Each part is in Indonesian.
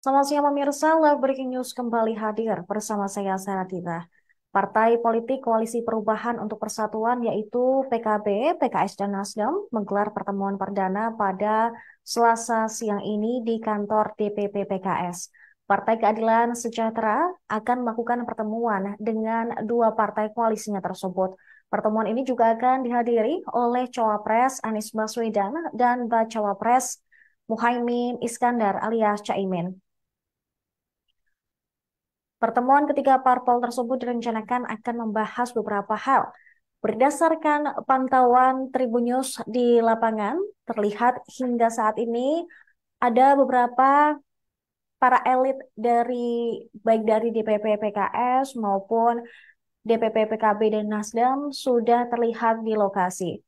Selamat siang pemirsa, Live Breaking News kembali hadir bersama saya Sarah Dita. Partai politik Koalisi Perubahan untuk Persatuan yaitu PKB, PKS, dan Nasdem menggelar pertemuan perdana pada Selasa siang ini di kantor DPP PKS. Partai Keadilan Sejahtera akan melakukan pertemuan dengan dua partai koalisinya tersebut. Pertemuan ini juga akan dihadiri oleh Cawapres Anies Baswedan dan Bacawa Pres Muhaimin Iskandar alias Caimin. Pertemuan ketiga parpol tersebut direncanakan akan membahas beberapa hal. Berdasarkan pantauan Tribunnews di lapangan, terlihat hingga saat ini ada beberapa para elit dari baik dari DPP PKS maupun DPP PKB dan Nasdem sudah terlihat di lokasi.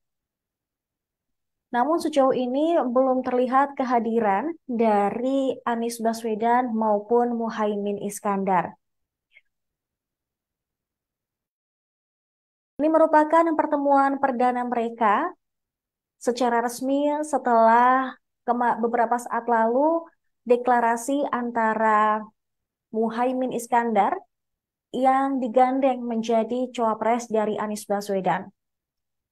Namun sejauh ini belum terlihat kehadiran dari Anies Baswedan maupun Muhaimin Iskandar. Ini merupakan pertemuan perdana mereka secara resmi setelah beberapa saat lalu deklarasi antara Muhaimin Iskandar yang digandeng menjadi cawapres dari Anies Baswedan.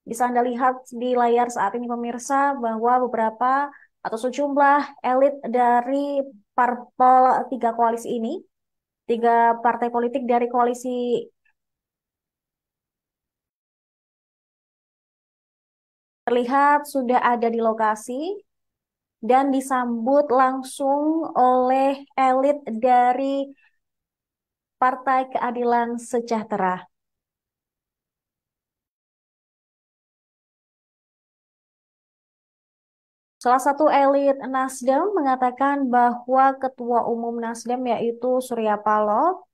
Bisa Anda lihat di layar saat ini pemirsa bahwa beberapa atau sejumlah elit dari parpol tiga koalisi ini, tiga partai politik dari koalisi terlihat sudah ada di lokasi dan disambut langsung oleh elit dari Partai Keadilan Sejahtera. Salah satu elit Nasdem mengatakan bahwa Ketua Umum Nasdem yaitu Surya Paloh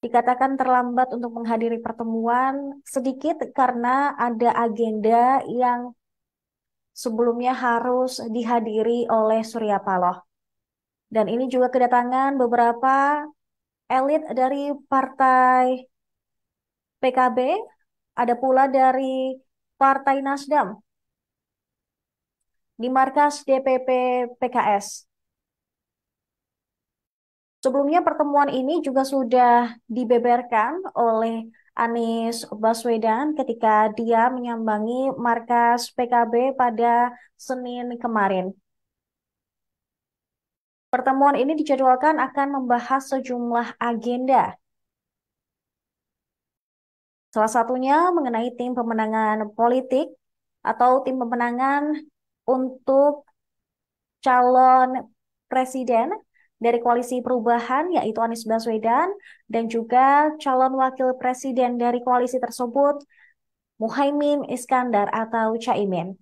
dikatakan terlambat untuk menghadiri pertemuan sedikit karena ada agenda yang sebelumnya harus dihadiri oleh Surya Paloh. Dan ini juga kedatangan beberapa elit dari partai PKB, ada pula dari Partai Nasdem di markas DPP PKS. Sebelumnya pertemuan ini juga sudah dibeberkan oleh Anies Baswedan ketika dia menyambangi markas PKB pada Senin kemarin. Pertemuan ini dijadwalkan akan membahas sejumlah agenda. Salah satunya mengenai tim pemenangan politik atau tim pemenangan untuk calon presiden dari Koalisi Perubahan yaitu Anies Baswedan dan juga calon wakil presiden dari koalisi tersebut Muhaimin Iskandar atau Caimin.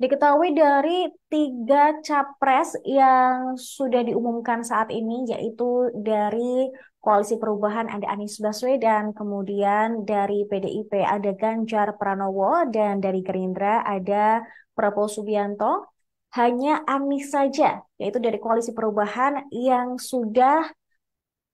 Diketahui dari tiga capres yang sudah diumumkan saat ini, yaitu dari Koalisi Perubahan ada Anies Baswedan, kemudian dari PDIP ada Ganjar Pranowo, dan dari Gerindra ada Prabowo Subianto. Hanya Anies saja, yaitu dari Koalisi Perubahan yang sudah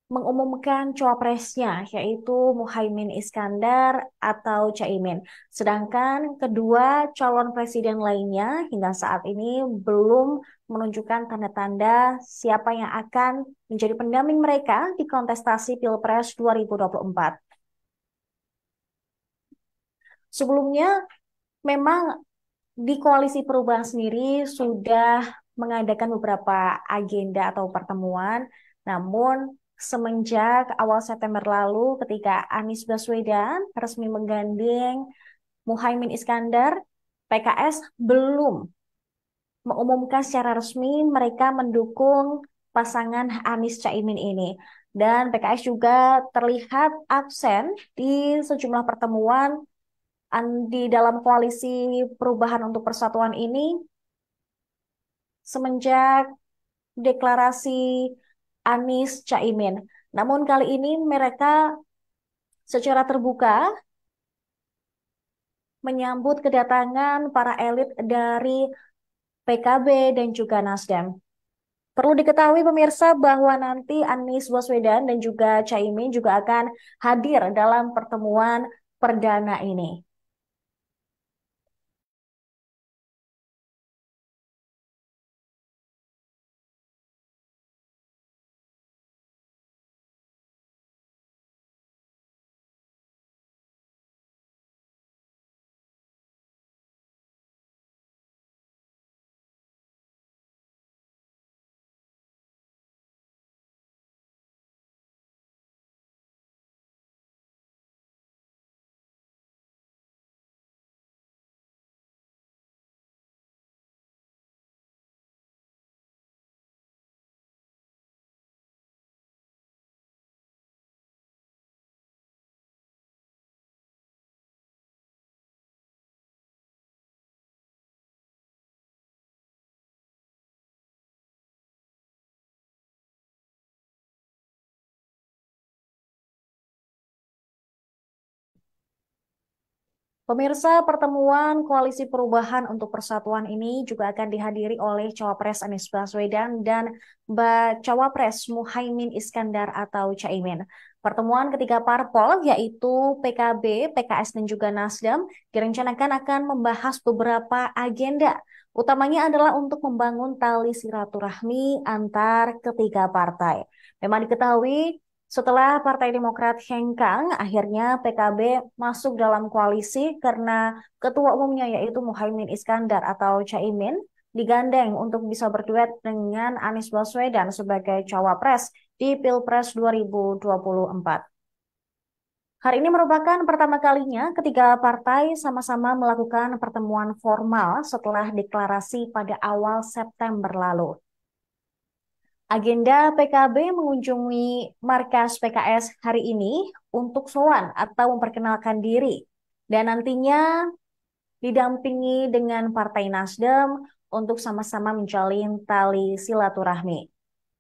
mengumumkan cawapresnya yaitu Muhaimin Iskandar atau Caimin. Sedangkan kedua calon presiden lainnya hingga saat ini belum menunjukkan tanda-tanda siapa yang akan menjadi pendamping mereka di kontestasi Pilpres 2024. Sebelumnya memang di koalisi perubahan sendiri sudah mengadakan beberapa agenda atau pertemuan, namun semenjak awal September lalu ketika Anies Baswedan resmi menggandeng Muhaimin Iskandar, PKS belum mengumumkan secara resmi mereka mendukung pasangan Anies Caimin ini. Dan PKS juga terlihat absen di sejumlah pertemuan di dalam koalisi perubahan untuk persatuan ini semenjak deklarasi Anies Caimin. Namun kali ini mereka secara terbuka menyambut kedatangan para elit dari PKB dan juga Nasdem. Perlu diketahui pemirsa bahwa nanti Anies Baswedan dan juga Caimin juga akan hadir dalam pertemuan perdana ini. Pemirsa, pertemuan Koalisi Perubahan untuk Persatuan ini juga akan dihadiri oleh Cawapres Anies Baswedan dan Cawapres Muhaimin Iskandar atau Caimin. Pertemuan ketiga parpol yaitu PKB, PKS dan juga Nasdem direncanakan akan membahas beberapa agenda. Utamanya adalah untuk membangun tali silaturahmi antar ketiga partai. Memang diketahui setelah Partai Demokrat hengkang, akhirnya PKB masuk dalam koalisi karena ketua umumnya yaitu Muhaimin Iskandar atau Caimin digandeng untuk bisa berduet dengan Anies Baswedan sebagai cawapres di Pilpres 2024. Hari ini merupakan pertama kalinya ketiga partai sama-sama melakukan pertemuan formal setelah deklarasi pada awal September lalu. Agenda PKB mengunjungi markas PKS hari ini untuk soan atau memperkenalkan diri dan nantinya didampingi dengan Partai Nasdem untuk sama-sama menjalin tali silaturahmi.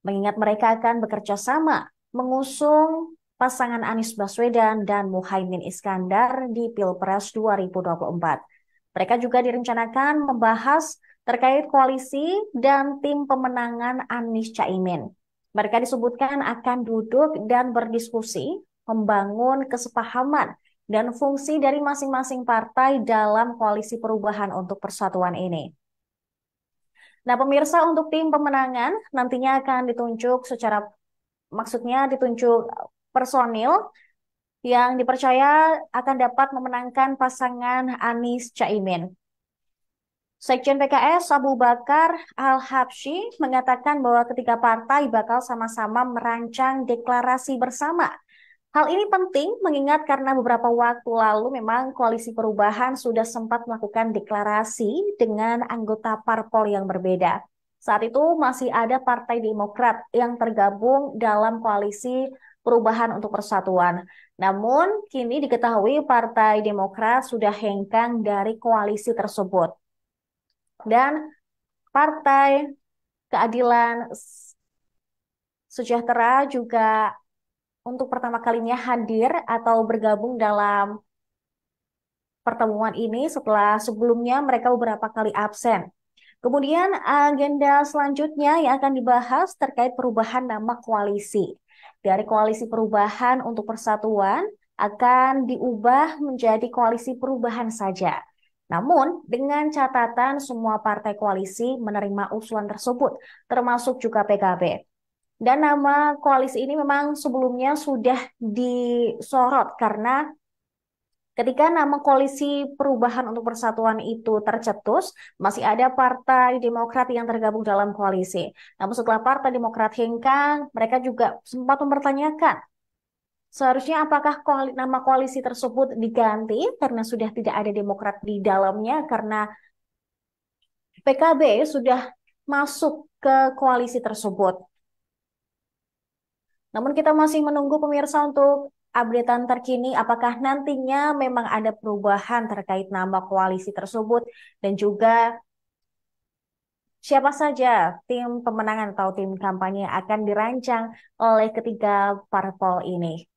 Mengingat mereka akan bekerja sama mengusung pasangan Anies Baswedan dan Muhaimin Iskandar di Pilpres 2024. Mereka juga direncanakan membahas terkait koalisi dan tim pemenangan Anies Caimin. Mereka disebutkan akan duduk dan berdiskusi, membangun kesepahaman dan fungsi dari masing-masing partai dalam koalisi perubahan untuk persatuan ini. Nah, pemirsa untuk tim pemenangan nantinya akan ditunjuk secara maksudnya ditunjuk personil yang dipercaya akan dapat memenangkan pasangan Anies Caimin. Sekjen PKS Abu Bakar Al-Habsyi mengatakan bahwa ketiga partai bakal sama-sama merancang deklarasi bersama. Hal ini penting mengingat karena beberapa waktu lalu memang koalisi perubahan sudah sempat melakukan deklarasi dengan anggota parpol yang berbeda. Saat itu masih ada Partai Demokrat yang tergabung dalam koalisi perubahan untuk persatuan. Namun kini diketahui Partai Demokrat sudah hengkang dari koalisi tersebut dan Partai Keadilan Sejahtera juga untuk pertama kalinya hadir atau bergabung dalam pertemuan ini setelah sebelumnya mereka beberapa kali absen. Kemudian agenda selanjutnya yang akan dibahas terkait perubahan nama koalisi. Dari koalisi perubahan untuk persatuan akan diubah menjadi koalisi perubahan saja. Namun, dengan catatan semua partai koalisi menerima usulan tersebut, termasuk juga PKB. Dan nama koalisi ini memang sebelumnya sudah disorot karena ketika nama koalisi perubahan untuk persatuan itu tercetus, masih ada Partai Demokrat yang tergabung dalam koalisi. Namun setelah Partai Demokrat hengkang, mereka juga sempat mempertanyakan Seharusnya apakah koali, nama koalisi tersebut diganti karena sudah tidak ada Demokrat di dalamnya karena PKB sudah masuk ke koalisi tersebut. Namun kita masih menunggu pemirsa untuk updatean terkini apakah nantinya memang ada perubahan terkait nama koalisi tersebut dan juga siapa saja tim pemenangan atau tim kampanye yang akan dirancang oleh ketiga parpol ini.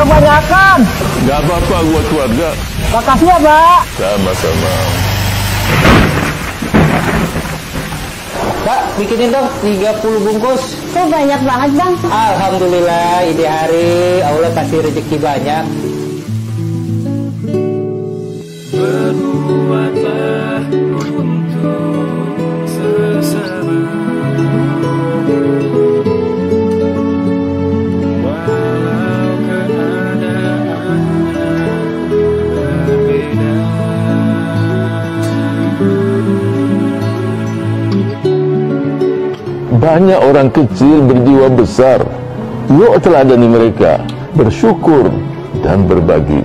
Kebanyakan. Gak apa-apa buat keluarga. Makasih ya, Pak. Sama-sama. Pak, bikinin dong 30 bungkus. Kok banyak banget bang? Alhamdulillah, ini hari Allah kasih rezeki banyak. Berbuatlah Banyak orang kecil berjiwa besar. Yuk teladani mereka. Bersyukur dan berbagi.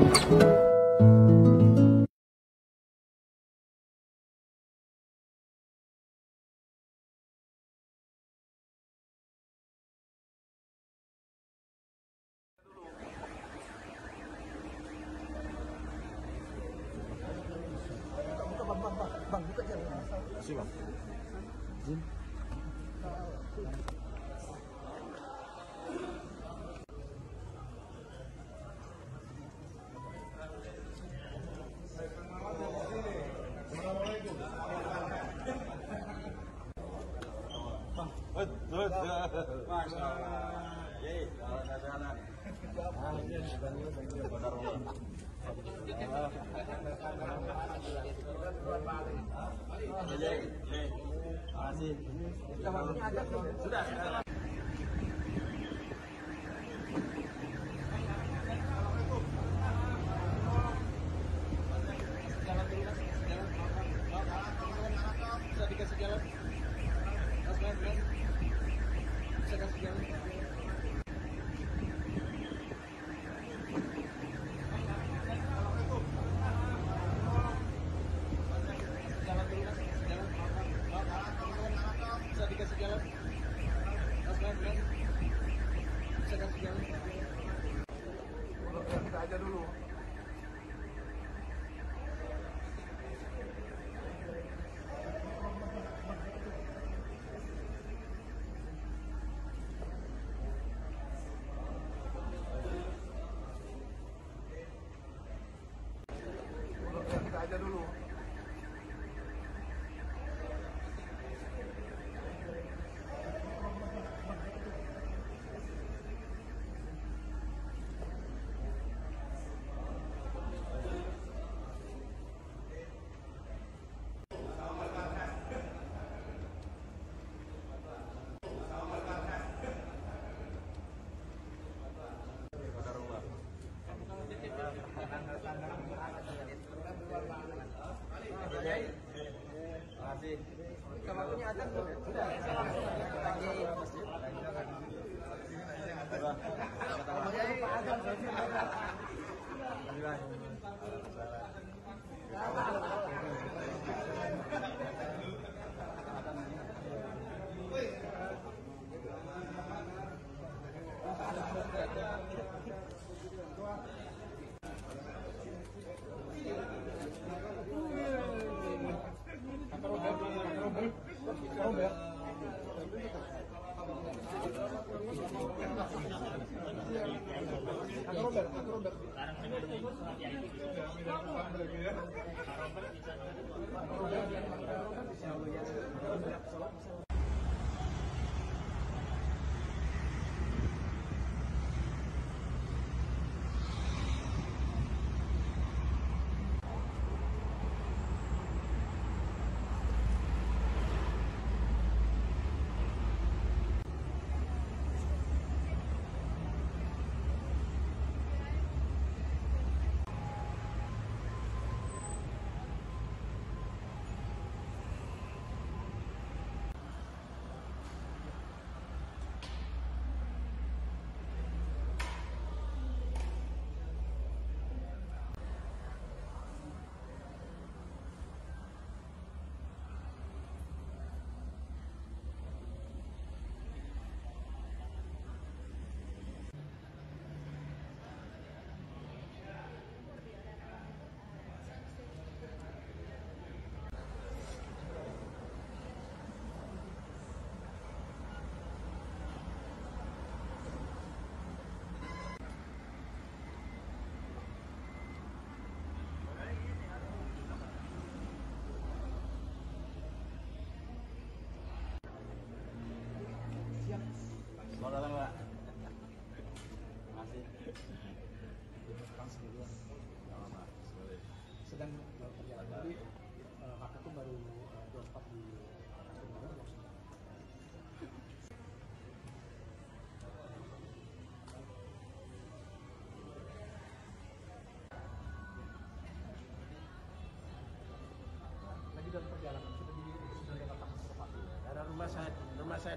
バイバイ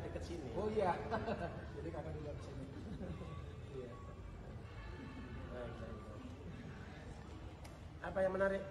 dekat sini. Oh iya. Jadi kakak juga di sini. Iya. Baik, baik. Apa yang menarik?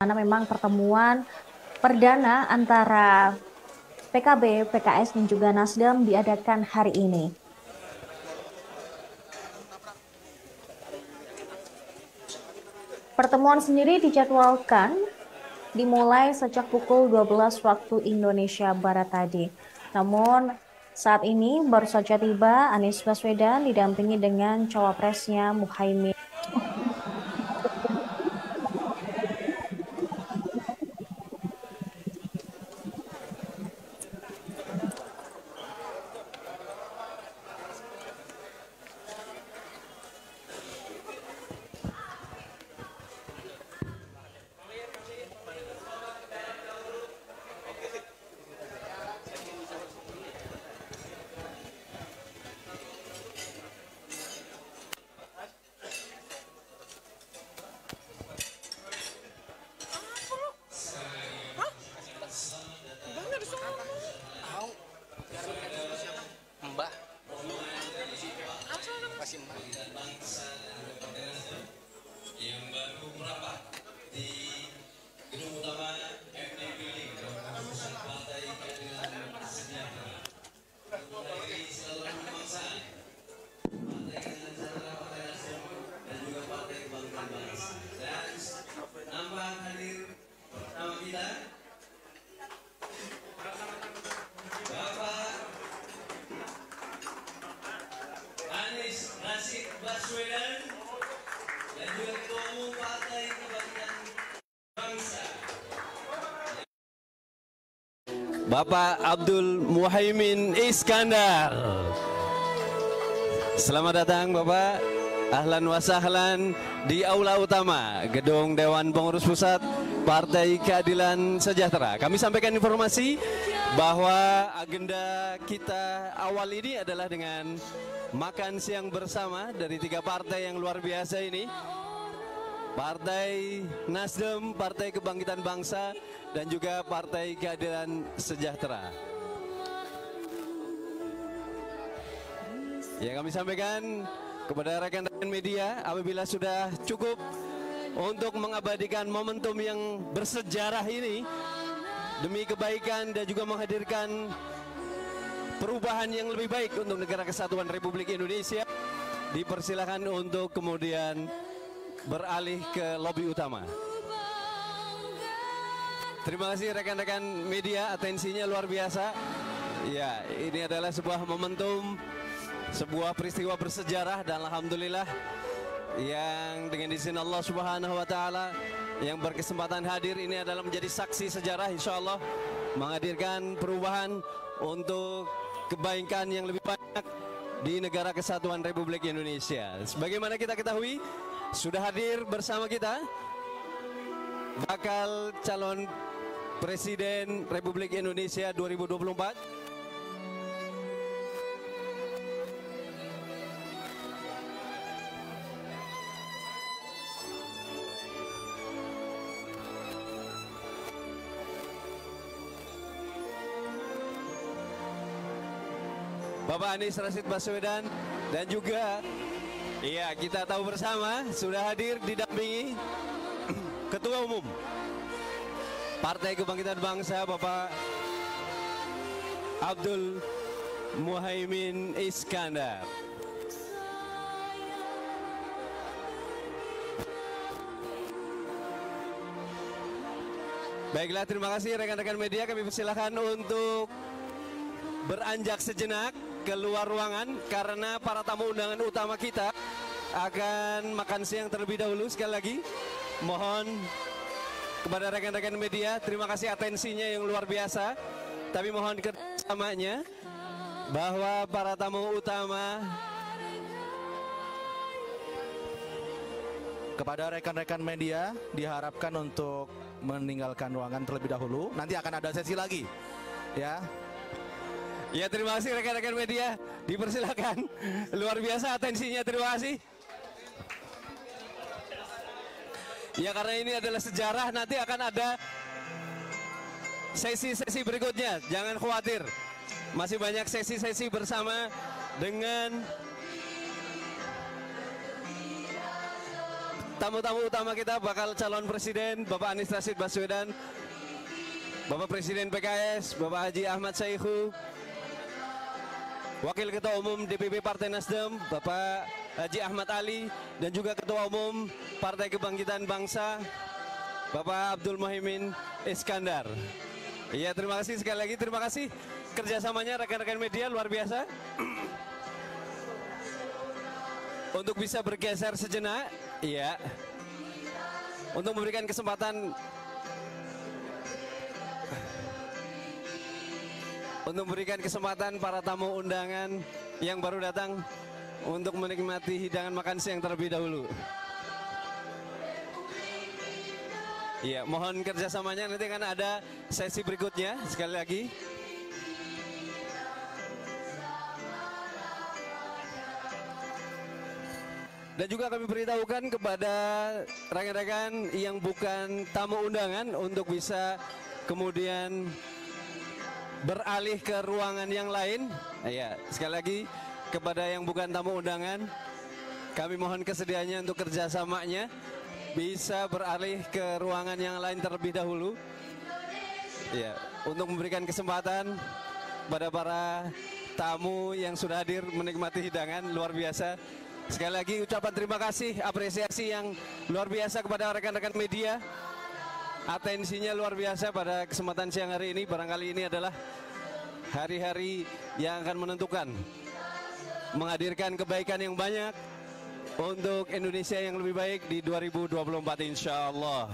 Karena memang pertemuan perdana antara PKB, PKS dan juga Nasdem diadakan hari ini. Pertemuan sendiri dijadwalkan dimulai sejak pukul 12 waktu Indonesia Barat tadi. Namun saat ini baru saja tiba Anies Baswedan didampingi dengan cawapresnya Muhaimin. Bapak Abdul Muhaimin Iskandar. Selamat datang Bapak. Ahlan wa sahlan di aula utama Gedung Dewan Pengurus Pusat Partai Keadilan Sejahtera. Kami sampaikan informasi bahwa agenda kita awal ini adalah dengan makan siang bersama dari tiga partai yang luar biasa ini. Partai Nasdem, Partai Kebangkitan Bangsa, dan juga Partai Keadilan Sejahtera. Ya kami sampaikan kepada rekan-rekan media apabila sudah cukup untuk mengabadikan momentum yang bersejarah ini demi kebaikan dan juga menghadirkan perubahan yang lebih baik untuk negara kesatuan Republik Indonesia dipersilakan untuk kemudian beralih ke lobi utama. Terima kasih rekan-rekan media, atensinya luar biasa. Ya, ini adalah sebuah momentum, sebuah peristiwa bersejarah dan alhamdulillah yang dengan izin Allah Subhanahu wa taala yang berkesempatan hadir ini adalah menjadi saksi sejarah insya Allah menghadirkan perubahan untuk kebaikan yang lebih banyak di negara kesatuan Republik Indonesia. Sebagaimana kita ketahui, sudah hadir bersama kita bakal calon Presiden Republik Indonesia 2024 Bapak Anies Rashid Baswedan dan juga iya kita tahu bersama sudah hadir didampingi Ketua Umum Partai Kebangkitan Bangsa Bapak Abdul Muhaimin Iskandar. Baiklah, terima kasih rekan-rekan media. Kami persilahkan untuk beranjak sejenak keluar ruangan karena para tamu undangan utama kita akan makan siang terlebih dahulu sekali lagi. Mohon kepada rekan-rekan media, terima kasih atensinya yang luar biasa. Tapi mohon kerjasamanya bahwa para tamu utama Kepada rekan-rekan media diharapkan untuk meninggalkan ruangan terlebih dahulu. Nanti akan ada sesi lagi. Ya. Ya terima kasih rekan-rekan media Dipersilakan Luar biasa atensinya terima kasih Ya karena ini adalah sejarah Nanti akan ada Sesi-sesi berikutnya. Jangan khawatir. Masih banyak sesi-sesi bersama Dengan Tamu-tamu utama kita bakal calon presiden Bapak Anies Rashid Baswedan Bapak Presiden PKS Bapak Haji Ahmad Saihu Wakil Ketua Umum DPP Partai Nasdem, Bapak Haji Ahmad Ali, dan juga Ketua Umum Partai Kebangkitan Bangsa, Bapak Abdul Muhaimin Iskandar. Iya, terima kasih sekali lagi, terima kasih kerjasamanya rekan-rekan media luar biasa. Untuk bisa bergeser sejenak, iya. Untuk memberikan kesempatan untuk memberikan kesempatan para tamu undangan yang baru datang untuk menikmati hidangan makan siang terlebih dahulu. Iya, mohon kerjasamanya nanti akan ada sesi berikutnya sekali lagi. Dan juga kami beritahukan kepada rekan-rekan yang bukan tamu undangan untuk bisa kemudian beralih ke ruangan yang lain. Ya, sekali lagi kepada yang bukan tamu undangan, kami mohon kesediaannya untuk kerjasamanya bisa beralih ke ruangan yang lain terlebih dahulu. Ya, untuk memberikan kesempatan pada para tamu yang sudah hadir menikmati hidangan luar biasa. Sekali lagi ucapan terima kasih, apresiasi yang luar biasa kepada rekan-rekan media atensinya luar biasa pada kesempatan siang hari ini. Barangkali ini adalah hari-hari yang akan menentukan menghadirkan kebaikan yang banyak untuk Indonesia yang lebih baik di 2024 insya Allah.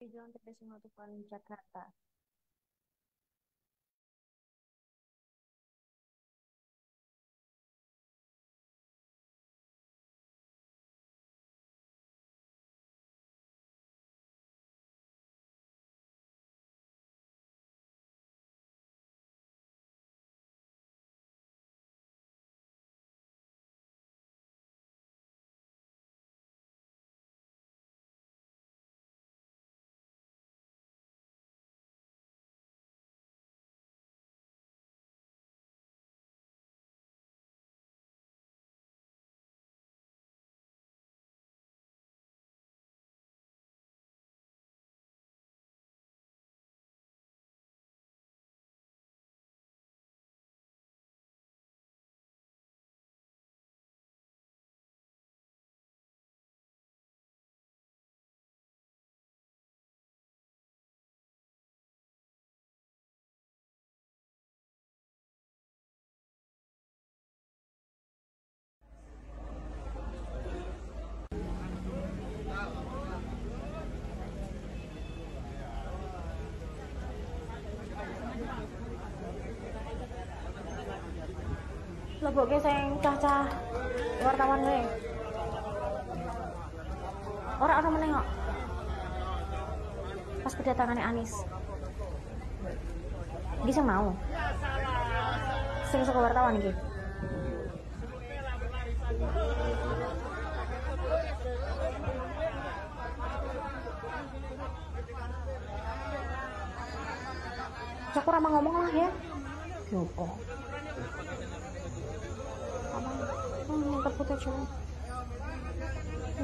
Di Jalan TP Simatupang, Jakarta. Lebokke sing cah-cah wartawan gue. Ora ana menengok. Pas kedatangannya Anis. Iki sing mau. Sing saka wartawan iki. Cok ora mau ngomong lah ya. Apa? Hmm, ngangkat putih cuma.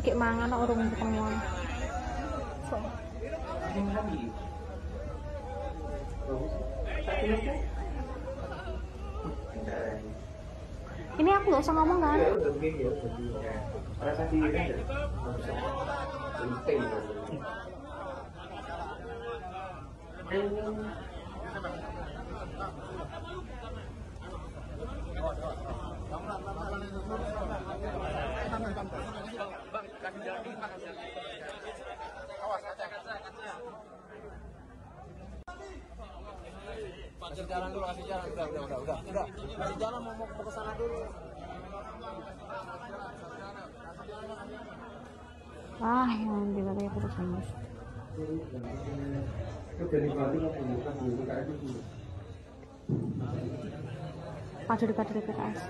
Kayak mangan urung ketemuan. So. Ini aku gak usah ngomong kan? Rasa jalan dulu, kasih jalan. Udah, udah, udah, udah. udah. Kasih jalan mau mau ke sana dulu. Ah, yang pembukaan dulu kayak gitu. Maju di kader PKS.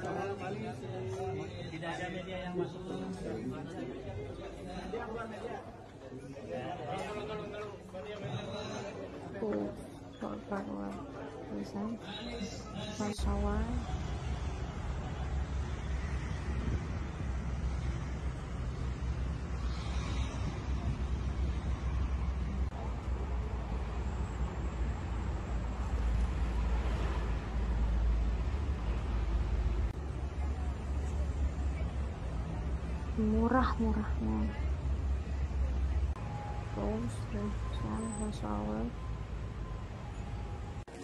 Tidak ada media yang masuk. Tuh, soal tulisan. Masawan murah-murahnya terus tulisan Masawan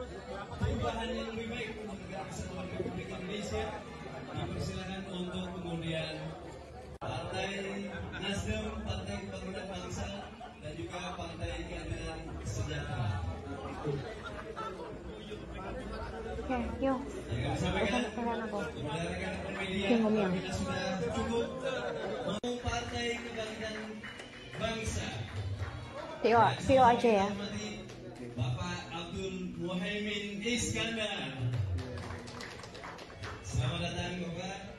perubahan yang lebih baik untuk negara kesatuan Republik Indonesia dipersilakan untuk kemudian Partai Nasdem, Partai Kebangkitan Bangsa dan juga Partai Keadilan Sejahtera. Oke, yuk. Kami sampaikan kepada rekan-rekan media sudah cukup mau Partai Kebangkitan Bangsa. Tio, Tio aja ya. Bapak Muhaimin Iskandar. Selamat datang Bapak.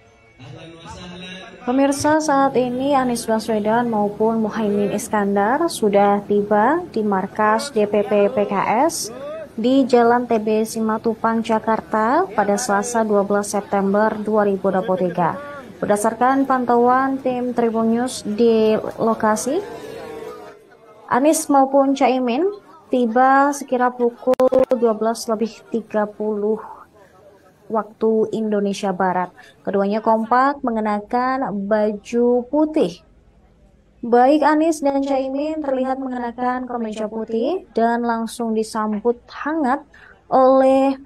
Pemirsa saat ini Anies Baswedan maupun Muhaimin Iskandar sudah tiba di markas DPP PKS di Jalan TB Simatupang, Jakarta pada Selasa 12 September 2023. Berdasarkan pantauan tim Tribun News di lokasi, Anies maupun Caimin tiba sekira pukul 12 lebih 30 waktu Indonesia Barat. Keduanya kompak mengenakan baju putih. Baik Anies dan Caimin terlihat mengenakan kemeja putih dan langsung disambut hangat oleh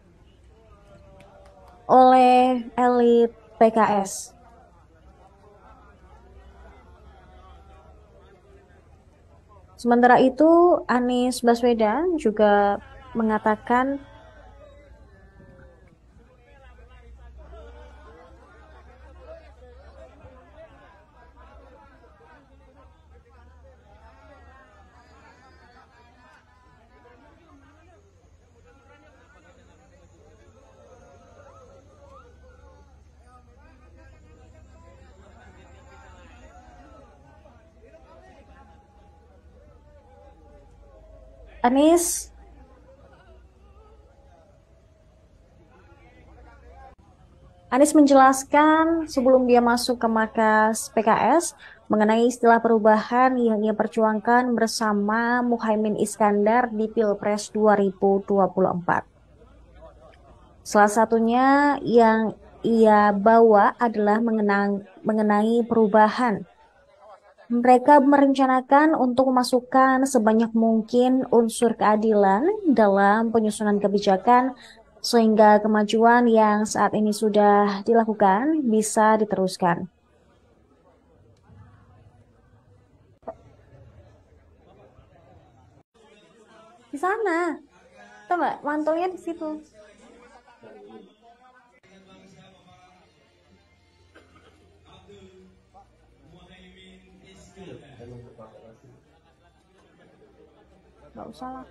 oleh elit PKS. Sementara itu, Anies Baswedan juga mengatakan Anies Anies menjelaskan sebelum dia masuk ke markas PKS mengenai istilah perubahan yang ia perjuangkan bersama Muhaimin Iskandar di Pilpres 2024. Salah satunya yang ia bawa adalah mengenang, mengenai perubahan. Mereka merencanakan untuk memasukkan sebanyak mungkin unsur keadilan dalam penyusunan kebijakan sehingga kemajuan yang saat ini sudah dilakukan bisa diteruskan. Di sana. Tuh mbak, mantulnya di situ. Gak usah lah.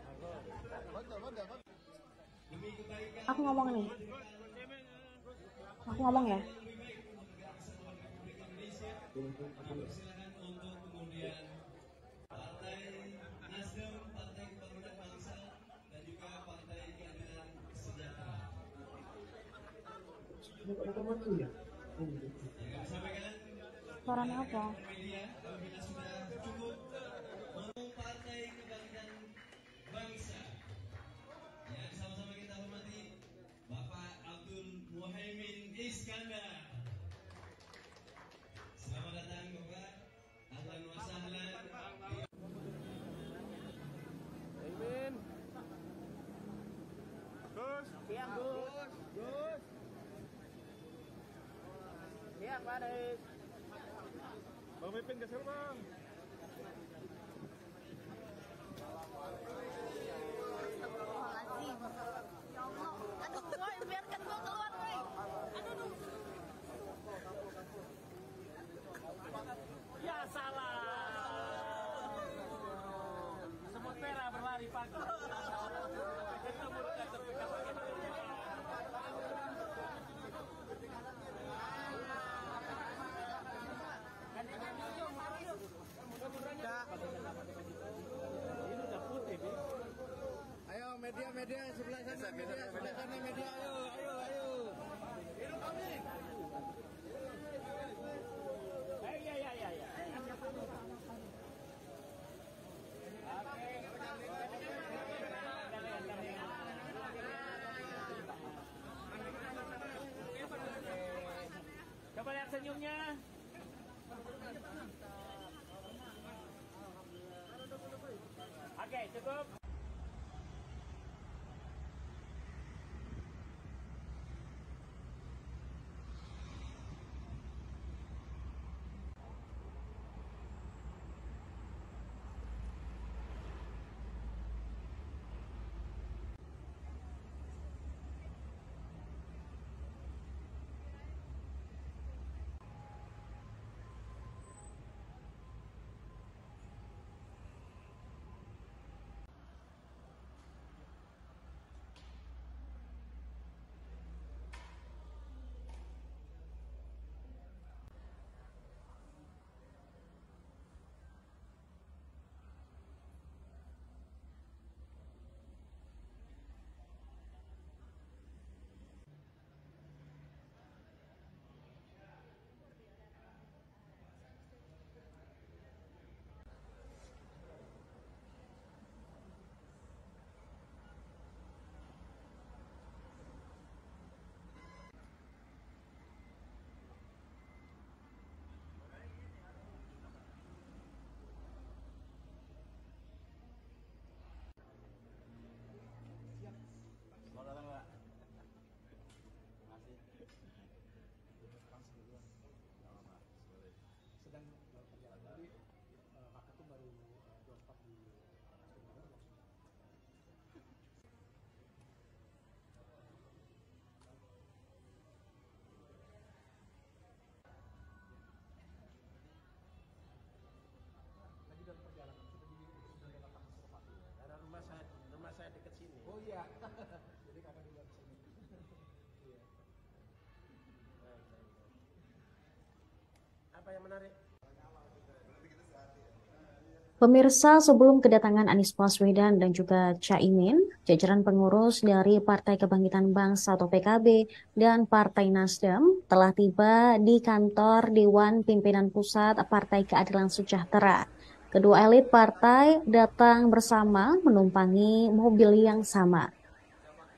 Aku ngomong nih. Aku ngomong ya. Suaranya apa? Siap Gus. Gus. Siap Pak. Bang Pipin geser Bang. Ya salah. Semut merah berlari pagi. Ayo media media sebelah sana media sebelah sana media ayo ayo ayo. Hidup kami. Ya ya ya ya. Coba lihat senyumnya. Pemirsa, sebelum kedatangan Anies Baswedan dan juga Caimin, jajaran pengurus dari Partai Kebangkitan Bangsa atau PKB dan Partai Nasdem telah tiba di kantor Dewan Pimpinan Pusat Partai Keadilan Sejahtera. Kedua elit partai datang bersama menumpangi mobil yang sama.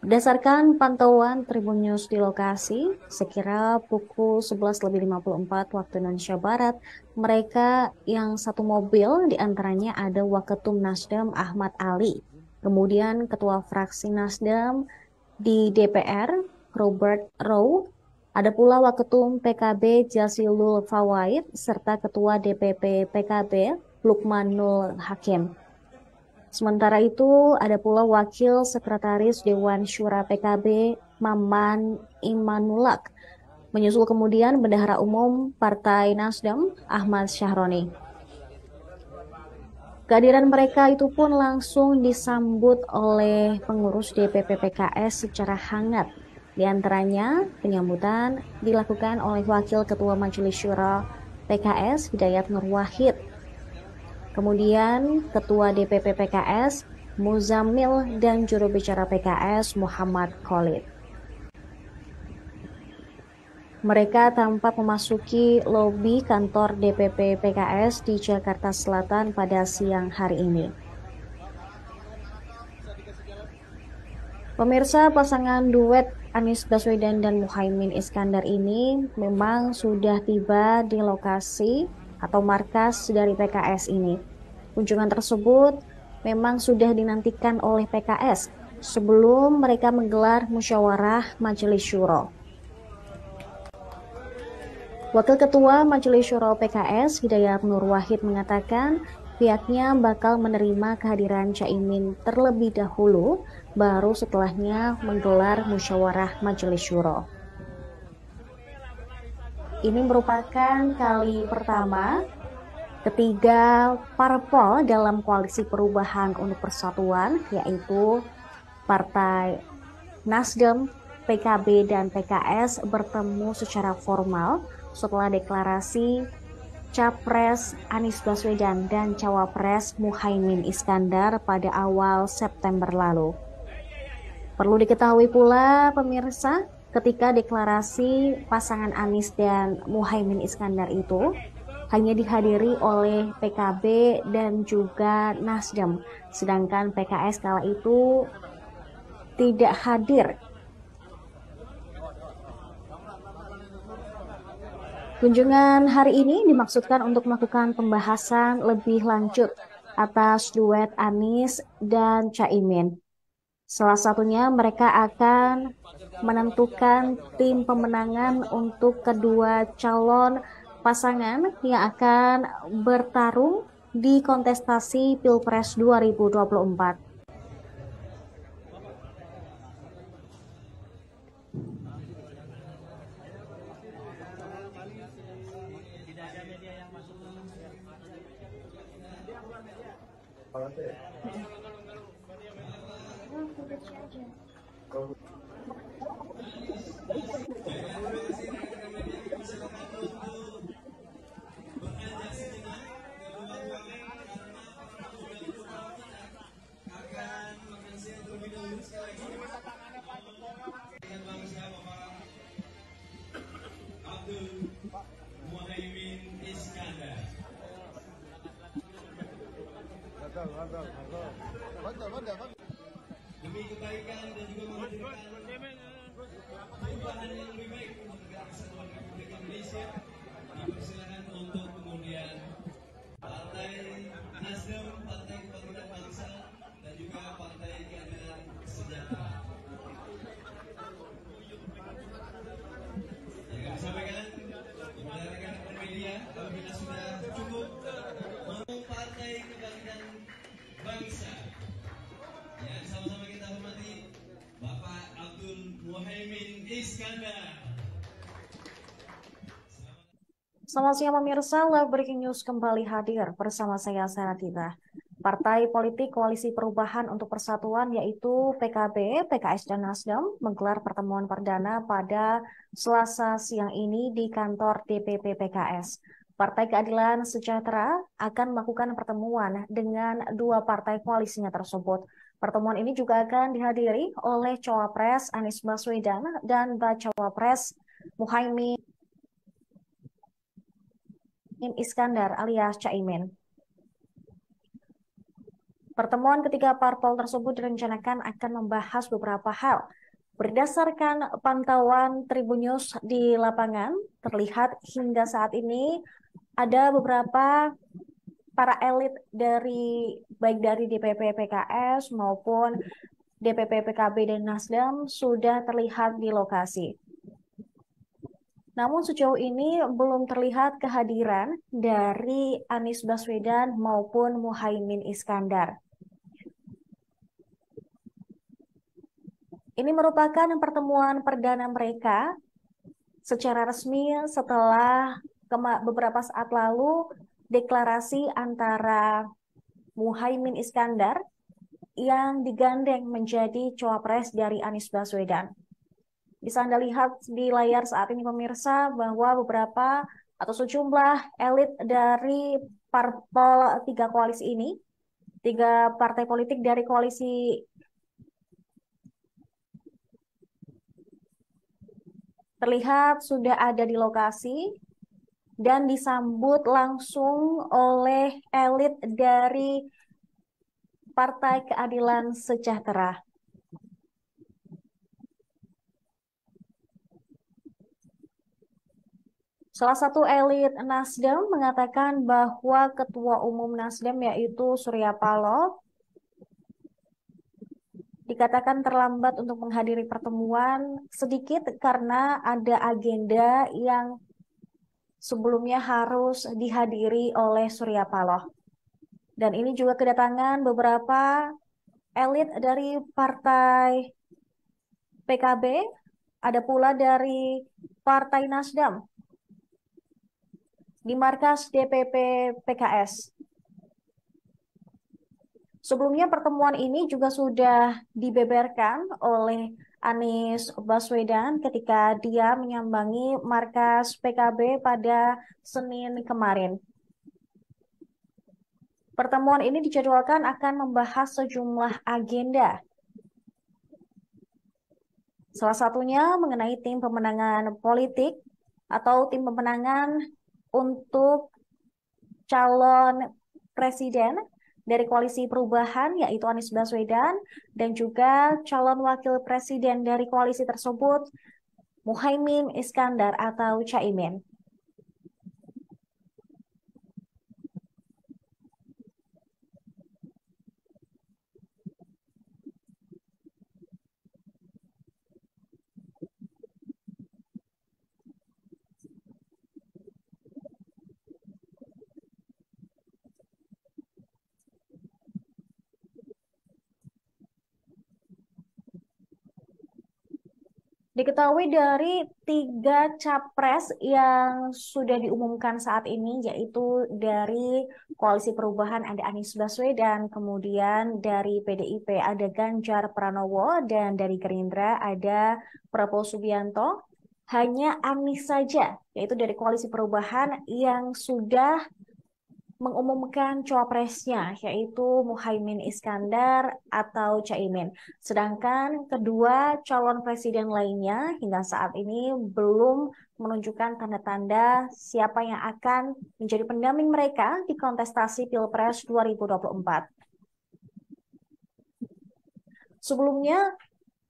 Berdasarkan pantauan Tribun News di lokasi, sekira pukul 11.54 waktu Indonesia Barat, mereka yang satu mobil di antaranya ada Waketum Nasdem Ahmad Ali, kemudian Ketua Fraksi Nasdem di DPR Robert Rowe, ada pula Waketum PKB Jazilul Fawaid, serta Ketua DPP PKB Lukmanul Hakim. Sementara itu, ada pula Wakil Sekretaris Dewan Syura PKB Maman Imanulak, menyusul kemudian Bendahara Umum Partai Nasdem Ahmad Syahroni. Kehadiran mereka itu pun langsung disambut oleh pengurus DPP PKS secara hangat. Di antaranya, penyambutan dilakukan oleh Wakil Ketua Majelis Syura PKS Hidayat Nur Wahid Kemudian Ketua DPP PKS Muzamil dan juru bicara PKS Muhammad Khalid. Mereka tampak memasuki lobi kantor DPP PKS di Jakarta Selatan pada siang hari ini. Pemirsa pasangan duet Anies Baswedan dan Muhaimin Iskandar ini memang sudah tiba di lokasi atau markas dari PKS ini. Kunjungan tersebut memang sudah dinantikan oleh PKS sebelum mereka menggelar musyawarah Majelis Syuro. Wakil Ketua Majelis Syuro PKS Hidayat Nur Wahid mengatakan pihaknya bakal menerima kehadiran Caimin terlebih dahulu baru setelahnya menggelar musyawarah Majelis Syuro. Ini merupakan kali pertama ketiga parpol dalam koalisi perubahan untuk persatuan yaitu Partai Nasdem, PKB, dan PKS bertemu secara formal setelah deklarasi Capres Anies Baswedan dan Cawapres Muhaimin Iskandar pada awal September lalu. Perlu diketahui pula pemirsa, ketika deklarasi pasangan Anies dan Muhaimin Iskandar itu hanya dihadiri oleh PKB dan juga Nasdem, sedangkan PKS kala itu tidak hadir. Kunjungan hari ini dimaksudkan untuk melakukan pembahasan lebih lanjut atas duet Anies dan Caimin. Salah satunya mereka akan menentukan tim pemenangan untuk kedua calon pasangan yang akan bertarung di kontestasi Pilpres 2024. Selamat siang pemirsa, Live Breaking News kembali hadir bersama saya Sarah. Partai politik Koalisi Perubahan untuk Persatuan yaitu PKB, PKS, dan Nasdem menggelar pertemuan perdana pada Selasa siang ini di kantor DPP PKS. Partai Keadilan Sejahtera akan melakukan pertemuan dengan dua partai koalisinya tersebut. Pertemuan ini juga akan dihadiri oleh Cawapres Anies Baswedan dan Bacawa Pres Muhaimin Iskandar alias Caimin. Pertemuan ketiga parpol tersebut direncanakan akan membahas beberapa hal. Berdasarkan pantauan Tribunnews di lapangan, terlihat hingga saat ini ada beberapa para elit dari baik dari DPP PKS maupun DPP PKB dan Nasdem sudah terlihat di lokasi. Namun sejauh ini belum terlihat kehadiran dari Anies Baswedan maupun Muhaimin Iskandar. Ini merupakan pertemuan perdana mereka secara resmi setelah beberapa saat lalu deklarasi antara Muhaimin Iskandar yang digandeng menjadi cawapres dari Anies Baswedan. Bisa Anda lihat di layar saat ini pemirsa bahwa beberapa atau sejumlah elit dari parpol tiga koalisi ini, tiga partai politik dari koalisi terlihat sudah ada di lokasi dan disambut langsung oleh elit dari Partai Keadilan Sejahtera. Salah satu elit Nasdem mengatakan bahwa Ketua Umum Nasdem yaitu Surya Paloh dikatakan terlambat untuk menghadiri pertemuan sedikit karena ada agenda yang sebelumnya harus dihadiri oleh Surya Paloh. Dan ini juga kedatangan beberapa elit dari partai PKB, ada pula dari Partai Nasdem di markas DPP PKS. Sebelumnya pertemuan ini juga sudah dibeberkan oleh Anies Baswedan ketika dia menyambangi markas PKB pada Senin kemarin. Pertemuan ini dijadwalkan akan membahas sejumlah agenda. Salah satunya mengenai tim pemenangan politik atau tim pemenangan untuk calon presiden dari Koalisi Perubahan yaitu Anies Baswedan dan juga calon wakil presiden dari koalisi tersebut Muhaimin Iskandar atau Caimin. Diketahui dari tiga capres yang sudah diumumkan saat ini, yaitu dari Koalisi Perubahan ada Anies Baswedan, kemudian dari PDIP ada Ganjar Pranowo, dan dari Gerindra ada Prabowo Subianto. Hanya Anies saja, yaitu dari Koalisi Perubahan yang sudah mengumumkan cawapresnya yaitu Muhaimin Iskandar atau Caimin. Sedangkan kedua calon presiden lainnya hingga saat ini belum menunjukkan tanda-tanda siapa yang akan menjadi pendamping mereka di kontestasi Pilpres 2024. Sebelumnya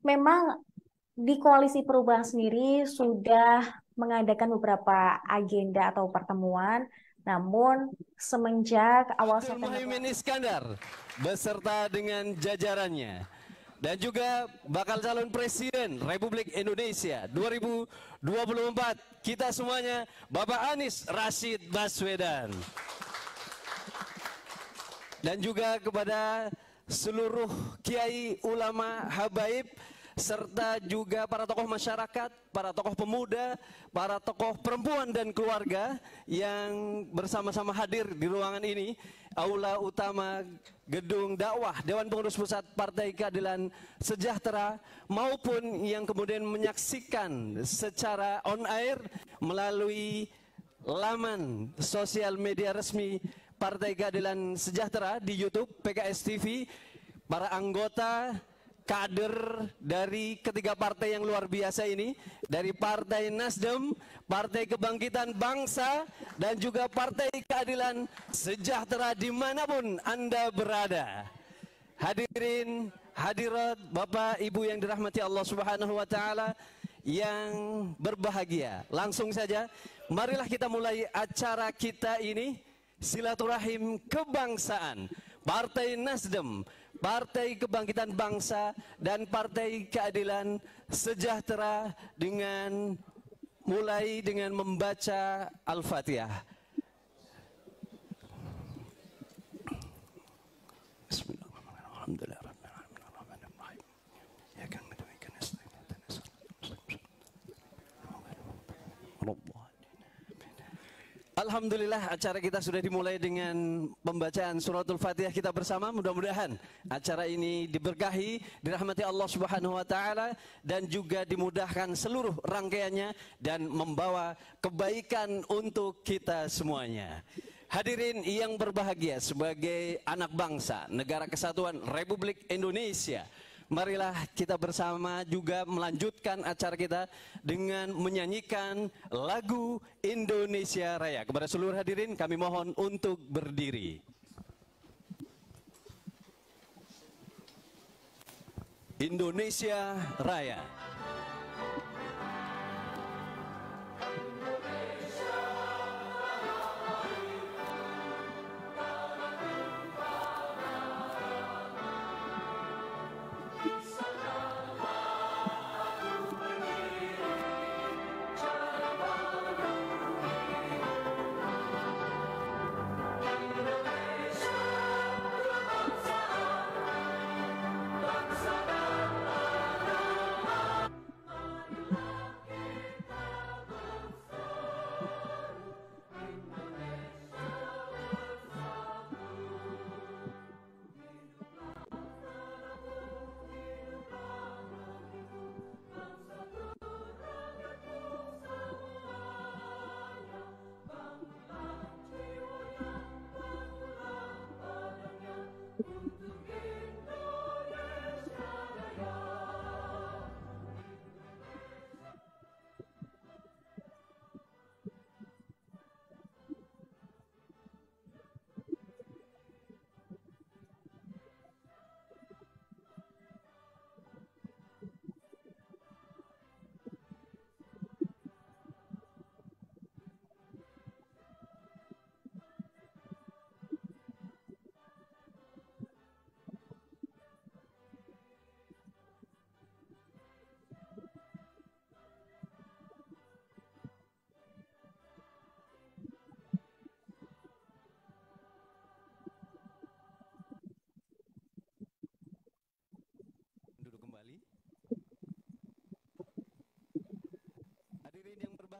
memang di koalisi perubahan sendiri sudah mengadakan beberapa agenda atau pertemuan namun semenjak awal September Muhaimin Iskandar beserta dengan jajarannya dan juga bakal calon presiden Republik Indonesia 2024 kita semuanya Bapak Anies Rashid Baswedan. Dan juga kepada seluruh kiai ulama habaib serta juga para tokoh masyarakat, para tokoh pemuda, para tokoh perempuan dan keluarga yang bersama-sama hadir di ruangan ini, aula utama gedung dakwah Dewan Pengurus Pusat Partai Keadilan Sejahtera maupun yang kemudian menyaksikan secara on air melalui laman sosial media resmi Partai Keadilan Sejahtera di YouTube PKS TV, para anggota kader dari ketiga partai yang luar biasa ini dari Partai Nasdem, Partai Kebangkitan Bangsa dan juga Partai Keadilan Sejahtera di mana pun Anda berada. Hadirin, hadirat Bapak Ibu yang dirahmati Allah Subhanahu wa taala yang berbahagia. Langsung saja, marilah kita mulai acara kita ini silaturahim kebangsaan. Partai Nasdem, Partai Kebangkitan Bangsa dan Partai Keadilan Sejahtera dengan mulai dengan membaca Al-Fatihah. Alhamdulillah acara kita sudah dimulai dengan pembacaan suratul Fatihah kita bersama. Mudah-mudahan acara ini diberkahi, dirahmati Allah Subhanahu wa taala dan juga dimudahkan seluruh rangkaiannya dan membawa kebaikan untuk kita semuanya. Hadirin yang berbahagia sebagai anak bangsa Negara Kesatuan Republik Indonesia Marilah kita bersama juga melanjutkan acara kita dengan menyanyikan lagu Indonesia Raya. Kepada seluruh hadirin kami mohon untuk berdiri. Indonesia Raya.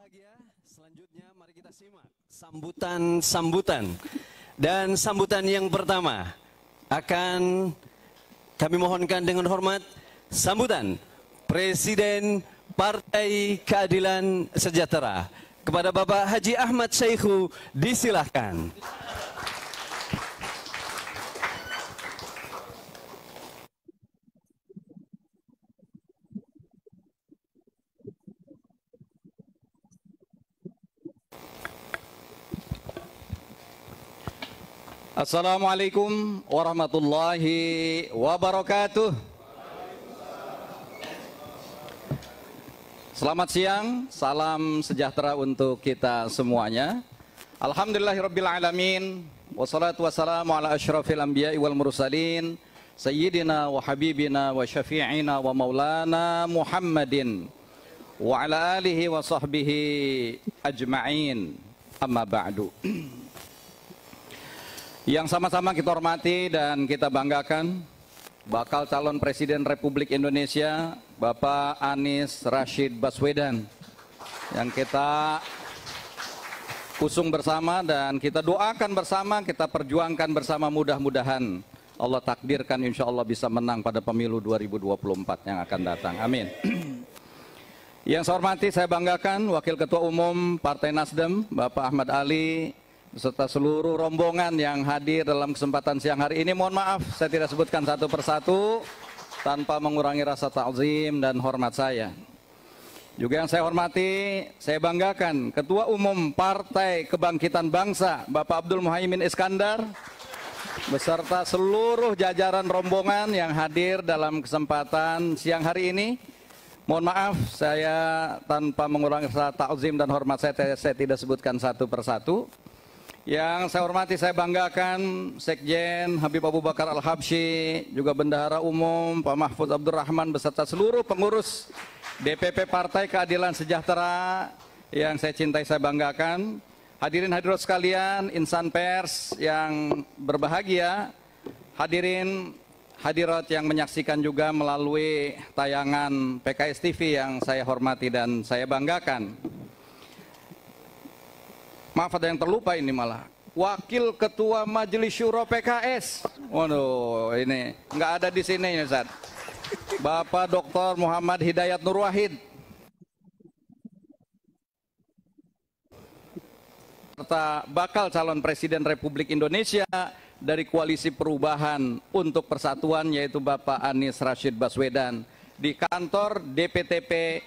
Berbahagia, selanjutnya mari kita simak sambutan-sambutan. Dan sambutan yang pertama akan kami mohonkan dengan hormat sambutan Presiden Partai Keadilan Sejahtera kepada Bapak Haji Ahmad Syaihu disilahkan. Assalamualaikum warahmatullahi wabarakatuh. Selamat siang, salam sejahtera untuk kita semuanya. Alhamdulillahirabbil Wassalatu wassalamu ala asyrafil anbiya'i wal mursalin Sayyidina wa habibina wa syafi'ina wa maulana Muhammadin Wa ala alihi wa sahbihi ajma'in Amma ba'du Yang sama-sama kita hormati dan kita banggakan bakal calon Presiden Republik Indonesia Bapak Anies Rashid Baswedan yang kita usung bersama dan kita doakan bersama, kita perjuangkan bersama mudah-mudahan Allah takdirkan insya Allah bisa menang pada pemilu 2024 yang akan datang. Amin. Yang saya hormati, saya banggakan Wakil Ketua Umum Partai Nasdem, Bapak Ahmad Ali, beserta seluruh rombongan yang hadir dalam kesempatan siang hari ini. Mohon maaf, saya tidak sebutkan satu persatu tanpa mengurangi rasa ta'zim dan hormat saya. Juga yang saya hormati, saya banggakan Ketua Umum Partai Kebangkitan Bangsa, Bapak Abdul Muhaimin Iskandar, beserta seluruh jajaran rombongan yang hadir dalam kesempatan siang hari ini. Mohon maaf, saya tanpa mengurangi rasa takzim dan hormat saya, saya tidak sebutkan satu persatu. Yang saya hormati, saya banggakan Sekjen Habib Abu Bakar Al-Habsyi, juga Bendahara Umum Pak Mahfud Abdurrahman beserta seluruh pengurus DPP Partai Keadilan Sejahtera yang saya cintai, saya banggakan. Hadirin hadirat sekalian, insan pers yang berbahagia, hadirin hadirat yang menyaksikan juga melalui tayangan PKS TV yang saya hormati dan saya banggakan. Maaf ada yang terlupa ini malah. Wakil Ketua Majelis Syuro PKS. Waduh, ini nggak ada di sini ya Ustaz. Bapak Dr. Muhammad Hidayat Nur Wahid. serta bakal calon Presiden Republik Indonesia dari Koalisi Perubahan untuk Persatuan yaitu Bapak Anies Rashid Baswedan di kantor DPTP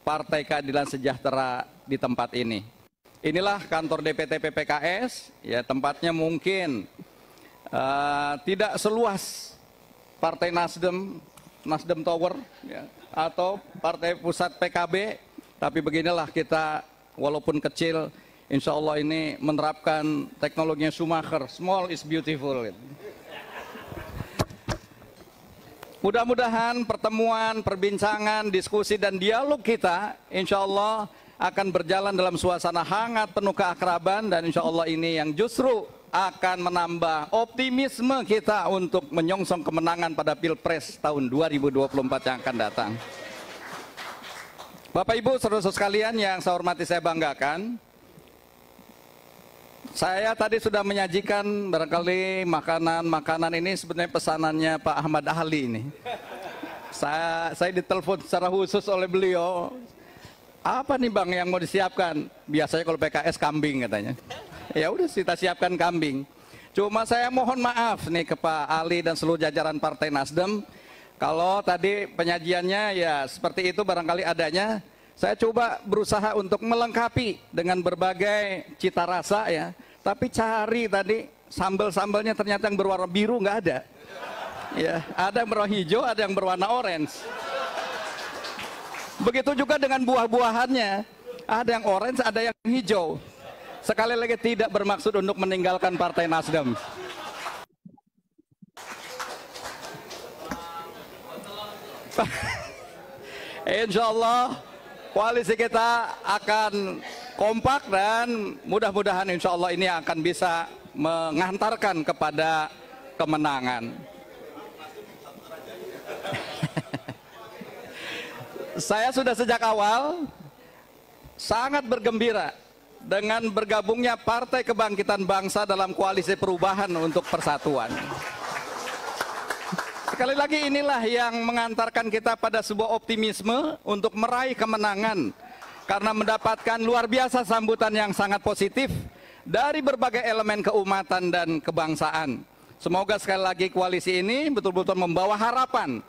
Partai Keadilan Sejahtera di tempat ini. Inilah kantor DPTP PKS, ya tempatnya mungkin uh, tidak seluas Partai Nasdem, Nasdem Tower, ya, atau Partai Pusat PKB, tapi beginilah kita walaupun kecil Insya Allah ini menerapkan teknologinya Schumacher, small is beautiful. Mudah-mudahan pertemuan, perbincangan, diskusi dan dialog kita insya Allah akan berjalan dalam suasana hangat penuh keakraban dan insya Allah ini yang justru akan menambah optimisme kita untuk menyongsong kemenangan pada Pilpres tahun 2024 yang akan datang. Bapak Ibu, saudara-saudara sekalian yang saya hormati saya banggakan, saya tadi sudah menyajikan barangkali makanan-makanan ini sebenarnya pesanannya Pak Ahmad Ali ini. Saya saya ditelepon secara khusus oleh beliau. Apa nih Bang yang mau disiapkan? Biasanya kalau PKS kambing katanya. Ya udah kita siapkan kambing. Cuma saya mohon maaf nih ke Pak Ali dan seluruh jajaran Partai Nasdem. Kalau tadi penyajiannya ya seperti itu barangkali adanya, saya coba berusaha untuk melengkapi dengan berbagai cita rasa ya. Tapi cari tadi sambal-sambalnya ternyata yang berwarna biru nggak ada. Ya, ada yang berwarna hijau, ada yang berwarna orange. Begitu juga dengan buah-buahannya. Ada yang orange, ada yang hijau. Sekali lagi tidak bermaksud untuk meninggalkan Partai Nasdem. Insya Allah koalisi kita akan kompak dan mudah-mudahan insya Allah ini akan bisa mengantarkan kepada kemenangan. Saya sudah sejak awal sangat bergembira dengan bergabungnya Partai Kebangkitan Bangsa dalam koalisi perubahan untuk persatuan. Sekali lagi inilah yang mengantarkan kita pada sebuah optimisme untuk meraih kemenangan karena mendapatkan luar biasa sambutan yang sangat positif dari berbagai elemen keumatan dan kebangsaan. Semoga sekali lagi koalisi ini betul-betul membawa harapan,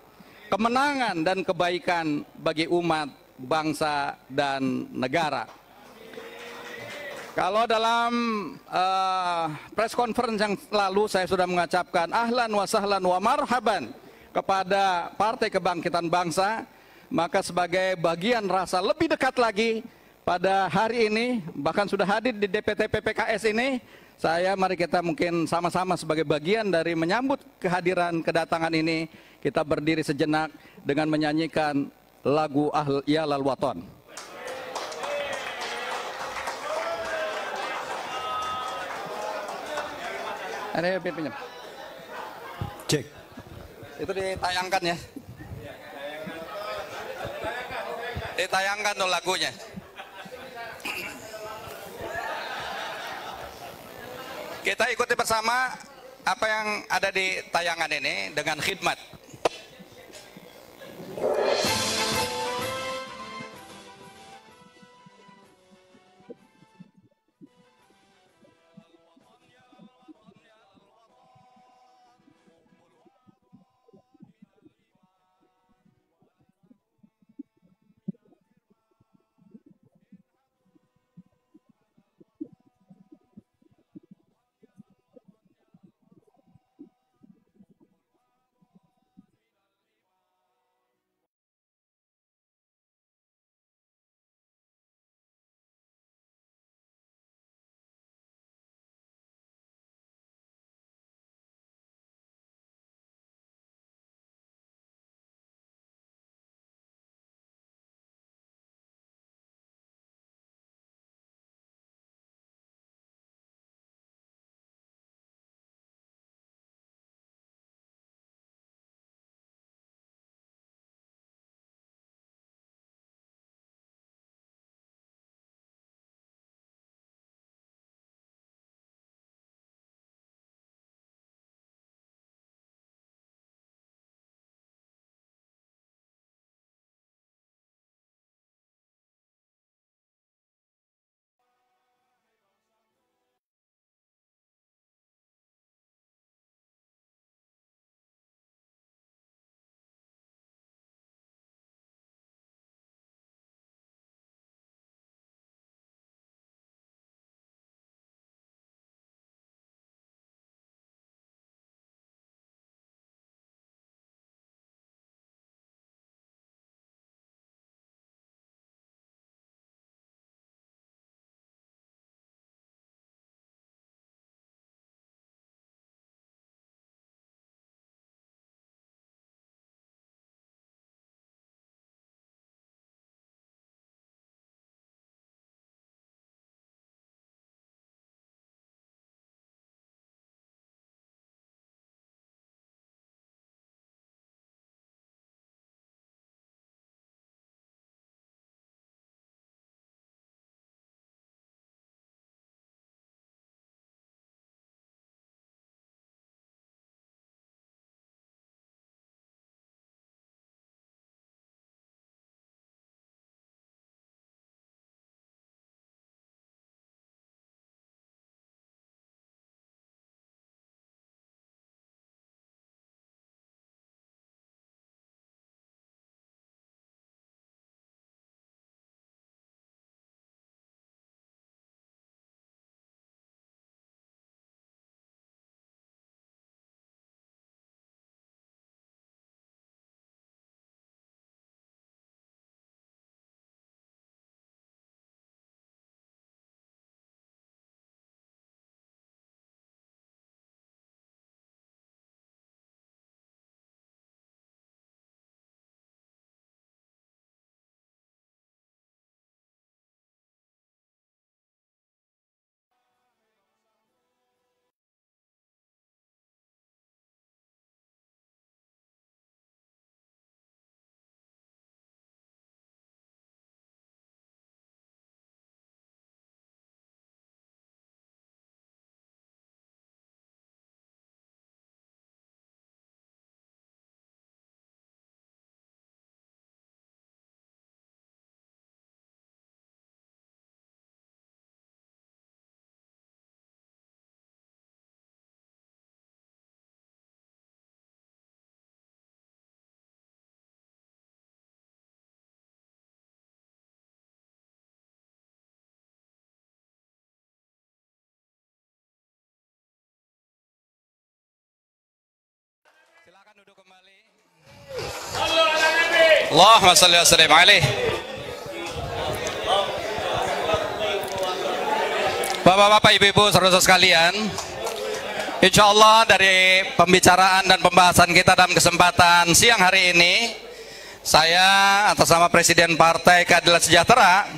kemenangan dan kebaikan bagi umat, bangsa dan negara. Kalau dalam uh, press conference yang lalu saya sudah mengucapkan ahlan wa sahlan wa marhaban kepada Partai Kebangkitan Bangsa, maka sebagai bagian rasa lebih dekat lagi pada hari ini bahkan sudah hadir di DPT PPKS ini saya mari kita mungkin sama-sama sebagai bagian dari menyambut kehadiran kedatangan ini kita berdiri sejenak dengan menyanyikan lagu Ahl Ya Lal Waton. Ini pinjam. Cek. Itu ditayangkan ya. Ditayangkan tuh lagunya. Kita ikuti bersama apa yang ada di tayangan ini dengan khidmat. Allahumma salli wa sallim alaih. Bapak-bapak, ibu-ibu, saudara sekalian, Insya Allah dari pembicaraan dan pembahasan kita dalam kesempatan siang hari ini, saya atas nama Presiden Partai Keadilan Sejahtera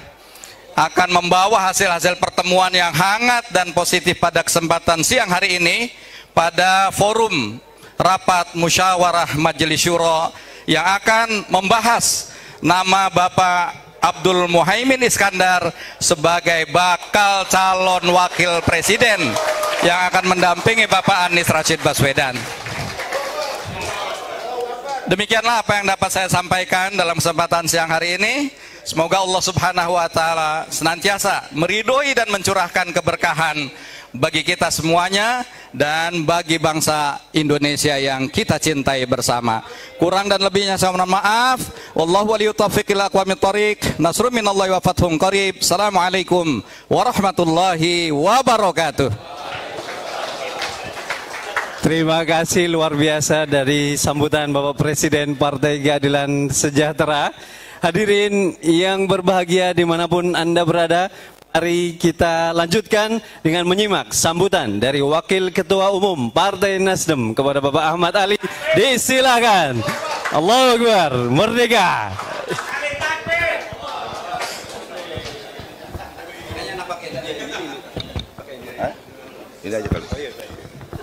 akan membawa hasil-hasil pertemuan yang hangat dan positif pada kesempatan siang hari ini pada forum rapat musyawarah Majelis Syuro yang akan membahas nama Bapak Abdul Muhaimin Iskandar sebagai bakal calon wakil presiden yang akan mendampingi Bapak Anies Rashid Baswedan. Demikianlah apa yang dapat saya sampaikan dalam kesempatan siang hari ini. Semoga Allah Subhanahu wa taala senantiasa meridhoi dan mencurahkan keberkahan bagi kita semuanya dan bagi bangsa Indonesia yang kita cintai bersama. Kurang dan lebihnya saya mohon maaf. Wallahu waliyut taufiq ila aqwamit thoriq. Nasrun minallahi wa fathun qarib. Assalamualaikum warahmatullahi wabarakatuh. Terima kasih luar biasa dari sambutan Bapak Presiden Partai Keadilan Sejahtera. Hadirin yang berbahagia di mana pun Anda berada, Mari kita lanjutkan dengan menyimak sambutan dari Wakil Ketua Umum Partai Nasdem kepada Bapak Ahmad Ali. Disilakan. Allahu Akbar. Merdeka.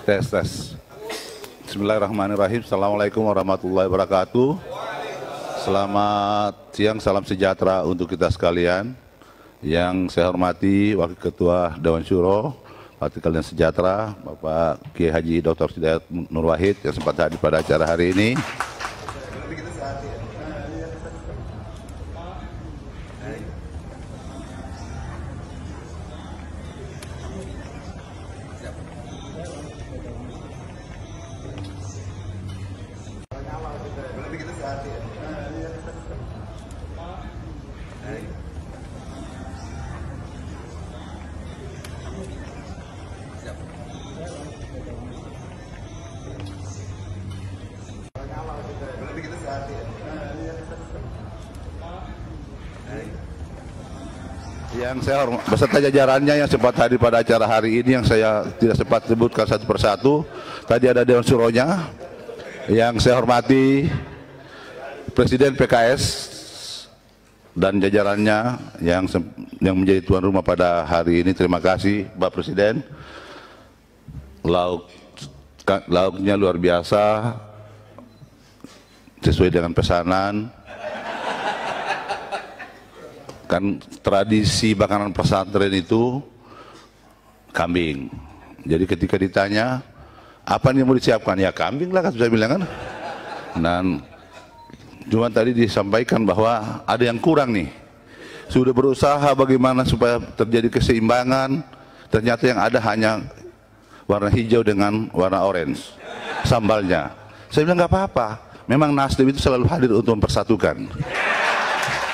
Tes tes. Bismillahirrahmanirrahim. Assalamualaikum warahmatullahi wabarakatuh. Selamat siang, salam sejahtera untuk kita sekalian. Yang saya hormati Wakil Ketua Dewan Syuro Partai Keadilan Sejahtera Bapak Kiai Haji Dr. Hidayat Nur Wahid yang sempat hadir pada acara hari ini. Saya hormat, beserta jajarannya yang sempat hadir pada acara hari ini yang saya tidak sempat sebutkan satu persatu. Tadi ada Dewan Suronya yang saya hormati Presiden PKS dan jajarannya yang yang menjadi tuan rumah pada hari ini. Terima kasih Pak Presiden. Lauk lauknya luar biasa sesuai dengan pesanan kan tradisi makanan pesantren itu kambing. Jadi ketika ditanya apa yang mau disiapkan ya kambing lah kan saya bilang kan. Dan cuma tadi disampaikan bahwa ada yang kurang nih. Sudah berusaha bagaimana supaya terjadi keseimbangan. Ternyata yang ada hanya warna hijau dengan warna orange sambalnya. Saya bilang nggak apa-apa. Memang Nasdem itu selalu hadir untuk mempersatukan.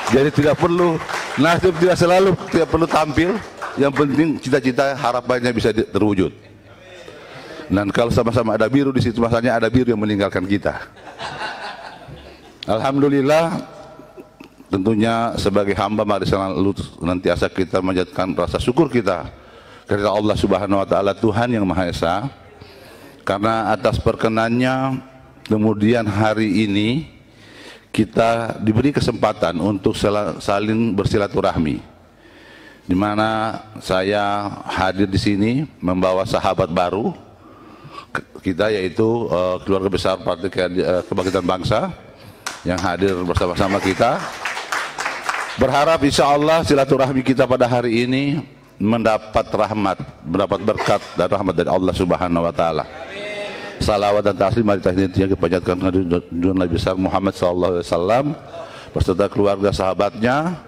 Jadi tidak perlu Nasdem tidak selalu tidak perlu tampil. Yang penting cita-cita harapannya bisa terwujud. Dan kalau sama-sama ada biru di situ masanya ada biru yang meninggalkan kita. Alhamdulillah tentunya sebagai hamba mari selalu nantiasa kita menjadikan rasa syukur kita kepada Allah Subhanahu wa taala Tuhan yang Maha Esa karena atas perkenannya kemudian hari ini kita diberi kesempatan untuk saling bersilaturahmi. Di mana saya hadir di sini membawa sahabat baru kita yaitu uh, keluarga besar Partai uh, Kebangkitan Bangsa yang hadir bersama-sama kita. Berharap insya Allah silaturahmi kita pada hari ini mendapat rahmat, mendapat berkat dan rahmat dari Allah Subhanahu wa taala salawat dan taslim mari kita kepanjatkan Nabi besar Muhammad sallallahu alaihi wasallam beserta keluarga sahabatnya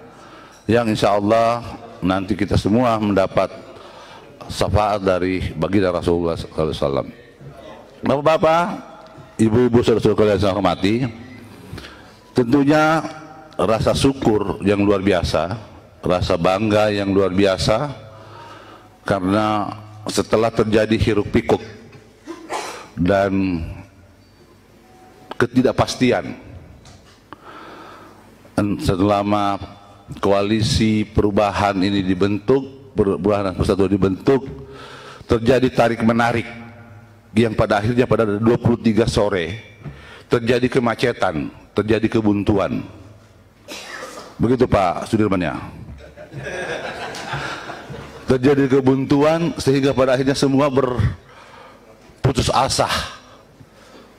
yang insya Allah nanti kita semua mendapat syafaat dari baginda Rasulullah sallallahu alaihi wasallam. Bapak-bapak, ibu-ibu saudara-saudara yang saya hormati, tentunya rasa syukur yang luar biasa, rasa bangga yang luar biasa karena setelah terjadi hiruk pikuk dan ketidakpastian. Selama koalisi perubahan ini dibentuk, perubahan persatuan dibentuk, terjadi tarik menarik yang pada akhirnya pada 23 sore terjadi kemacetan, terjadi kebuntuan. Begitu Pak Sudirman ya. Terjadi kebuntuan sehingga pada akhirnya semua berputus asa.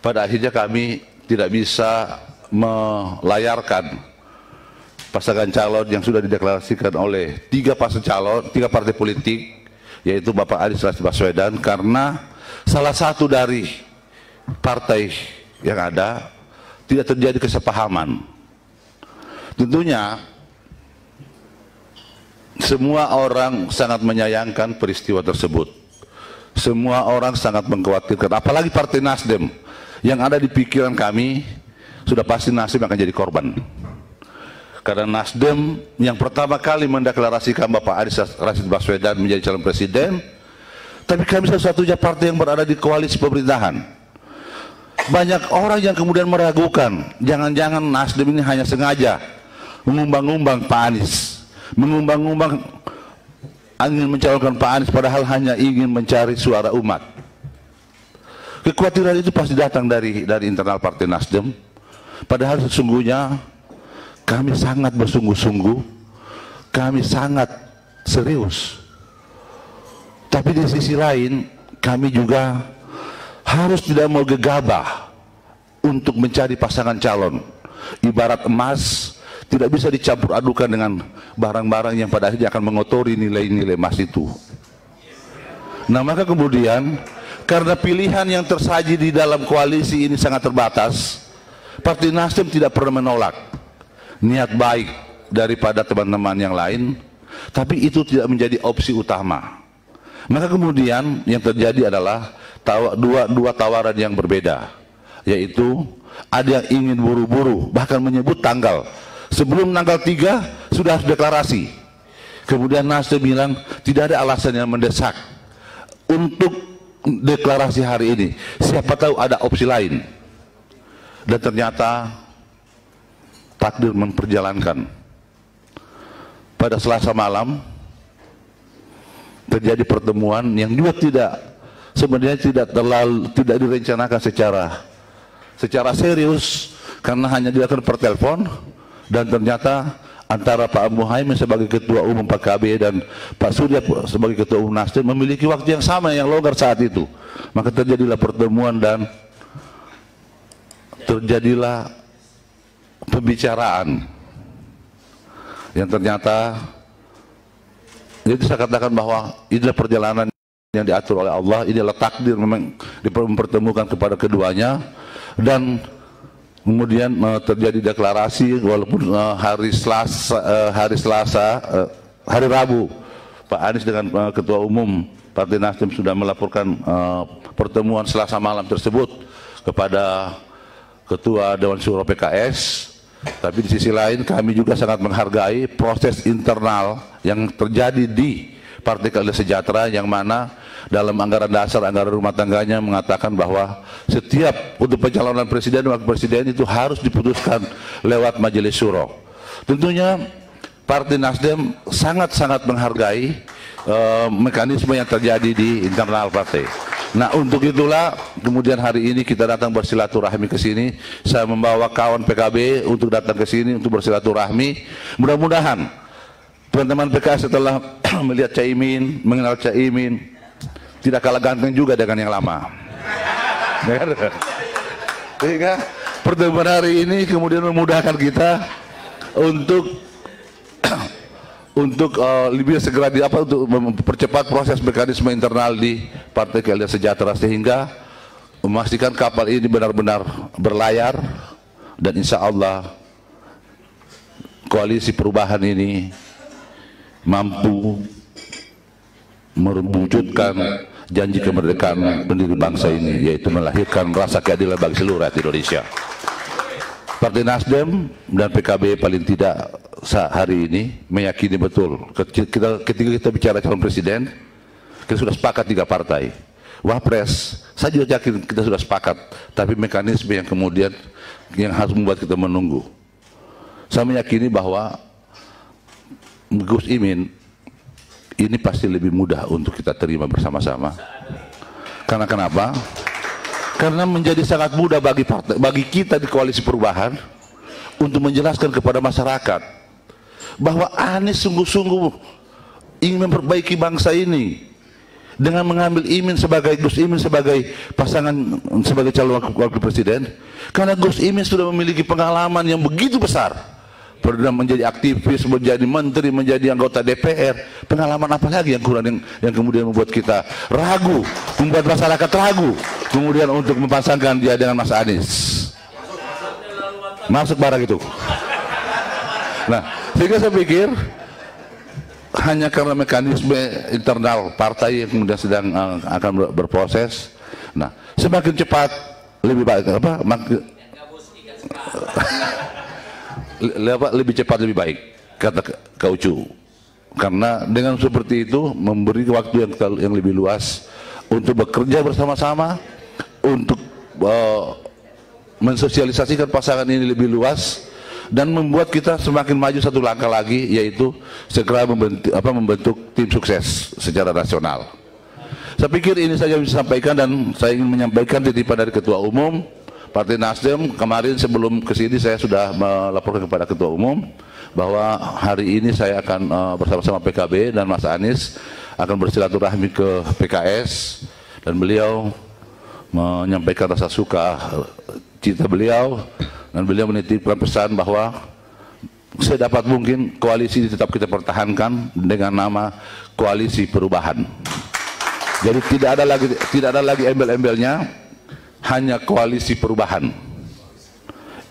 Pada akhirnya kami tidak bisa melayarkan pasangan calon yang sudah dideklarasikan oleh tiga pasangan calon, tiga partai politik, yaitu Bapak Anies Baswedan karena salah satu dari partai yang ada tidak terjadi kesepahaman. Tentunya semua orang sangat menyayangkan peristiwa tersebut. Semua orang sangat mengkhawatirkan, apalagi Partai Nasdem yang ada di pikiran kami sudah pasti Nasdem akan jadi korban. Karena Nasdem yang pertama kali mendeklarasikan Bapak Anies Rashid Baswedan menjadi calon presiden, tapi kami satu-satunya partai yang berada di koalisi pemerintahan. Banyak orang yang kemudian meragukan, jangan-jangan Nasdem ini hanya sengaja mengumbang-umbang Pak Anies, mengumbang-umbang ingin mencalonkan Pak Anies padahal hanya ingin mencari suara umat. Kekhawatiran itu pasti datang dari dari internal Partai Nasdem. Padahal sesungguhnya kami sangat bersungguh-sungguh, kami sangat serius. Tapi di sisi lain kami juga harus tidak mau gegabah untuk mencari pasangan calon. Ibarat emas tidak bisa dicampur adukan dengan barang-barang yang pada akhirnya akan mengotori nilai-nilai emas itu. Nah maka kemudian karena pilihan yang tersaji di dalam koalisi ini sangat terbatas, Partai Nasdem tidak pernah menolak niat baik daripada teman-teman yang lain, tapi itu tidak menjadi opsi utama. Maka kemudian yang terjadi adalah tawa, dua, dua tawaran yang berbeda, yaitu ada yang ingin buru-buru, bahkan menyebut tanggal. Sebelum tanggal 3 sudah deklarasi. Kemudian Nasdem bilang tidak ada alasan yang mendesak untuk deklarasi hari ini. Siapa tahu ada opsi lain. Dan ternyata takdir memperjalankan. Pada Selasa malam terjadi pertemuan yang juga tidak sebenarnya tidak terlalu tidak direncanakan secara secara serius karena hanya dilakukan per telepon dan ternyata antara Pak Muhaimin sebagai ketua umum PKB dan Pak Surya sebagai ketua umum Nasdem memiliki waktu yang sama yang longgar saat itu. Maka terjadilah pertemuan dan terjadilah pembicaraan. Yang ternyata jadi saya katakan bahwa inilah perjalanan yang diatur oleh Allah, ini adalah takdir memang dipertemukan kepada keduanya. Dan kemudian uh, terjadi deklarasi walaupun uh, hari Selasa uh, hari Selasa uh, hari Rabu Pak Anies dengan uh, ketua umum Partai Nasdem sudah melaporkan uh, pertemuan Selasa malam tersebut kepada ketua Dewan Syuro PKS tapi di sisi lain kami juga sangat menghargai proses internal yang terjadi di Partai Keadilan Sejahtera yang mana dalam anggaran dasar anggaran rumah tangganya mengatakan bahwa setiap untuk pencalonan presiden wakil presiden itu harus diputuskan lewat majelis syuro. Tentunya Partai Nasdem sangat-sangat menghargai uh, mekanisme yang terjadi di internal partai. Nah untuk itulah kemudian hari ini kita datang bersilaturahmi ke sini. Saya membawa kawan PKB untuk datang ke sini untuk bersilaturahmi. Mudah-mudahan teman-teman PKS setelah melihat Caimin, mengenal Caimin, tidak kalah ganteng juga dengan yang lama. Ya kan? Sehingga pertemuan hari ini kemudian memudahkan kita untuk untuk uh, lebih segera di apa untuk mempercepat proses mekanisme internal di Partai Keadilan Sejahtera sehingga memastikan kapal ini benar-benar berlayar dan insya Allah koalisi perubahan ini mampu mewujudkan janji kemerdekaan pendiri bangsa ini yaitu melahirkan rasa keadilan bagi seluruh rakyat Indonesia. Partai Nasdem dan PKB paling tidak hari ini meyakini betul kita ketika kita bicara calon presiden kita sudah sepakat tiga partai wapres, saya juga yakin kita sudah sepakat, tapi mekanisme yang kemudian yang harus membuat kita menunggu. Saya meyakini bahwa Gus Imin ini pasti lebih mudah untuk kita terima bersama-sama. Karena kenapa? Karena menjadi sangat mudah bagi partai, bagi kita di koalisi perubahan untuk menjelaskan kepada masyarakat bahwa Anies sungguh-sungguh ingin memperbaiki bangsa ini dengan mengambil Imin sebagai Gus Imin sebagai pasangan sebagai calon wakil, presiden karena Gus Imin sudah memiliki pengalaman yang begitu besar pernah menjadi aktivis, menjadi menteri, menjadi anggota DPR. Pengalaman apa lagi yang kurang yang, yang kemudian membuat kita ragu, membuat masyarakat ragu, kemudian untuk mempasangkan dia dengan Mas Anies. Masuk barang itu. Nah, sehingga saya pikir hanya karena mekanisme internal partai yang kemudian sedang uh, akan ber- berproses. Nah, semakin cepat lebih baik apa? Mak- lebih cepat lebih baik kata K- Kaucu karena dengan seperti itu memberi waktu yang yang lebih luas untuk bekerja bersama-sama untuk uh, mensosialisasikan pasangan ini lebih luas dan membuat kita semakin maju satu langkah lagi yaitu segera membentuk, apa, membentuk tim sukses secara nasional. Saya pikir ini saja yang bisa sampaikan dan saya ingin menyampaikan titipan dari Ketua Umum Partai Nasdem kemarin sebelum ke sini saya sudah melaporkan kepada Ketua Umum bahwa hari ini saya akan eh, bersama-sama PKB dan Mas Anies akan bersilaturahmi ke PKS dan beliau menyampaikan rasa suka eh, cita beliau. Dan beliau menitipkan pesan bahwa sedapat mungkin koalisi ini tetap kita pertahankan dengan nama koalisi perubahan. Jadi tidak ada lagi tidak ada lagi embel-embelnya, hanya koalisi perubahan.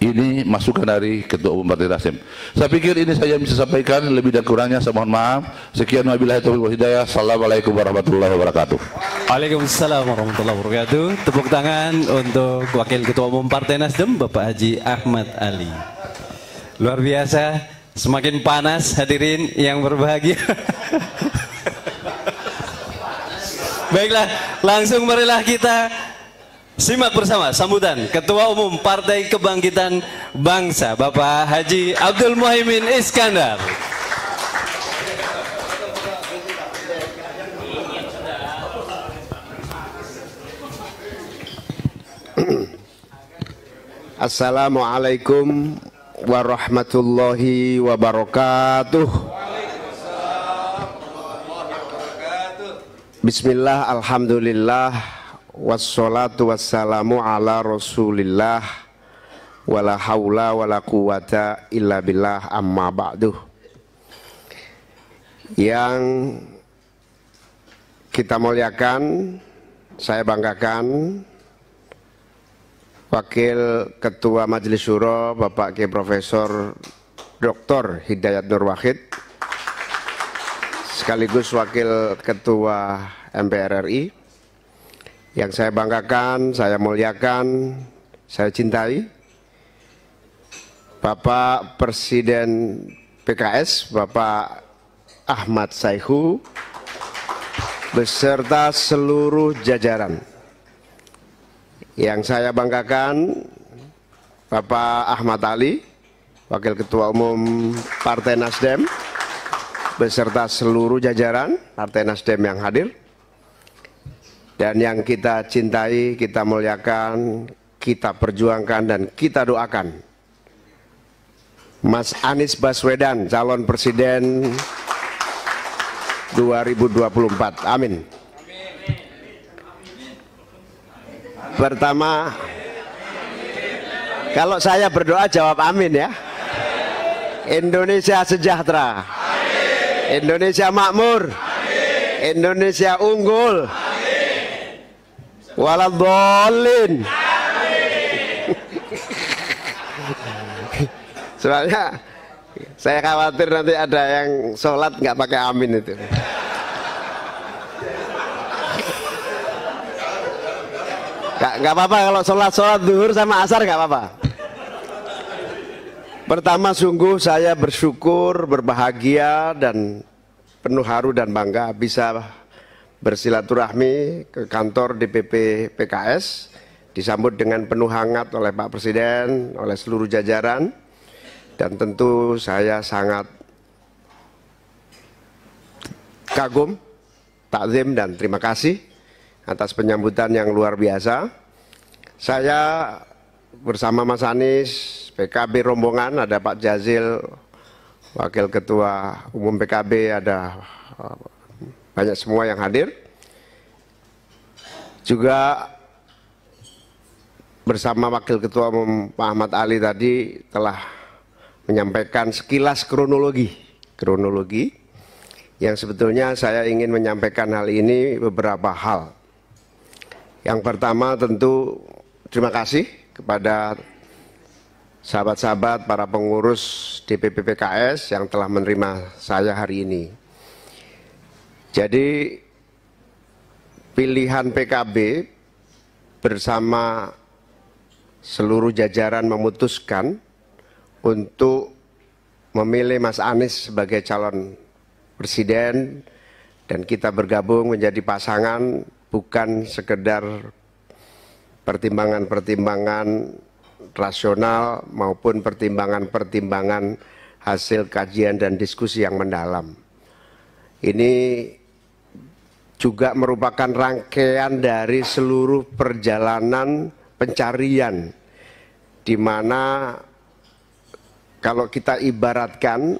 Ini masukan dari Ketua Umum Partai Nasdem. Saya pikir ini saja yang bisa sampaikan, lebih dan kurangnya saya mohon maaf. Sekian wabillahi taufiq wal hidayah. Assalamualaikum warahmatullahi wabarakatuh. Waalaikumsalam warahmatullahi wabarakatuh. Tepuk tangan untuk Wakil Ketua Umum Partai Nasdem Bapak Haji Ahmad Ali. Luar biasa, semakin panas hadirin yang berbahagia. Baiklah, langsung marilah kita simak bersama sambutan Ketua Umum Partai Kebangkitan Bangsa Bapak Haji Abdul Muhaimin Iskandar. Assalamualaikum warahmatullahi wabarakatuh. Bismillah, alhamdulillah, wassalatu wassalamu ala rasulillah, wala hawla wala quwata illa billah amma ba'du. Yang kita muliakan, saya banggakan, Wakil Ketua Majelis Syuro Bapak Ki Profesor Dr. Hidayat Nur Wahid sekaligus Wakil Ketua MPR RI yang saya banggakan, saya muliakan, saya cintai Bapak Presiden PKS Bapak Ahmad Saihu beserta seluruh jajaran yang saya banggakan Bapak Ahmad Ali, Wakil Ketua Umum Partai Nasdem, beserta seluruh jajaran Partai Nasdem yang hadir. Dan yang kita cintai, kita muliakan, kita perjuangkan dan kita doakan. Mas Anies Baswedan, calon presiden 2024. Amin. Pertama, kalau saya berdoa jawab amin ya. Indonesia sejahtera. Indonesia makmur. Indonesia unggul. Waladolin. Soalnya saya khawatir nanti ada yang sholat nggak pakai amin itu. Gak, gak apa-apa kalau sholat sholat duhur sama asar gak apa-apa. Pertama sungguh saya bersyukur, berbahagia dan penuh haru dan bangga bisa bersilaturahmi ke kantor DPP PKS disambut dengan penuh hangat oleh Pak Presiden, oleh seluruh jajaran dan tentu saya sangat kagum, takzim dan terima kasih atas penyambutan yang luar biasa. Saya bersama Mas Anies, PKB rombongan, ada Pak Jazil, Wakil Ketua Umum PKB, ada uh, banyak semua yang hadir. Juga bersama Wakil Ketua Umum Pak Ahmad Ali tadi telah menyampaikan sekilas kronologi, kronologi yang sebetulnya saya ingin menyampaikan hal ini beberapa hal. Yang pertama tentu terima kasih kepada sahabat-sahabat para pengurus DPP PKS yang telah menerima saya hari ini. Jadi pilihan PKB bersama seluruh jajaran memutuskan untuk memilih Mas Anies sebagai calon presiden dan kita bergabung menjadi pasangan bukan sekedar pertimbangan-pertimbangan rasional maupun pertimbangan-pertimbangan hasil kajian dan diskusi yang mendalam. Ini juga merupakan rangkaian dari seluruh perjalanan pencarian di mana kalau kita ibaratkan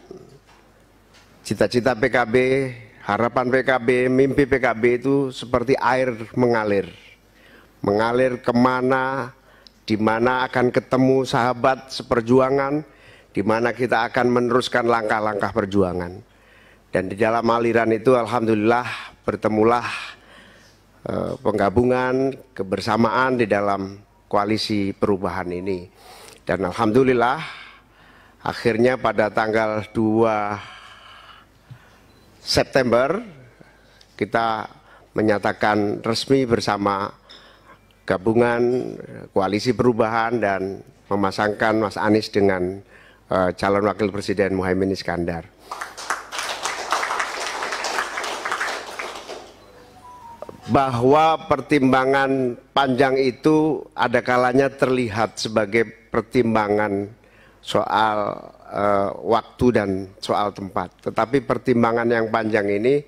Cita-cita PKB, harapan PKB, mimpi PKB itu seperti air mengalir. Mengalir ke mana, di mana akan ketemu sahabat seperjuangan, di mana kita akan meneruskan langkah-langkah perjuangan. Dan di dalam aliran itu Alhamdulillah bertemulah eh, penggabungan, kebersamaan di dalam koalisi perubahan ini. Dan Alhamdulillah akhirnya pada tanggal 2 September kita menyatakan resmi bersama gabungan koalisi perubahan dan memasangkan Mas Anies dengan uh, calon wakil presiden Muhaimin Iskandar. Bahwa pertimbangan panjang itu ada kalanya terlihat sebagai pertimbangan soal uh, waktu dan soal tempat. Tetapi pertimbangan yang panjang ini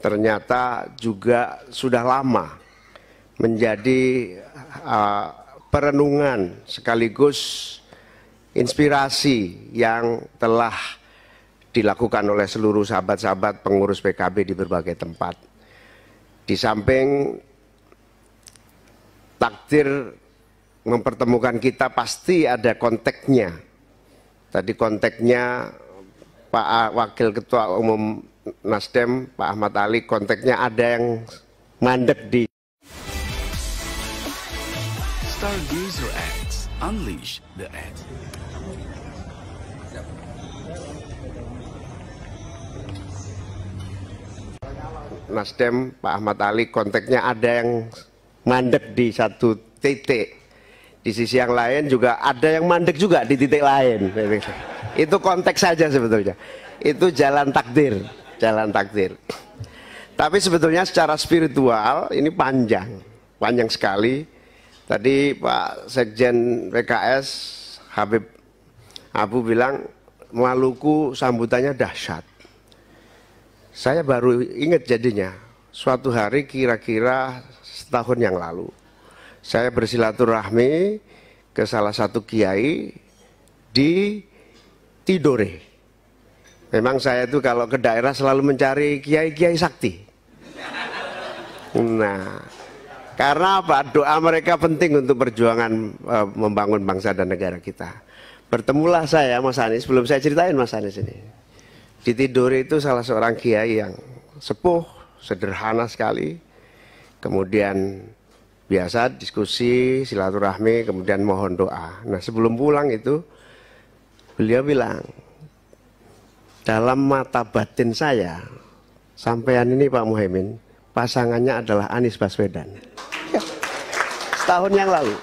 ternyata juga sudah lama menjadi uh, perenungan sekaligus inspirasi yang telah dilakukan oleh seluruh sahabat-sahabat pengurus PKB di berbagai tempat. Di samping takdir mempertemukan kita pasti ada konteksnya Tadi konteksnya Pak Wakil Ketua Umum Nasdem Pak Ahmad Ali konteksnya ada yang mandek di X Unleash the Nasdem Pak Ahmad Ali konteksnya ada yang mandek di satu titik di sisi yang lain juga ada yang mandek juga di titik lain. Itu konteks saja sebetulnya. Itu jalan takdir, jalan takdir. Tapi sebetulnya secara spiritual ini panjang, panjang sekali. Tadi Pak Sekjen PKS Habib Abu bilang Maluku sambutannya dahsyat. Saya baru ingat jadinya suatu hari kira-kira setahun yang lalu saya bersilaturahmi ke salah satu kiai di Tidore. Memang saya itu kalau ke daerah selalu mencari kiai-kiai sakti. Nah, karena apa? Doa mereka penting untuk perjuangan e, membangun bangsa dan negara kita. Bertemulah saya Mas Anies, belum saya ceritain Mas Anies ini. Tidore itu salah seorang kiai yang sepuh, sederhana sekali. Kemudian biasa diskusi silaturahmi kemudian mohon doa. Nah sebelum pulang itu beliau bilang dalam mata batin saya sampean ini Pak Muhaimin pasangannya adalah Anies Baswedan. Ya, setahun yang lalu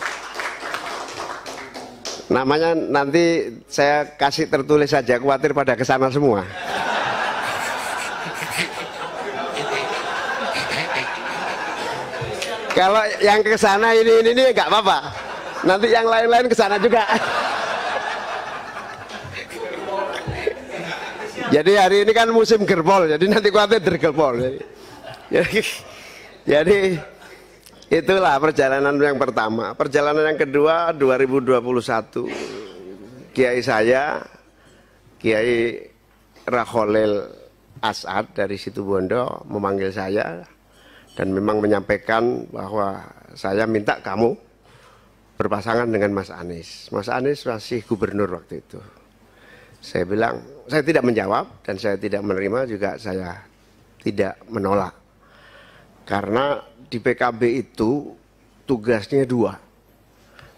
namanya nanti saya kasih tertulis saja khawatir pada ke sana semua Kalau yang ke sana ini ini ini nggak apa-apa. Nanti yang lain-lain ke sana juga. Jadi hari ini kan musim gerbol, jadi nanti dergerbol. Jadi, jadi, jadi itulah perjalanan yang pertama. Perjalanan yang kedua 2021 Kiai saya Kiai Raholil As'ad dari situ Bondo memanggil saya dan memang menyampaikan bahwa saya minta kamu berpasangan dengan Mas Anies. Mas Anies masih gubernur waktu itu. Saya bilang, saya tidak menjawab dan saya tidak menerima juga saya tidak menolak. Karena di PKB itu tugasnya dua.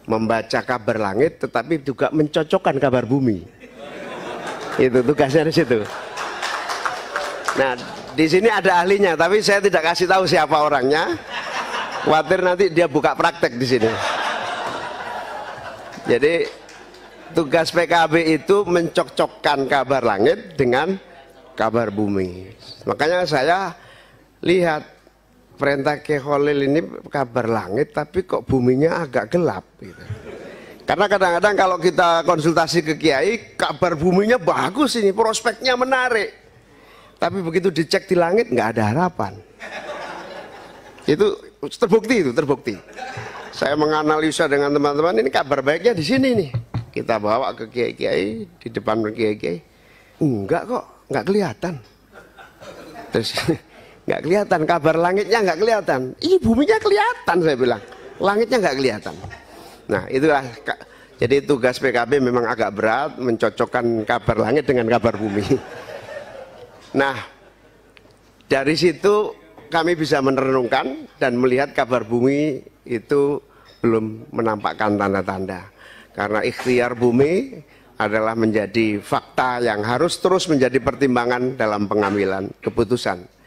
Membaca kabar langit tetapi juga mencocokkan kabar bumi. Itu tugasnya di situ. Nah, di sini ada ahlinya, tapi saya tidak kasih tahu siapa orangnya. Khawatir nanti dia buka praktek di sini. Jadi tugas PKB itu mencocokkan kabar langit dengan kabar bumi. Makanya saya lihat perintah Keholil ini kabar langit tapi kok buminya agak gelap gitu. Karena kadang-kadang kalau kita konsultasi ke kiai, kabar buminya bagus ini, prospeknya menarik. Tapi begitu dicek di langit nggak ada harapan. Itu terbukti itu, terbukti. Saya menganalisa dengan teman-teman ini kabar baiknya di sini nih. Kita bawa ke kiai-kiai di depan kiai-kiai. Enggak kok, nggak kelihatan. Terus nggak kelihatan kabar langitnya nggak kelihatan. Ini buminya kelihatan saya bilang. Langitnya nggak kelihatan. Nah itulah jadi tugas PKB memang agak berat mencocokkan kabar langit dengan kabar bumi. Nah dari situ kami bisa merenungkan dan melihat kabar bumi itu belum menampakkan tanda-tanda. Karena ikhtiar bumi adalah menjadi fakta yang harus terus menjadi pertimbangan dalam pengambilan keputusan.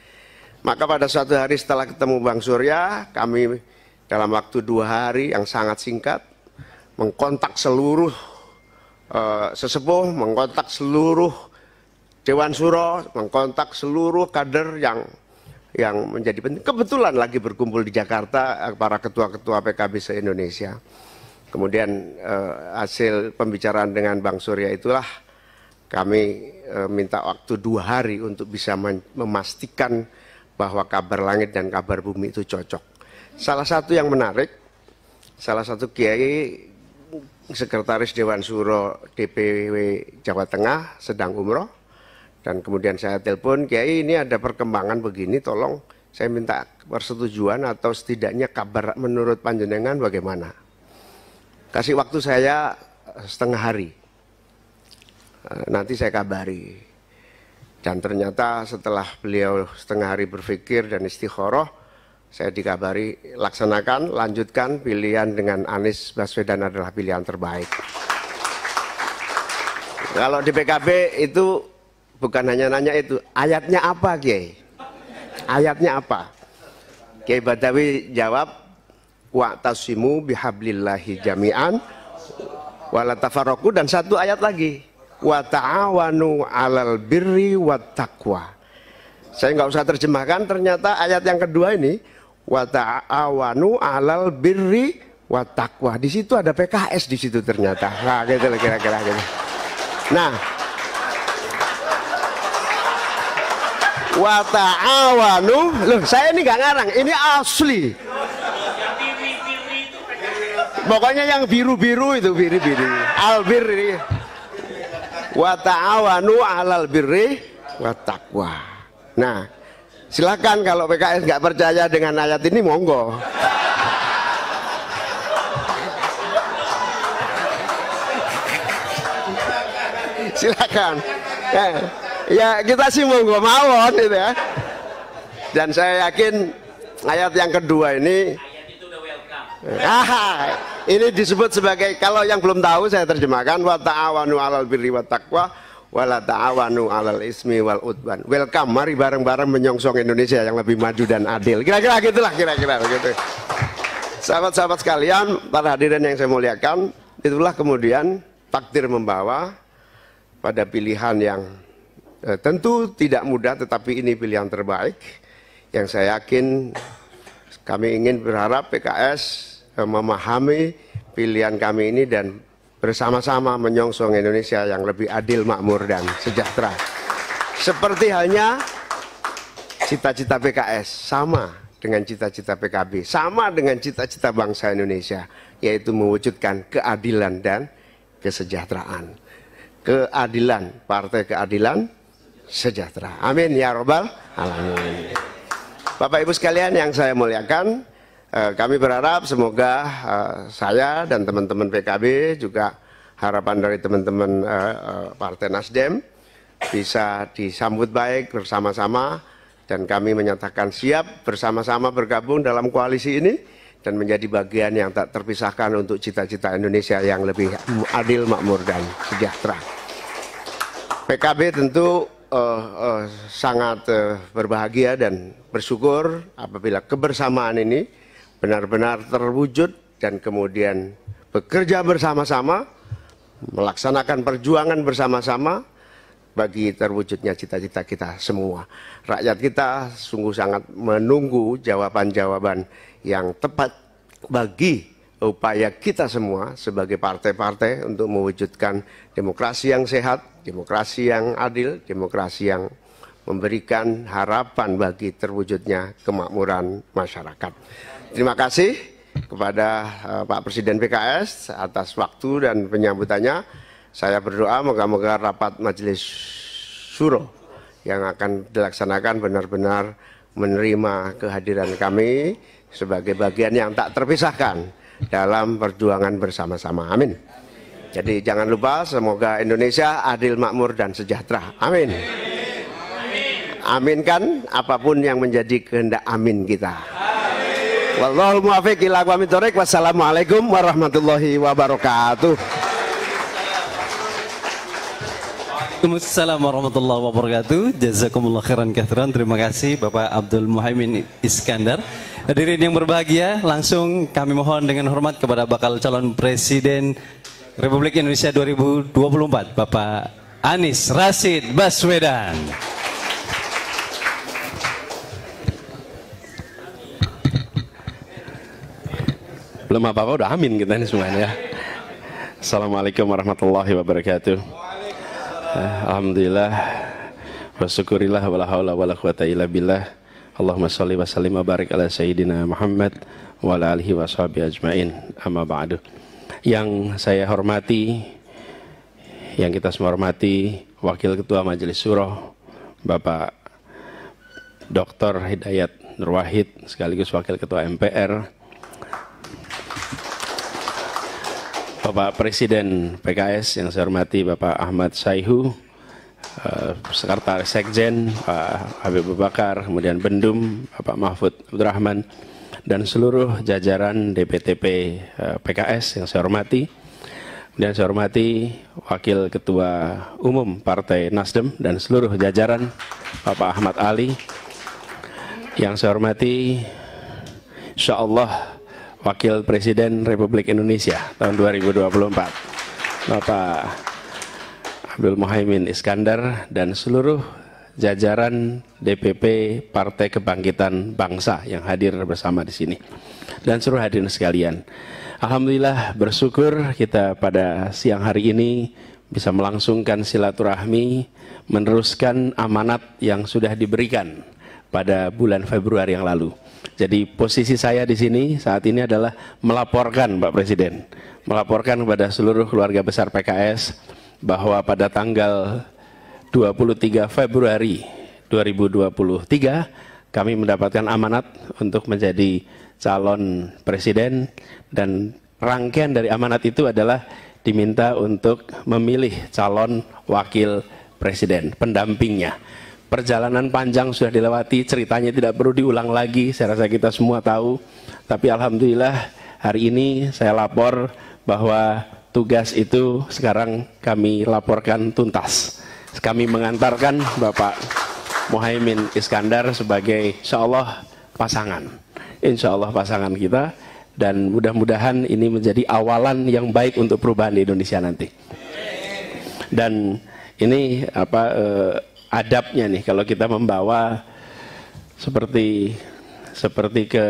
Maka pada suatu hari setelah ketemu Bang Surya, kami dalam waktu dua hari yang sangat singkat mengkontak seluruh uh, sesepuh, mengkontak seluruh Dewan Suro, mengkontak seluruh kader yang yang menjadi penting. Kebetulan lagi berkumpul di Jakarta eh, para ketua-ketua PKB se-Indonesia. Kemudian uh, hasil pembicaraan dengan Bang Surya itulah kami uh, minta waktu dua hari untuk bisa memastikan bahwa kabar langit dan kabar bumi itu cocok. Salah satu yang menarik, salah satu kiai sekretaris Dewan Suro DPW Jawa Tengah sedang umroh. Dan kemudian saya telepon Kiai ini ada perkembangan begini tolong saya minta persetujuan atau setidaknya kabar menurut panjenengan bagaimana? Kasih waktu saya setengah hari. Nanti saya kabari dan ternyata setelah beliau setengah hari berpikir dan istikharah saya dikabari laksanakan, lanjutkan pilihan dengan Anies Baswedan adalah pilihan terbaik. Kalau di PKB itu bukan hanya nanya itu, ayatnya apa Kiai? Ayatnya apa? Kiai Badawi jawab, wa tasimu bihablillahi jami'an wala tafarroku dan satu ayat lagi wa ta'awanu alal birri wa taqwa. Saya nggak usah terjemahkan, ternyata ayat yang kedua ini wa ta'awanu alal birri wa taqwa. Di situ ada PKS di situ ternyata. Nah, gitu kira-kira gitu. Nah, wa ta'awanu, loh saya ini nggak ngarang, ini asli. Pokoknya yang biru-biru itu biru-biru. Al birri wa ta'awanu alal birri wa taqwa. Nah, Silakan kalau PKS nggak percaya dengan ayat ini monggo. Silakan. Ya, ya kita sih monggo mawon itu ya. Dan saya yakin ayat yang kedua ini Ini disebut sebagai kalau yang belum tahu saya terjemahkan wa ta'awanu alal birri wa taqwa wala ta'awanu alal ismi wal udwan. Welcome, mari bareng-bareng menyongsong Indonesia yang lebih maju dan adil. Kira-kira gitulah kira-kira begitu. Sahabat-sahabat sekalian, para hadirin yang saya muliakan, itulah kemudian takdir membawa pada pilihan yang eh, tentu tidak mudah tetapi ini pilihan terbaik yang saya yakin Kami ingin berharap PKS memahami pilihan kami ini dan bersama-sama menyongsong Indonesia yang lebih adil, makmur, dan sejahtera. Seperti halnya cita-cita PKS sama dengan cita-cita PKB, sama dengan cita-cita bangsa Indonesia, yaitu mewujudkan keadilan dan kesejahteraan. Keadilan, partai keadilan, sejahtera. Amin ya robbal alamin. Bapak Ibu sekalian yang saya muliakan, eh, kami berharap semoga eh, saya dan teman-teman PKB juga harapan dari teman-teman eh, eh, Partai Nasdem bisa disambut baik bersama-sama dan kami menyatakan siap bersama-sama bergabung dalam koalisi ini dan menjadi bagian yang tak terpisahkan untuk cita-cita Indonesia yang lebih adil, makmur, dan sejahtera. PKB tentu eh, eh, sangat eh, berbahagia dan bersyukur apabila kebersamaan ini benar-benar terwujud dan kemudian bekerja bersama-sama, melaksanakan perjuangan bersama-sama bagi terwujudnya cita-cita kita semua. Rakyat kita sungguh sangat menunggu jawaban-jawaban yang tepat bagi upaya kita semua sebagai partai-partai untuk mewujudkan demokrasi yang sehat, demokrasi yang adil, demokrasi yang memberikan harapan bagi terwujudnya kemakmuran masyarakat. Terima kasih kepada uh, Pak Presiden PKS atas waktu dan penyambutannya. Saya berdoa moga-moga rapat majelis suro yang akan dilaksanakan benar-benar menerima kehadiran kami sebagai bagian yang tak terpisahkan dalam perjuangan bersama-sama. Amin. Jadi jangan lupa semoga Indonesia adil, makmur dan sejahtera. Amin. Aminkan apa pun yang menjadi kehendak amin kita. Wallahul muwaffiq ila aqwamit thoriq. Wassalamualaikum warahmatullahi wabarakatuh. Waalaikumsalam warahmatullahi wabarakatuh. Jazakumullah khairan kathiran. Terima kasih Bapak Abdul Muhaimin Iskandar. Hadirin yang berbahagia, langsung kami mohon dengan hormat kepada bakal calon presiden Republik Indonesia 2024, Bapak Anies Rashid Baswedan. Belum apa-apa udah amin kita ini semuanya. Assalamualaikum warahmatullahi wabarakatuh. Eh, Alhamdulillah wa syukurillah wala haula wala quwata illa billah. Allahumma shalli wa sallim wa barik ala sayyidina Muhammad wa ala alihi wa sahbihi ajmain. Amma ba'du. Yang saya hormati yang kita semua hormati Wakil Ketua Majelis Suro Bapak Dr. Hidayat Nur Wahid sekaligus Wakil Ketua MPR Bapak Presiden PKS yang saya hormati Bapak Ahmad Saihu, eh, Sekretaris Sekjen Pak Habib Bakar, kemudian Bendum Bapak Mahfud Abdurrahman, dan seluruh jajaran DPTP eh, PKS yang saya hormati. Kemudian saya hormati Wakil Ketua Umum Partai Nasdem dan seluruh jajaran Bapak Ahmad Ali. Yang saya hormati Insya Allah Wakil Presiden Republik Indonesia tahun 2024 Bapak Abdul Muhaimin Iskandar dan seluruh jajaran DPP Partai Kebangkitan Bangsa yang hadir bersama di sini dan seluruh hadirin sekalian. Alhamdulillah bersyukur kita pada siang hari ini bisa melangsungkan silaturahmi meneruskan amanat yang sudah diberikan pada bulan Februari yang lalu. Jadi posisi saya di sini saat ini adalah melaporkan Pak Presiden, melaporkan kepada seluruh keluarga besar PKS bahwa pada tanggal 23 Februari 2023 kami mendapatkan amanat untuk menjadi calon presiden dan rangkaian dari amanat itu adalah diminta untuk memilih calon wakil presiden, pendampingnya. Perjalanan panjang sudah dilewati, ceritanya tidak perlu diulang lagi, saya rasa kita semua tahu. Tapi alhamdulillah hari ini saya lapor bahwa tugas itu sekarang kami laporkan tuntas. Kami mengantarkan Bapak Muhaimin Iskandar sebagai insya Allah pasangan. Insya Allah pasangan kita dan mudah-mudahan ini menjadi awalan yang baik untuk perubahan di Indonesia nanti. Dan ini apa eh, adabnya nih kalau kita membawa seperti seperti ke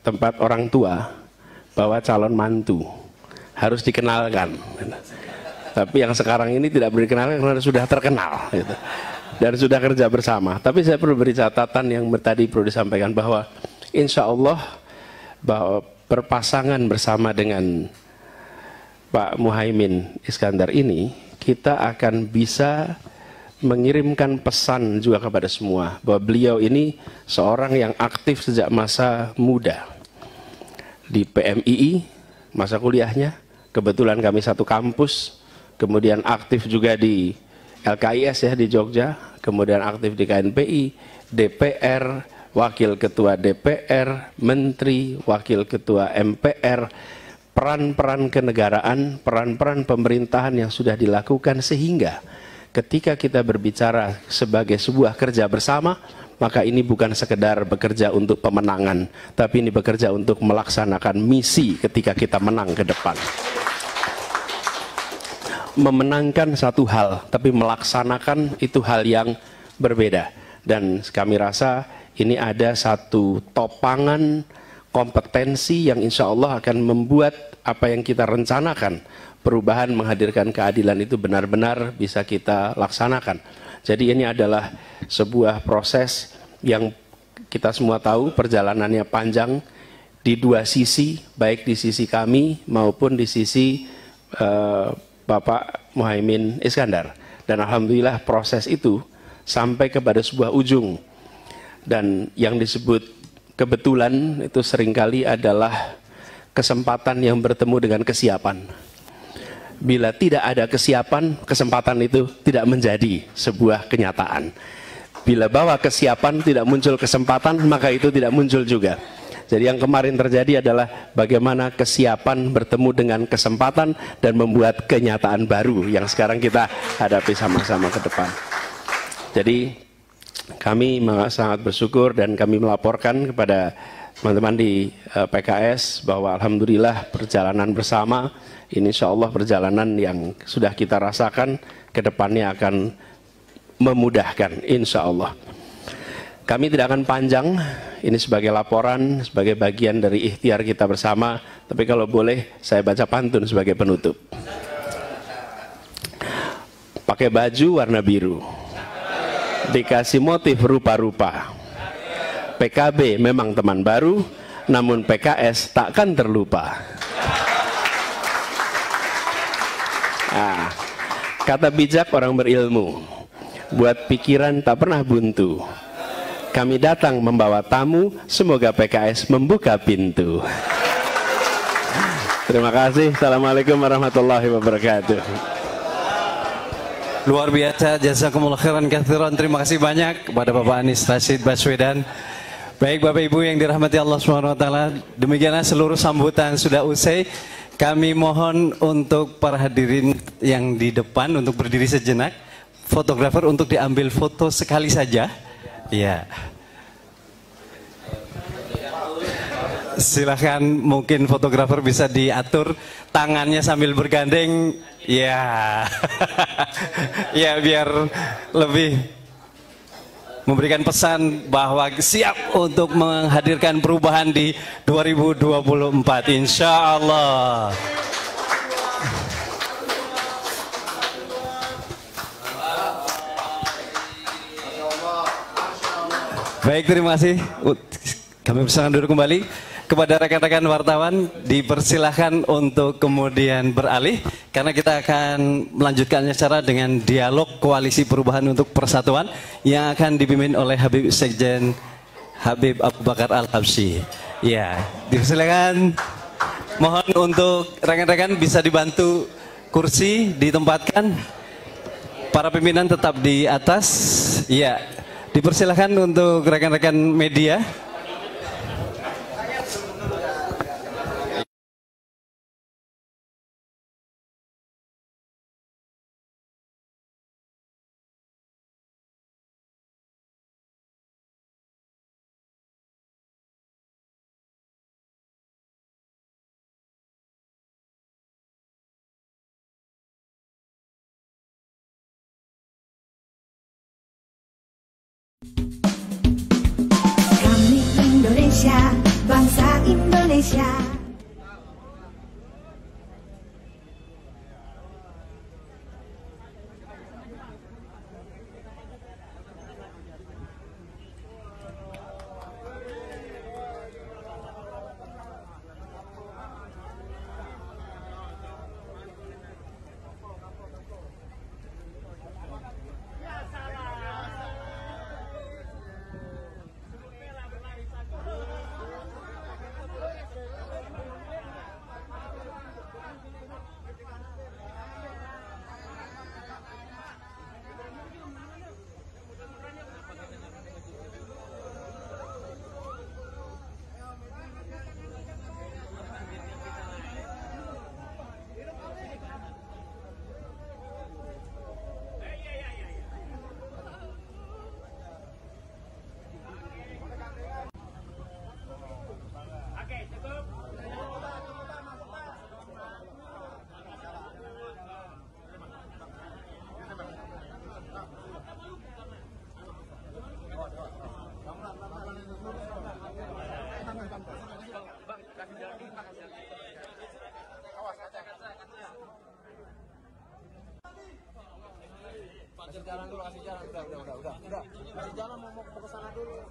tempat orang tua bawa calon mantu harus dikenalkan. Tapi yang sekarang ini tidak dikenalkan karena sudah terkenal gitu. dan sudah kerja bersama. Tapi saya perlu beri catatan yang tadi perlu disampaikan bahwa insya Allah bahwa berpasangan bersama dengan Pak Muhaimin Iskandar ini kita akan bisa mengirimkan pesan juga kepada semua bahwa beliau ini seorang yang aktif sejak masa muda. Di PMII masa kuliahnya kebetulan kami satu kampus kemudian aktif juga di LKIS ya di Jogja kemudian aktif di KNPI DPR wakil ketua DPR menteri wakil ketua MPR peran-peran kenegaraan peran-peran pemerintahan yang sudah dilakukan sehingga ketika kita berbicara sebagai sebuah kerja bersama maka ini bukan sekedar bekerja untuk pemenangan tapi ini bekerja untuk melaksanakan misi ketika kita menang ke depan memenangkan satu hal, tapi melaksanakan itu hal yang berbeda. Dan kami rasa ini ada satu topangan kompetensi yang insya Allah akan membuat apa yang kita rencanakan, perubahan menghadirkan keadilan itu benar-benar bisa kita laksanakan. Jadi ini adalah sebuah proses yang kita semua tahu perjalanannya panjang di dua sisi, baik di sisi kami maupun di sisi uh, Bapak Muhaimin Iskandar. Dan Alhamdulillah proses itu sampai kepada sebuah ujung. Dan yang disebut kebetulan itu sering kali adalah kesempatan yang bertemu dengan kesiapan. Bila tidak ada kesiapan, kesempatan itu tidak menjadi sebuah kenyataan. Bila bawa kesiapan tidak muncul kesempatan, maka itu tidak muncul juga. Jadi yang kemarin terjadi adalah bagaimana kesiapan bertemu dengan kesempatan dan membuat kenyataan baru yang sekarang kita hadapi sama-sama ke depan. Jadi kami sangat bersyukur dan kami melaporkan kepada teman-teman di eh, PKS bahwa Alhamdulillah perjalanan bersama ini insya Allah perjalanan yang sudah kita rasakan ke depannya akan memudahkan insya Allah. Kami tidak akan panjang, ini sebagai laporan, sebagai bagian dari ikhtiar kita bersama. Tapi kalau boleh, saya baca pantun sebagai penutup. Pakai baju warna biru, dikasih motif rupa-rupa. PKB memang teman baru, namun PKS takkan terlupa. Nah, kata bijak orang berilmu, buat pikiran tak pernah buntu kami datang membawa tamu, semoga PKS membuka pintu. Terima kasih. Assalamualaikum warahmatullahi wabarakatuh. Luar biasa, jazakumullah khairan kathiran. Terima kasih banyak kepada Bapak Anies Rashid Baswedan. Baik Bapak Ibu yang dirahmati Allah SWT, demikianlah seluruh sambutan sudah usai. Kami mohon untuk para hadirin yang di depan untuk berdiri sejenak. Fotografer untuk diambil foto sekali saja. Iya. Silahkan mungkin fotografer bisa diatur tangannya sambil bergandeng. Ya, ya biar lebih memberikan pesan bahwa siap untuk menghadirkan perubahan di 2024 insya Allah. Baik, terima kasih. Kami persilakan duduk kembali kepada rekan-rekan wartawan dipersilahkan untuk kemudian beralih karena kita akan melanjutkan acara dengan dialog koalisi perubahan untuk persatuan yang akan dipimpin oleh Habib Sekjen Habib Abu Bakar Al Habsyi. Ya, dipersilakan. Mohon untuk rekan-rekan bisa dibantu kursi ditempatkan. Para pimpinan tetap di atas. Ya, Dipersilahkan untuk rekan-rekan media. jalan dulu kasih jalan. Udah udah udah udah. Kasih jalan mau mau ke sana dulu.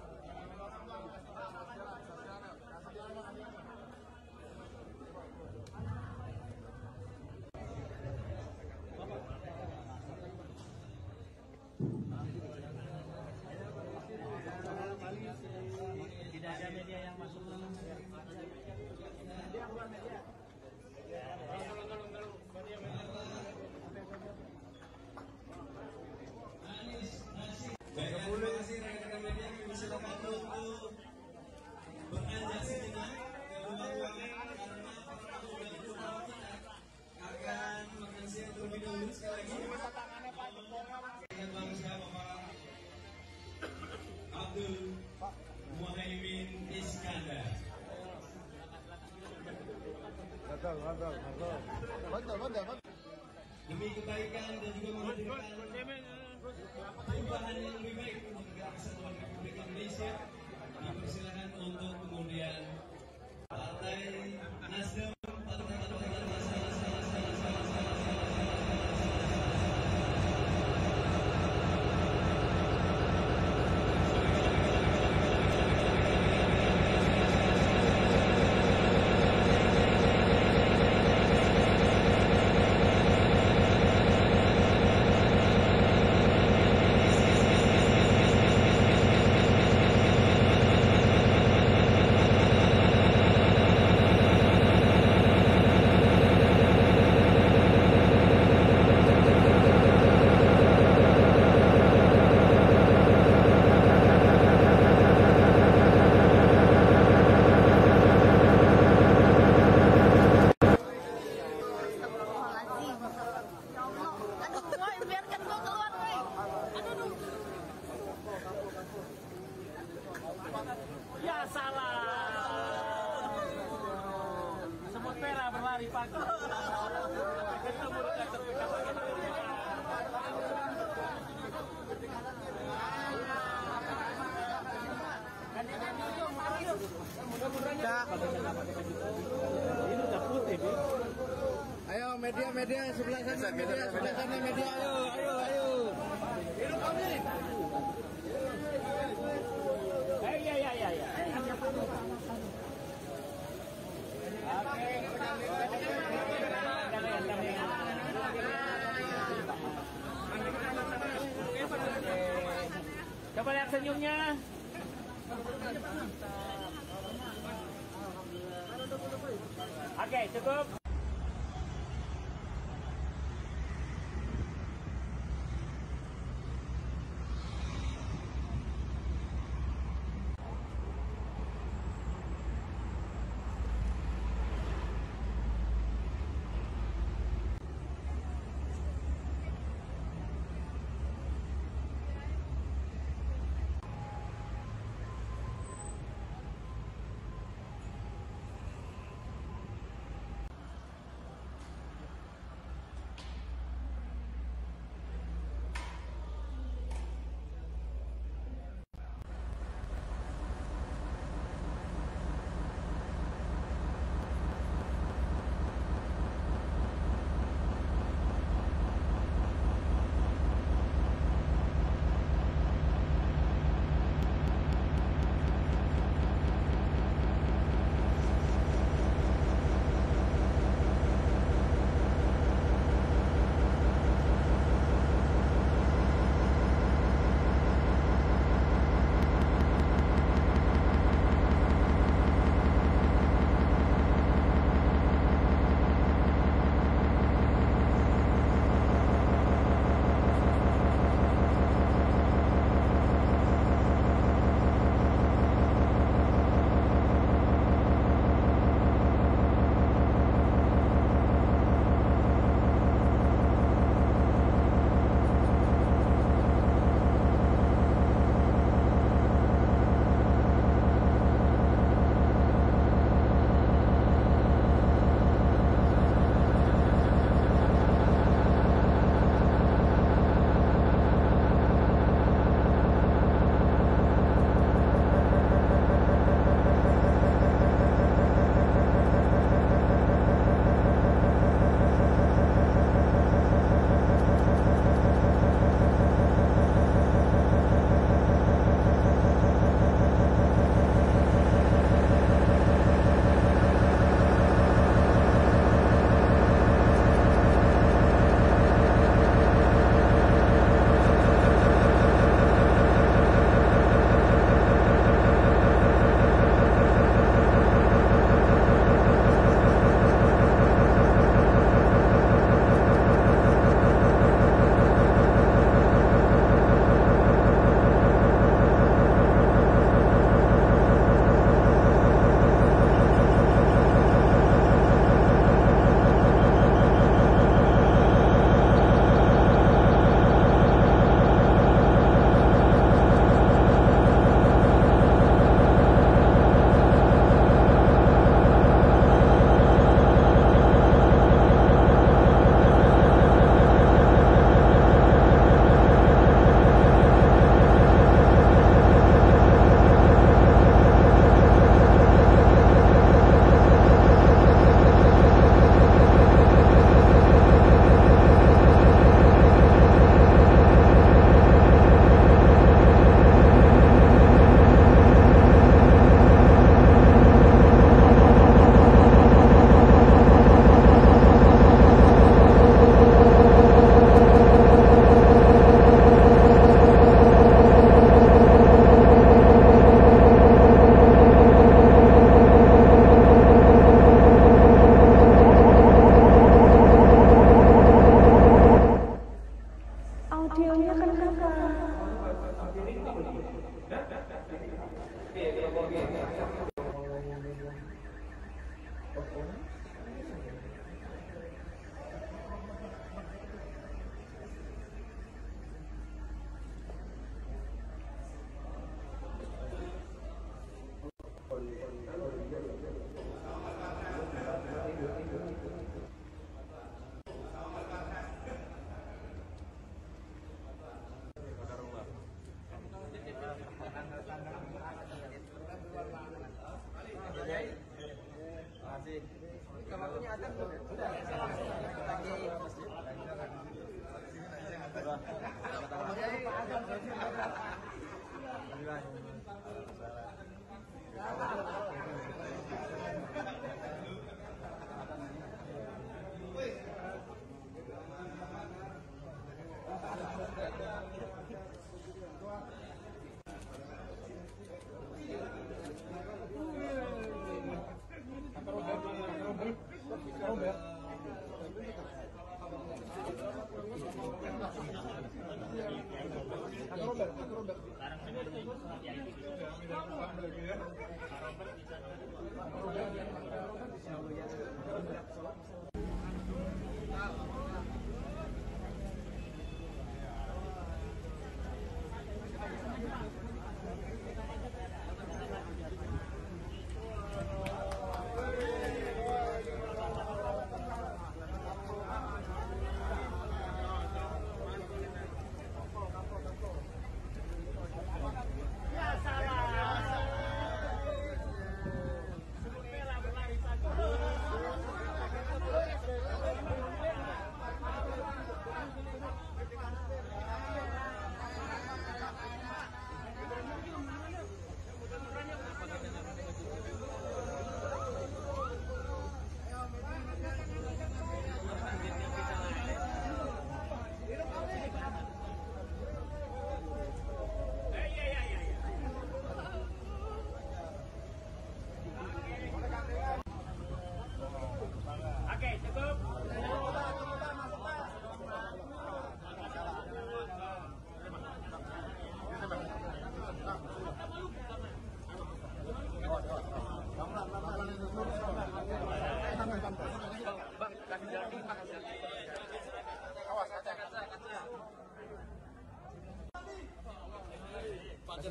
Cadê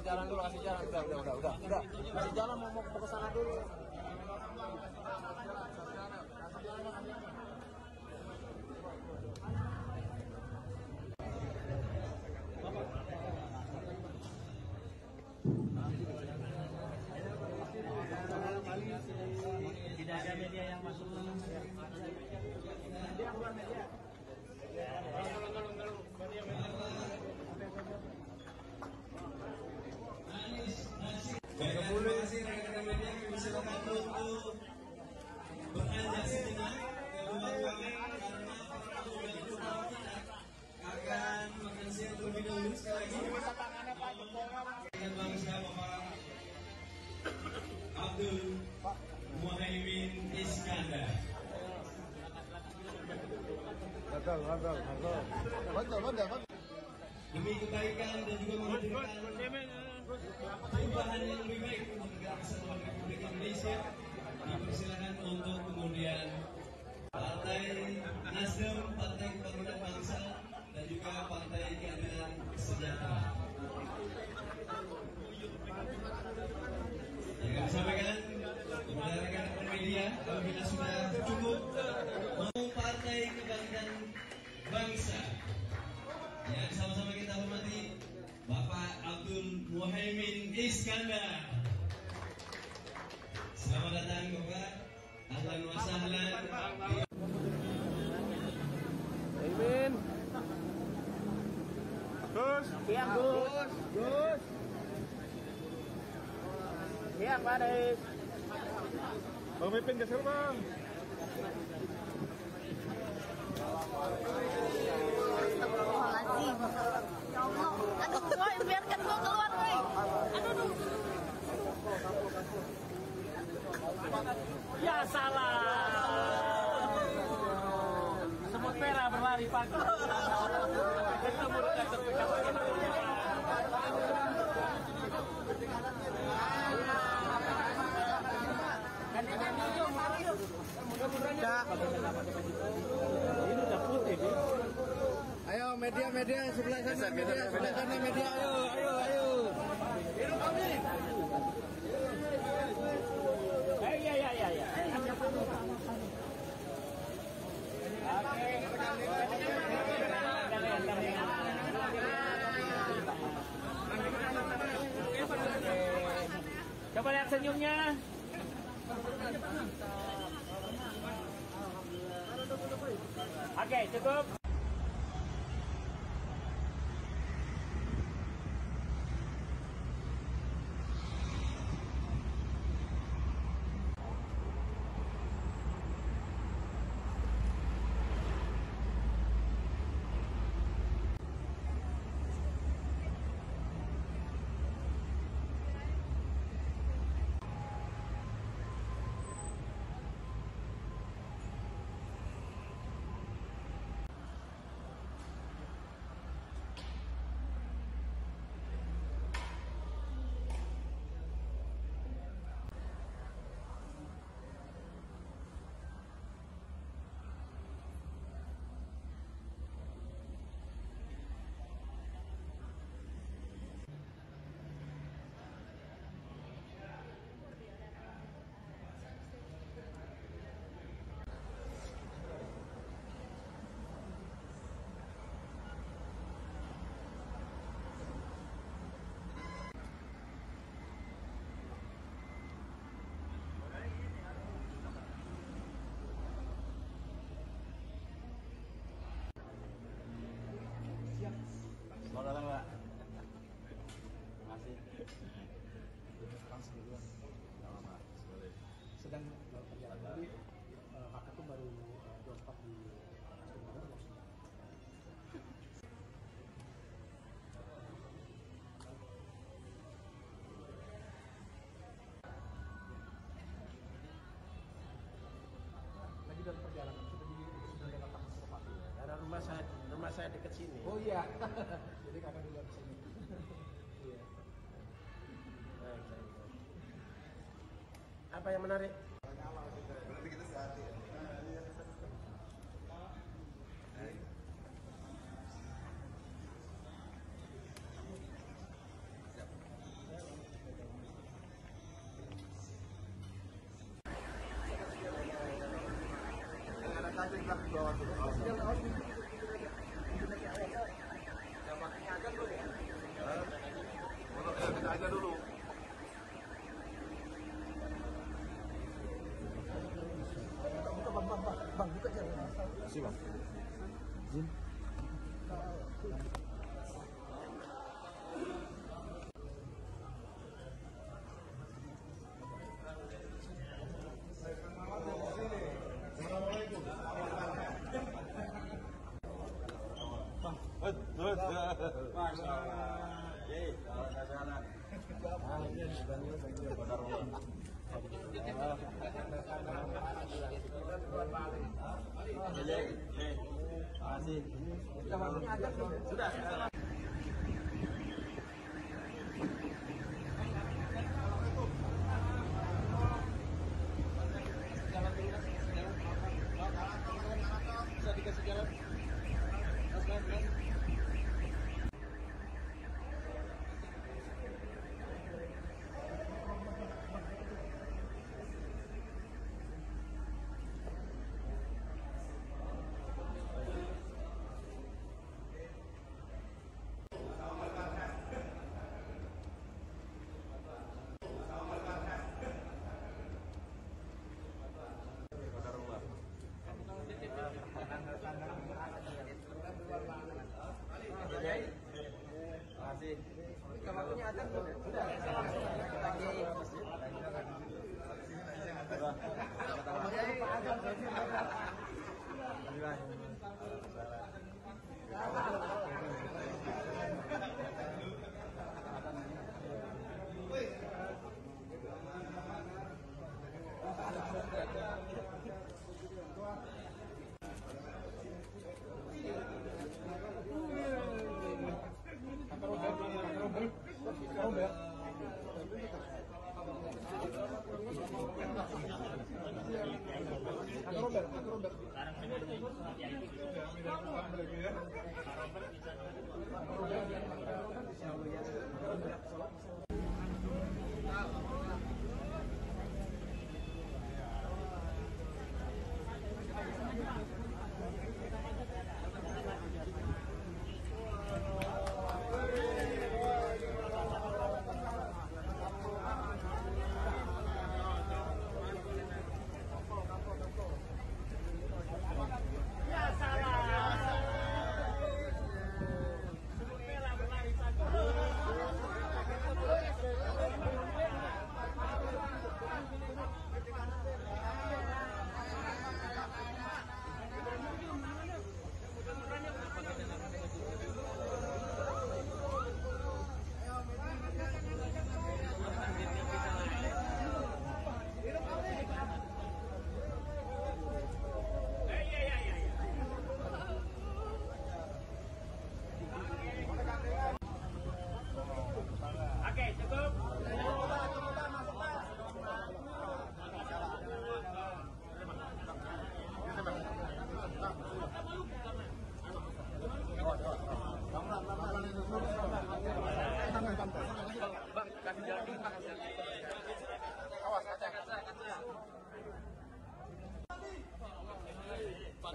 Kasih jalan dulu, kasih jalan. Udah, udah, udah, udah. udah. Kasih jalan mau mau ke sana dulu. Tidak ada media yang masuk. Untuk kemudian Partai Nasdem, Partai Kebangkitan Bangsa dan juga Partai Keadilan Sejahtera. Yang kami sampaikan kepada rekan-rekan media apabila sudah cukup mau Partai Kebangkitan Bangsa yang sama-sama kita hormati Bapak Abdul Muhaimin Iskandar. Selamat datang Bapak. Ahlan wa sahlan. Gus. Siang, Gus. Gus. Siang, Pak Des. Bang Pipin geser, Bang. Astagfirullahaladzim. Ya Allah. Aduh, biarkan gua keluar, Salam. Semut merah berlari pagi. Ketemu dengan Ini udah putih, Ayo media media sebelah sana media sebelah sana media ayo ayo ayo. senyumnya. Oke, okay, cukup. saya deket sini. Oh iya. Jadi karena di luar sini. Iya. Apa yang menarik? ます sudah again.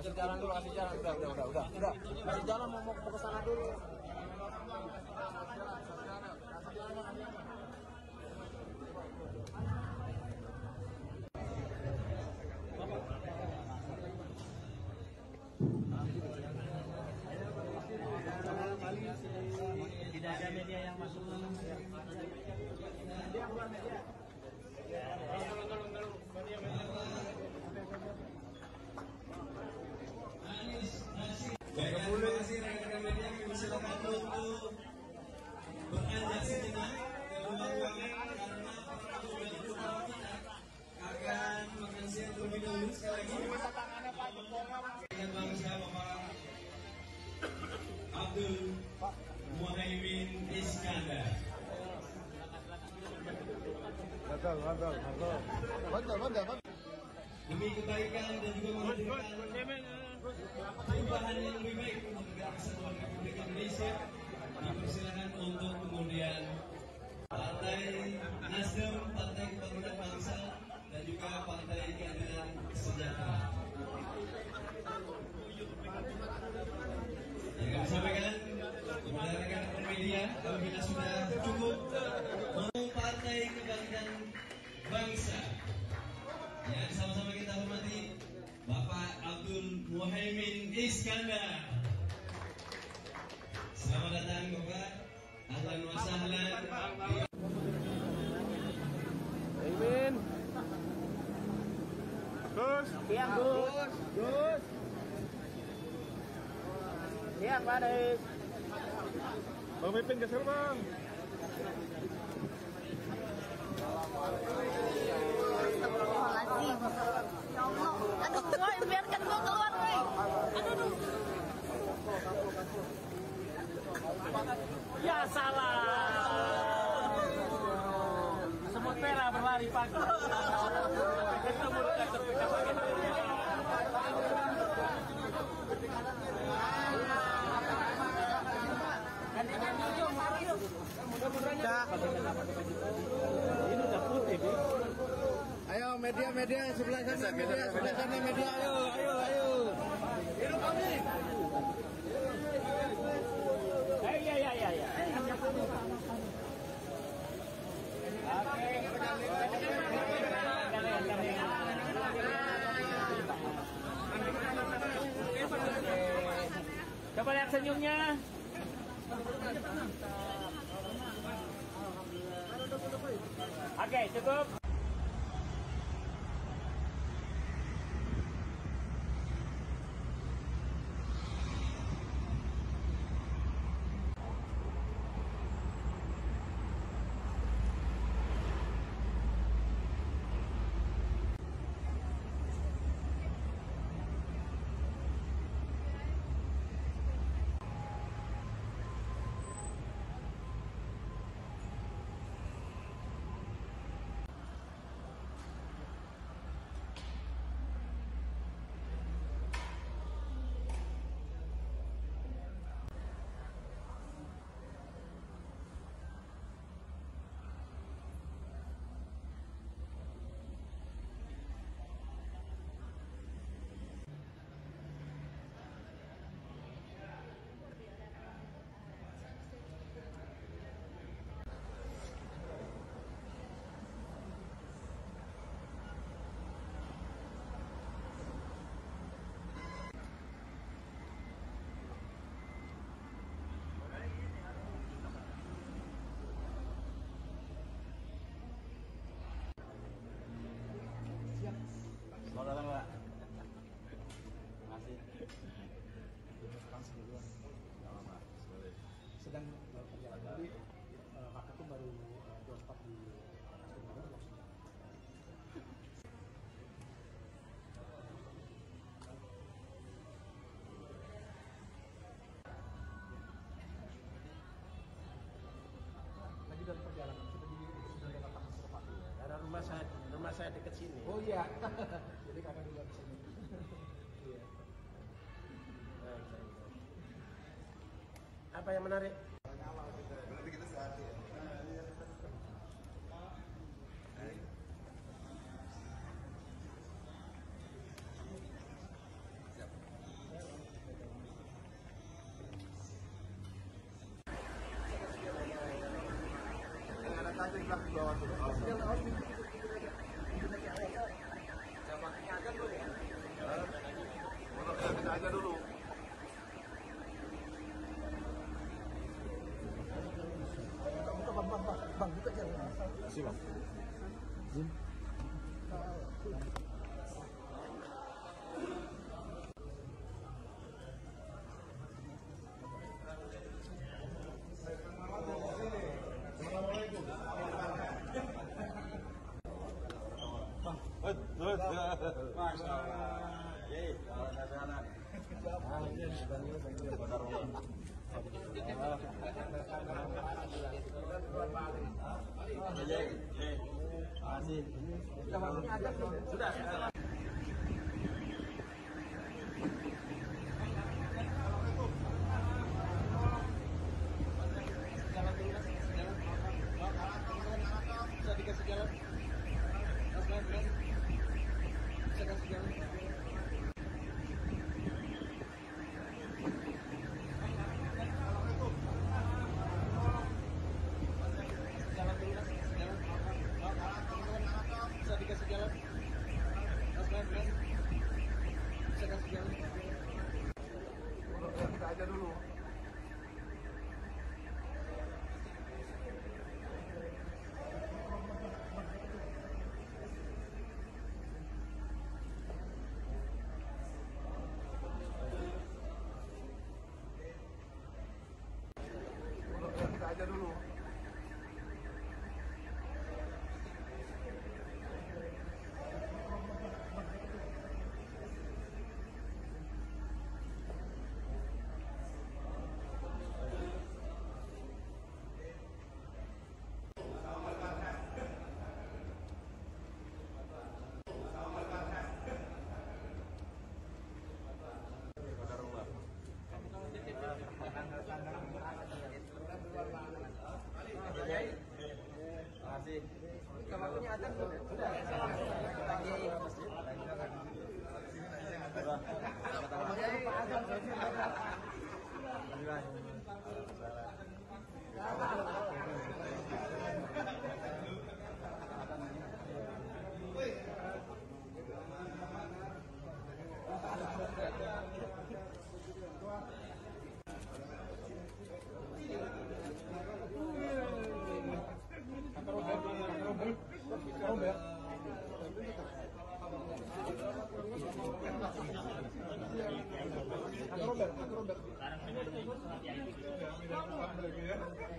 jalan dulu kasih jalan udah udah dan Partai Nasdem, Partai Kebangkitan Bangsa, dan juga Partai Keadilan Sejahtera. qua đi. Bang, may pin ka sớm Bang. 娘。Sini. Oh iya. Jadi kakak duluan sini. Iya. Apa yang menarik? Berarti kita sehati ya. Ada di bawah tuh. Kita aja dulu. Bang, bang, bang, bang, buka jalan. Kasih bang. Sudah. Bisa dikasih jalan. Mas, mas, mas. Bisa kasih jalan. Jalan dulu, mas. Jalan. Bisa dikasih jalan. Mas, mas, mas. Bisa kasih jalan. Kita aja dulu. Kita aja dulu. Oke,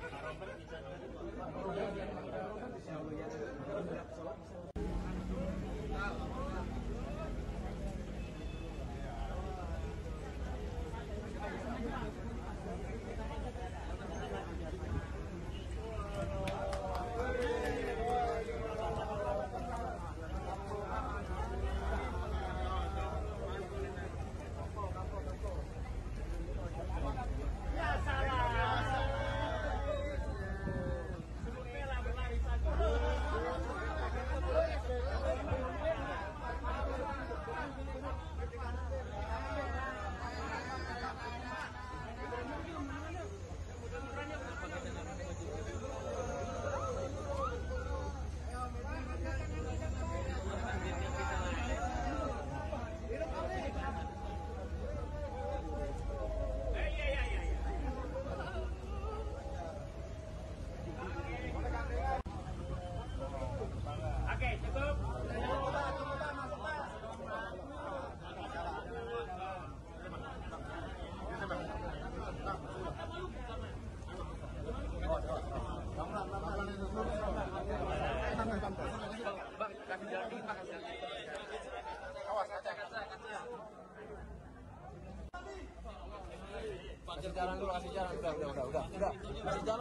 jalan dulu, kasih jalan. Udah, udah, udah, udah. Kasih jalan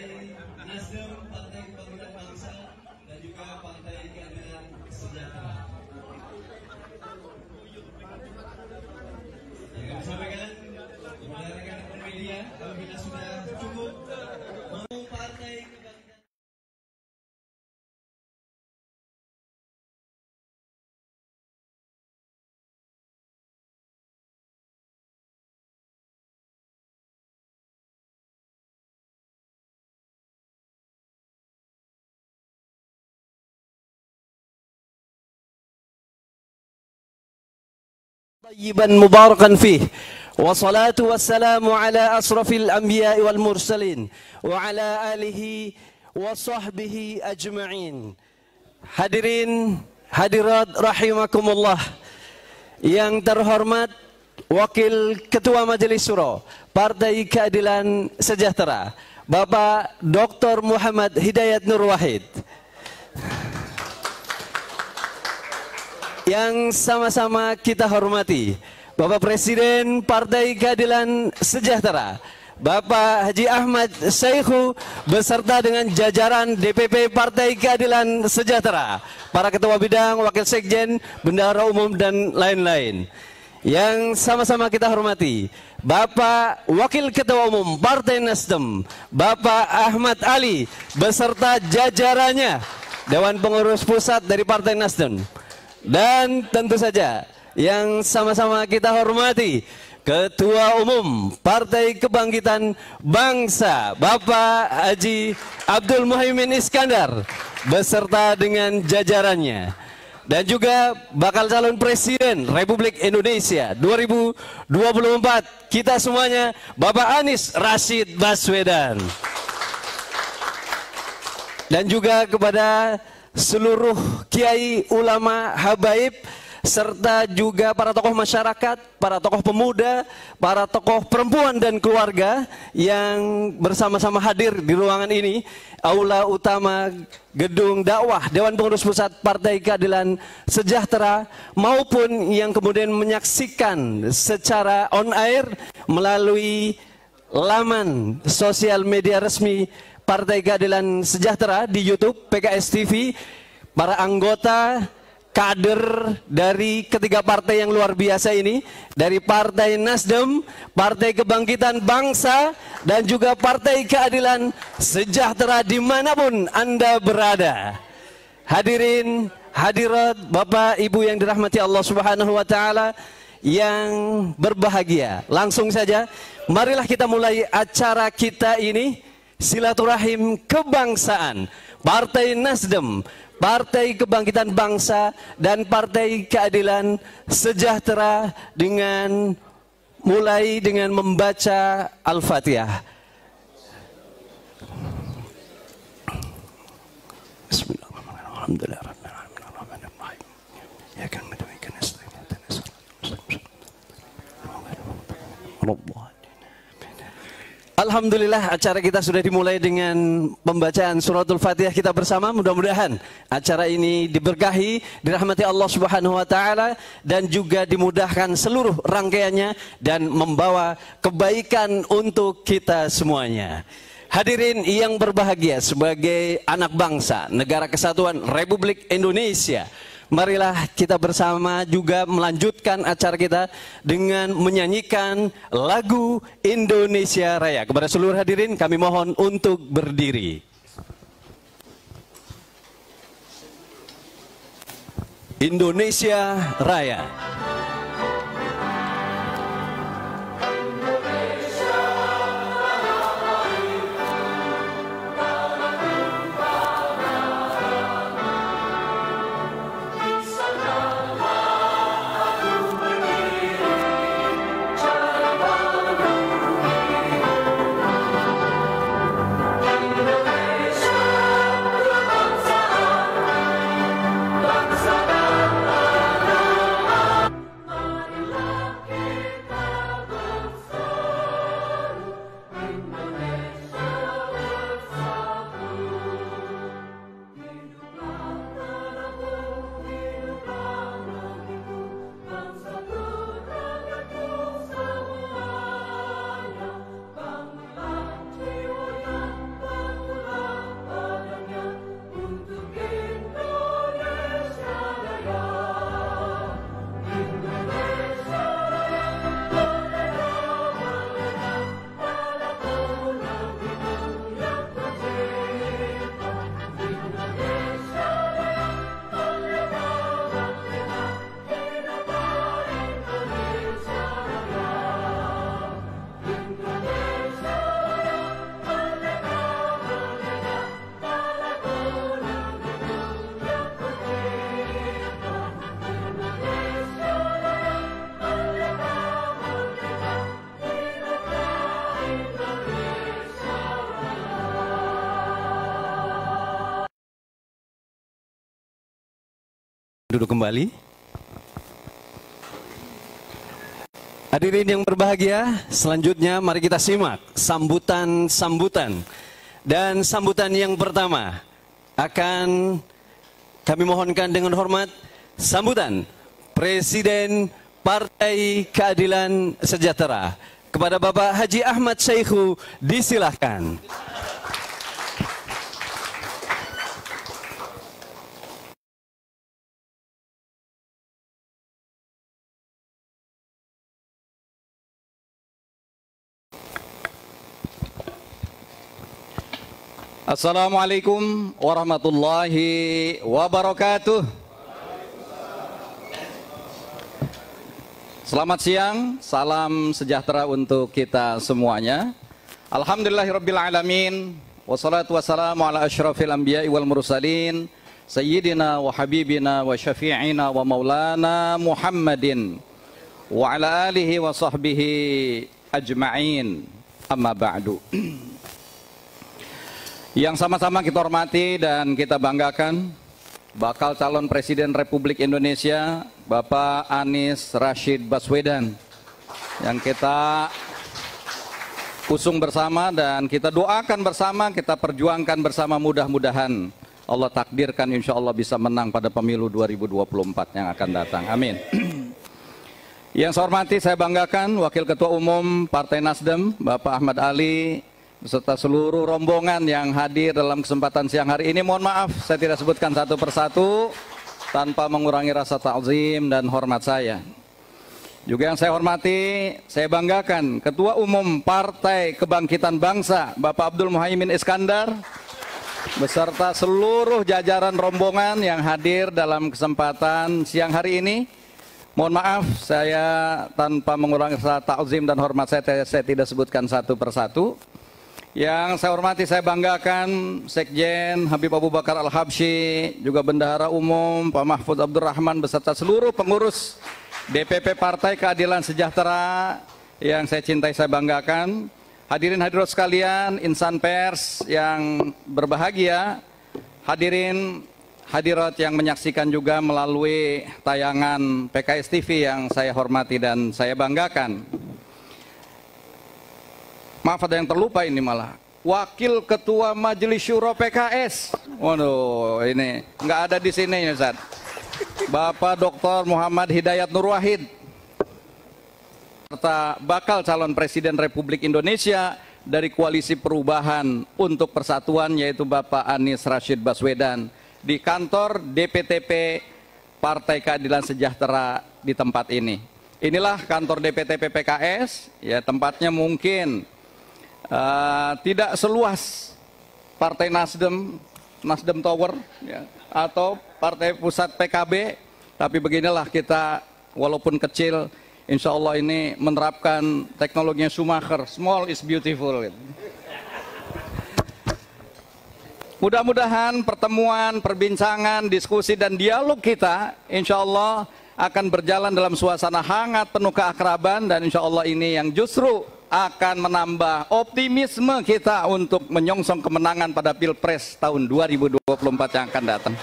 Partai Nasdem, Partai Kebangkitan Bangsa, dan juga Partai Keadilan Sejahtera. Yang kami sampaikan kepada rekan-rekan media, apabila sudah cukup, طيبا مباركا فيه والصلاة والسلام على أشرف الأنبياء والمرسلين وعلى آله وصحبه أجمعين Hadirin hadirat rahimakumullah yang terhormat Wakil Ketua Majelis Suro Partai Keadilan Sejahtera Bapak Dr. Muhammad Hidayat Nur Wahid yang sama-sama kita hormati Bapak Presiden Partai Keadilan Sejahtera Bapak Haji Ahmad Syekhu beserta dengan jajaran DPP Partai Keadilan Sejahtera para ketua bidang, wakil sekjen, bendahara umum dan lain-lain. Yang sama-sama kita hormati Bapak Wakil Ketua Umum Partai Nasdem Bapak Ahmad Ali beserta jajarannya Dewan Pengurus Pusat dari Partai Nasdem dan tentu saja yang sama-sama kita hormati Ketua Umum Partai Kebangkitan Bangsa Bapak Haji Abdul Muhaimin Iskandar beserta dengan jajarannya. Dan juga bakal calon presiden Republik Indonesia 2024 kita semuanya Bapak Anies Rashid Baswedan. Dan juga kepada seluruh kiai ulama habaib serta juga para tokoh masyarakat, para tokoh pemuda, para tokoh perempuan dan keluarga yang bersama-sama hadir di ruangan ini, aula utama gedung dakwah Dewan Pengurus Pusat Partai Keadilan Sejahtera maupun yang kemudian menyaksikan secara on air melalui laman sosial media resmi Partai Keadilan Sejahtera di YouTube PKS TV para anggota kader dari ketiga partai yang luar biasa ini dari Partai Nasdem, Partai Kebangkitan Bangsa dan juga Partai Keadilan Sejahtera di mana pun Anda berada. Hadirin, hadirat Bapak Ibu yang dirahmati Allah Subhanahu wa taala yang berbahagia. Langsung saja marilah kita mulai acara kita ini silaturahim kebangsaan Partai Nasdem Partai Kebangkitan Bangsa dan Partai Keadilan Sejahtera dengan mulai dengan membaca Al-Fatihah. Alhamdulillah acara kita sudah dimulai dengan pembacaan suratul Fatihah kita bersama. Mudah-mudahan acara ini diberkahi, dirahmati Allah Subhanahu wa taala dan juga dimudahkan seluruh rangkaiannya dan membawa kebaikan untuk kita semuanya. Hadirin yang berbahagia sebagai anak bangsa Negara Kesatuan Republik Indonesia Marilah kita bersama juga melanjutkan acara kita dengan menyanyikan lagu Indonesia Raya. Kepada seluruh hadirin kami mohon untuk berdiri. Indonesia Raya. Duduk kembali. Hadirin yang berbahagia, selanjutnya mari kita simak sambutan-sambutan. Dan sambutan yang pertama akan kami mohonkan dengan hormat sambutan Presiden Partai Keadilan Sejahtera kepada Bapak Haji Ahmad Syaihu disilahkan. Assalamualaikum warahmatullahi wabarakatuh. Selamat siang, salam sejahtera untuk kita semuanya. Alhamdulillahirrabbilalamin. Wassalatu wassalamu ala ashrafil anbiya'i wal mursalin. Sayyidina wa habibina wa syafi'ina wa maulana Muhammadin. Wa ala alihi wa sahbihi ajma'in. Amma ba'du. Yang sama-sama kita hormati dan kita banggakan bakal calon Presiden Republik Indonesia Bapak Anies Rashid Baswedan yang kita usung bersama dan kita doakan bersama, kita perjuangkan bersama mudah-mudahan Allah takdirkan insya Allah bisa menang pada pemilu 2024 yang akan datang. Amin. Yang saya hormati, saya banggakan Wakil Ketua Umum Partai Nasdem, Bapak Ahmad Ali, beserta seluruh rombongan yang hadir dalam kesempatan siang hari ini. Mohon maaf, saya tidak sebutkan satu persatu tanpa mengurangi rasa ta'zim dan hormat saya. Juga yang saya hormati, saya banggakan Ketua Umum Partai Kebangkitan Bangsa, Bapak Abdul Muhaimin Iskandar, beserta seluruh jajaran rombongan yang hadir dalam kesempatan siang hari ini. Mohon maaf, saya tanpa mengurangi rasa ta'zim dan hormat saya, saya tidak sebutkan satu persatu. Yang saya hormati, saya banggakan Sekjen Habib Abu Bakar Al-Habsyi, juga Bendahara Umum Pak Mahfud Abdurrahman beserta seluruh pengurus DPP Partai Keadilan Sejahtera yang saya cintai, saya banggakan. Hadirin hadirat sekalian, insan pers yang berbahagia, hadirin hadirat yang menyaksikan juga melalui tayangan PKS TV yang saya hormati dan saya banggakan. Maaf ada yang terlupa ini malah. Wakil Ketua Majelis Syuro PKS. Waduh, ini nggak ada di sini ya Ustaz. Bapak Dr. Muhammad Hidayat Nur Wahid. Serta bakal calon Presiden Republik Indonesia dari Koalisi Perubahan untuk Persatuan yaitu Bapak Anies Rashid Baswedan di kantor DPTP Partai Keadilan Sejahtera di tempat ini. Inilah kantor DPTP PKS, ya tempatnya mungkin uh, tidak seluas Partai Nasdem, Nasdem Tower, ya, atau Partai Pusat PKB, tapi beginilah kita walaupun kecil, insya Allah ini menerapkan teknologinya Schumacher, small is beautiful. Gitu. Mudah-mudahan pertemuan, perbincangan, diskusi dan dialog kita insya Allah akan berjalan dalam suasana hangat penuh keakraban dan insya Allah ini yang justru akan menambah optimisme kita untuk menyongsong kemenangan pada Pilpres tahun 2024 yang akan datang.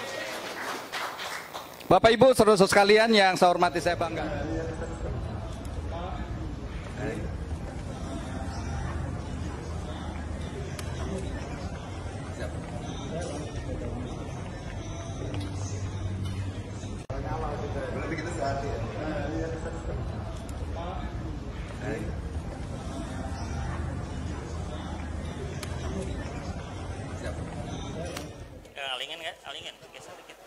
Bapak Ibu, saudara sekalian yang saya hormati saya bangga. Alingin nggak? Alingin. Geser dikit.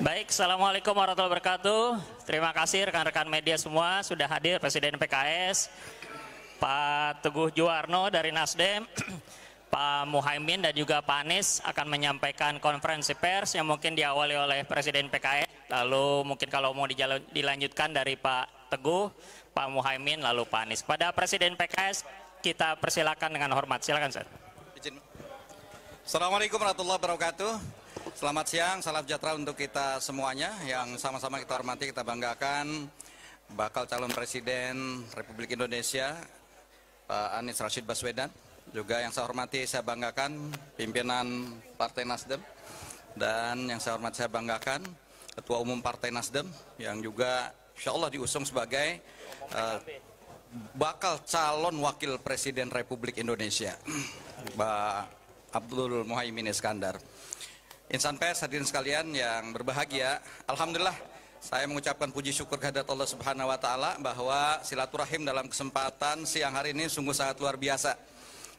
Baik, Assalamualaikum warahmatullahi wabarakatuh. Terima kasih rekan-rekan media semua sudah hadir Presiden PKS, Pak Teguh Juwarno dari Nasdem, Pak Muhaimin dan juga Pak Anies akan menyampaikan konferensi pers yang mungkin diawali oleh Presiden PKS. Lalu mungkin kalau mau dijala- dilanjutkan dari Pak Teguh, Pak Muhaimin, lalu Pak Anies. Pada Presiden PKS kita persilakan dengan hormat. Silakan. Izin. Assalamualaikum warahmatullahi wabarakatuh. Selamat siang, salam sejahtera untuk kita semuanya yang sama-sama kita hormati, kita banggakan bakal calon presiden Republik Indonesia Pak Anies Rashid Baswedan. Juga yang saya hormati, saya banggakan pimpinan Partai Nasdem, dan yang saya hormat saya banggakan Ketua Umum Partai Nasdem yang juga insya Allah diusung sebagai eh, bakal calon wakil presiden Republik Indonesia Pak Abdul Muhaimin Iskandar. Insan pers hadirin sekalian yang berbahagia, Alhamdulillah saya mengucapkan puji syukur kehadirat Allah Subhanahu wa taala bahwa silaturahim dalam kesempatan siang hari ini sungguh sangat luar biasa.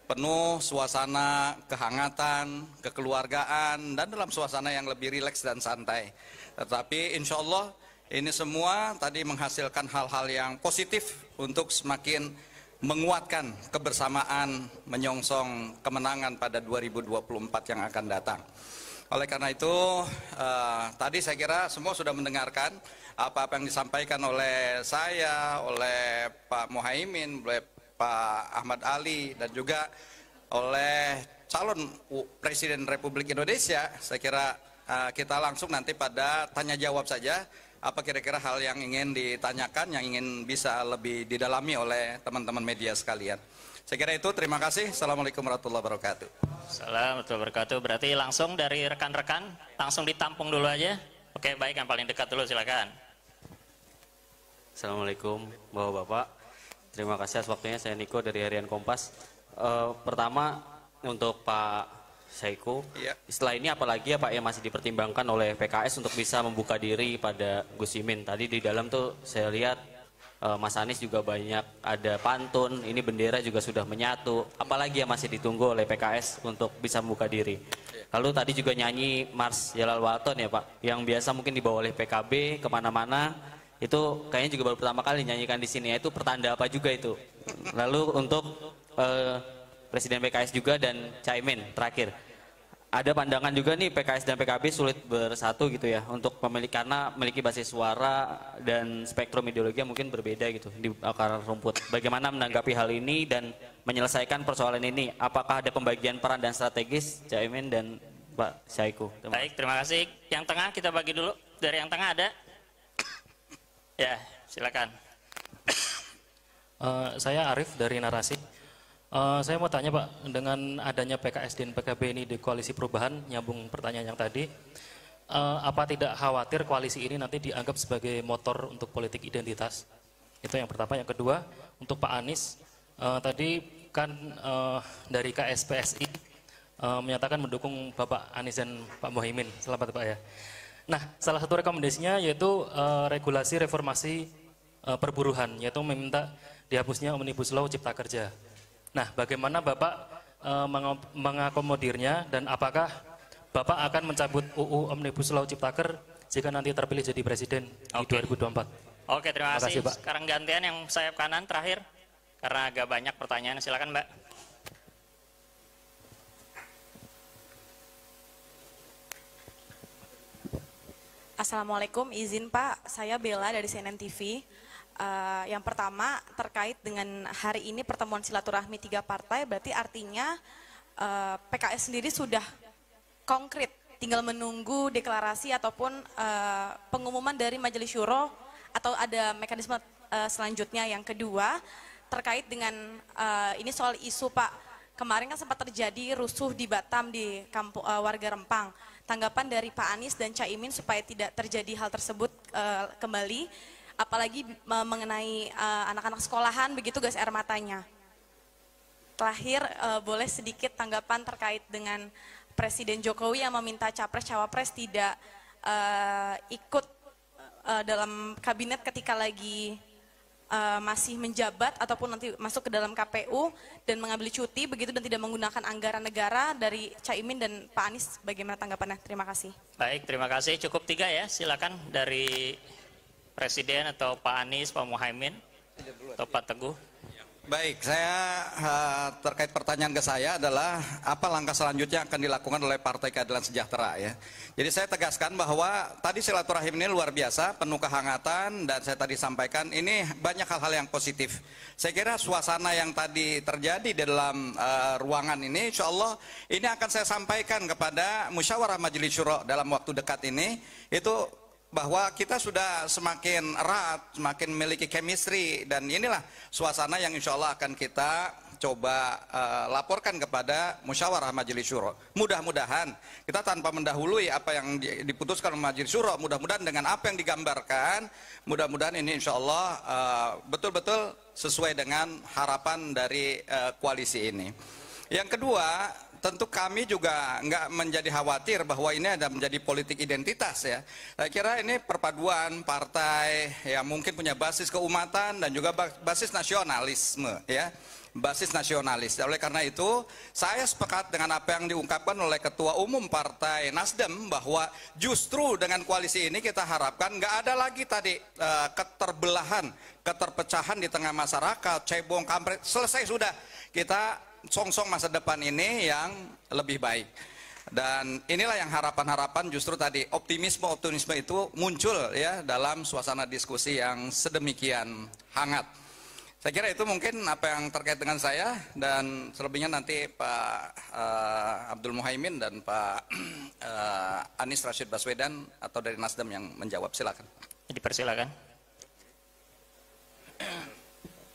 Penuh suasana kehangatan, kekeluargaan dan dalam suasana yang lebih rileks dan santai. Tetapi insya Allah ini semua tadi menghasilkan hal-hal yang positif untuk semakin menguatkan kebersamaan menyongsong kemenangan pada 2024 yang akan datang. Oleh karena itu, eh, tadi saya kira semua sudah mendengarkan apa-apa yang disampaikan oleh saya, oleh Pak Muhaimin, oleh Pak Ahmad Ali, dan juga oleh calon Presiden Republik Indonesia. Saya kira eh, kita langsung nanti pada tanya jawab saja apa kira-kira hal yang ingin ditanyakan, yang ingin bisa lebih didalami oleh teman-teman media sekalian. Saya kira itu, terima kasih. Assalamualaikum warahmatullahi wabarakatuh. Assalamualaikum warahmatullahi wabarakatuh. Berarti langsung dari rekan-rekan, langsung ditampung dulu aja. Oke, baik yang paling dekat dulu silakan. Assalamualaikum Bapak-Bapak Terima kasih atas waktunya saya Niko dari Harian Kompas Eh, Pertama untuk Pak Saiku Iya. Setelah ini apalagi ya Pak yang masih dipertimbangkan oleh PKS untuk bisa membuka diri pada Gus Imin? Tadi di dalam tuh saya lihat eh, Mas Anies juga banyak ada pantun Ini bendera juga sudah menyatu. Apalagi yang masih ditunggu oleh PKS untuk bisa membuka diri. Lalu tadi juga nyanyi Mars Jalal Walton ya Pak Yang biasa mungkin dibawa oleh PKB ke mana-mana itu kayaknya juga baru pertama kali nyanyikan di sini itu pertanda apa juga itu? Lalu untuk eh, Presiden PKS juga dan Caimin terakhir ada pandangan juga nih PKS dan PKB sulit bersatu gitu ya untuk memiliki karena memiliki basis suara dan spektrum ideologi yang mungkin berbeda gitu di akar rumput. Bagaimana menanggapi hal ini dan menyelesaikan persoalan ini? Apakah ada pembagian peran dan strategis Caimin dan Pak Syaiku? Terima Baik, terima kasih. Yang tengah kita bagi dulu. Dari yang tengah ada? Ya, silakan. Eh, saya Arif dari Narasi. Eh, saya mau tanya Pak, dengan adanya PKS dan PKB ini di koalisi perubahan, nyambung pertanyaan yang tadi, eh, apa tidak khawatir koalisi ini nanti dianggap sebagai motor untuk politik identitas? Itu yang pertama. Yang kedua, untuk Pak Anies, eh, tadi kan eh, dari KSPSI eh, menyatakan mendukung Bapak Anies dan Pak Mohaimin. Selamat Pak ya. Nah, salah satu rekomendasinya yaitu eh, regulasi reformasi eh, perburuhan, yaitu meminta dihapusnya Omnibus Law Cipta Kerja. Nah, bagaimana Bapak mengo- mengakomodirnya dan apakah Bapak akan mencabut UU Omnibus Law Ciptaker jika nanti terpilih jadi presiden di 2024? Oke, terima Terima kasih. kasih, Pak. Sekarang gantian yang sayap kanan terakhir. Karena agak banyak pertanyaan, silakan Mbak. Assalamualaikum, izin Pak, saya Bella dari CNN TV. Eh, yang pertama terkait dengan hari ini pertemuan silaturahmi tiga partai, berarti artinya eh, PKS sendiri sudah konkret, tinggal menunggu deklarasi ataupun eh, pengumuman dari Majelis Syuro atau ada mekanisme eh, selanjutnya. Yang kedua terkait dengan eh, ini soal isu Pak Kemarin kan sempat terjadi rusuh di Batam di kampung eh, warga Rempang. Tanggapan dari Pak Anies dan Caimin supaya tidak terjadi hal tersebut eh, kembali, apalagi mengenai eh, anak-anak sekolahan begitu gas air matanya. Terakhir eh, boleh sedikit tanggapan terkait dengan Presiden Jokowi yang meminta capres cawapres tidak eh, ikut eh, dalam kabinet ketika lagi eh, masih menjabat ataupun nanti masuk ke dalam KPU dan mengambil cuti begitu dan tidak menggunakan anggaran negara dari Caimin dan Pak Anies bagaimana tanggapannya? Terima kasih. Baik, terima kasih. Cukup tiga ya, silakan dari Presiden atau Pak Anies, Pak Muhaimin, atau Pak Teguh. Baik, saya eh, terkait pertanyaan ke saya adalah apa langkah selanjutnya akan dilakukan oleh Partai Keadilan Sejahtera ya. Jadi saya tegaskan bahwa tadi silaturahim ini luar biasa, penuh kehangatan dan saya tadi sampaikan ini banyak hal-hal yang positif. Saya kira suasana yang tadi terjadi di dalam eh, ruangan ini, insya Allah ini akan saya sampaikan kepada musyawarah majelis syuro dalam waktu dekat ini itu bahwa kita sudah semakin erat, semakin memiliki chemistry dan inilah suasana yang insya Allah akan kita coba eh, laporkan kepada musyawarah majelis syuro. Mudah-mudahan kita tanpa mendahului apa yang di- diputuskan majelis syuro, mudah-mudahan dengan apa yang digambarkan, mudah-mudahan ini insya Allah eh, betul-betul sesuai dengan harapan dari eh, koalisi ini. Yang kedua, tentu kami juga nggak menjadi khawatir bahwa ini ada menjadi politik identitas ya. Saya kira ini perpaduan partai yang mungkin punya basis keumatan dan juga ba- basis nasionalisme ya. Basis nasionalis. Oleh karena itu, saya sepakat dengan apa yang diungkapkan oleh Ketua Umum Partai Nasdem bahwa justru dengan koalisi ini kita harapkan nggak ada lagi tadi eh, keterbelahan, keterpecahan di tengah masyarakat, cebong, kampret, selesai sudah. Kita songsong masa depan ini yang lebih baik. Dan inilah yang harapan-harapan justru tadi optimisme-optimisme itu muncul ya dalam suasana diskusi yang sedemikian hangat. Saya kira itu mungkin apa yang terkait dengan saya dan selebihnya nanti Pak eh, Abdul Muhaimin dan Pak eh, Anies Rashid Baswedan atau dari Nasdem yang menjawab silakan. Dipersilakan.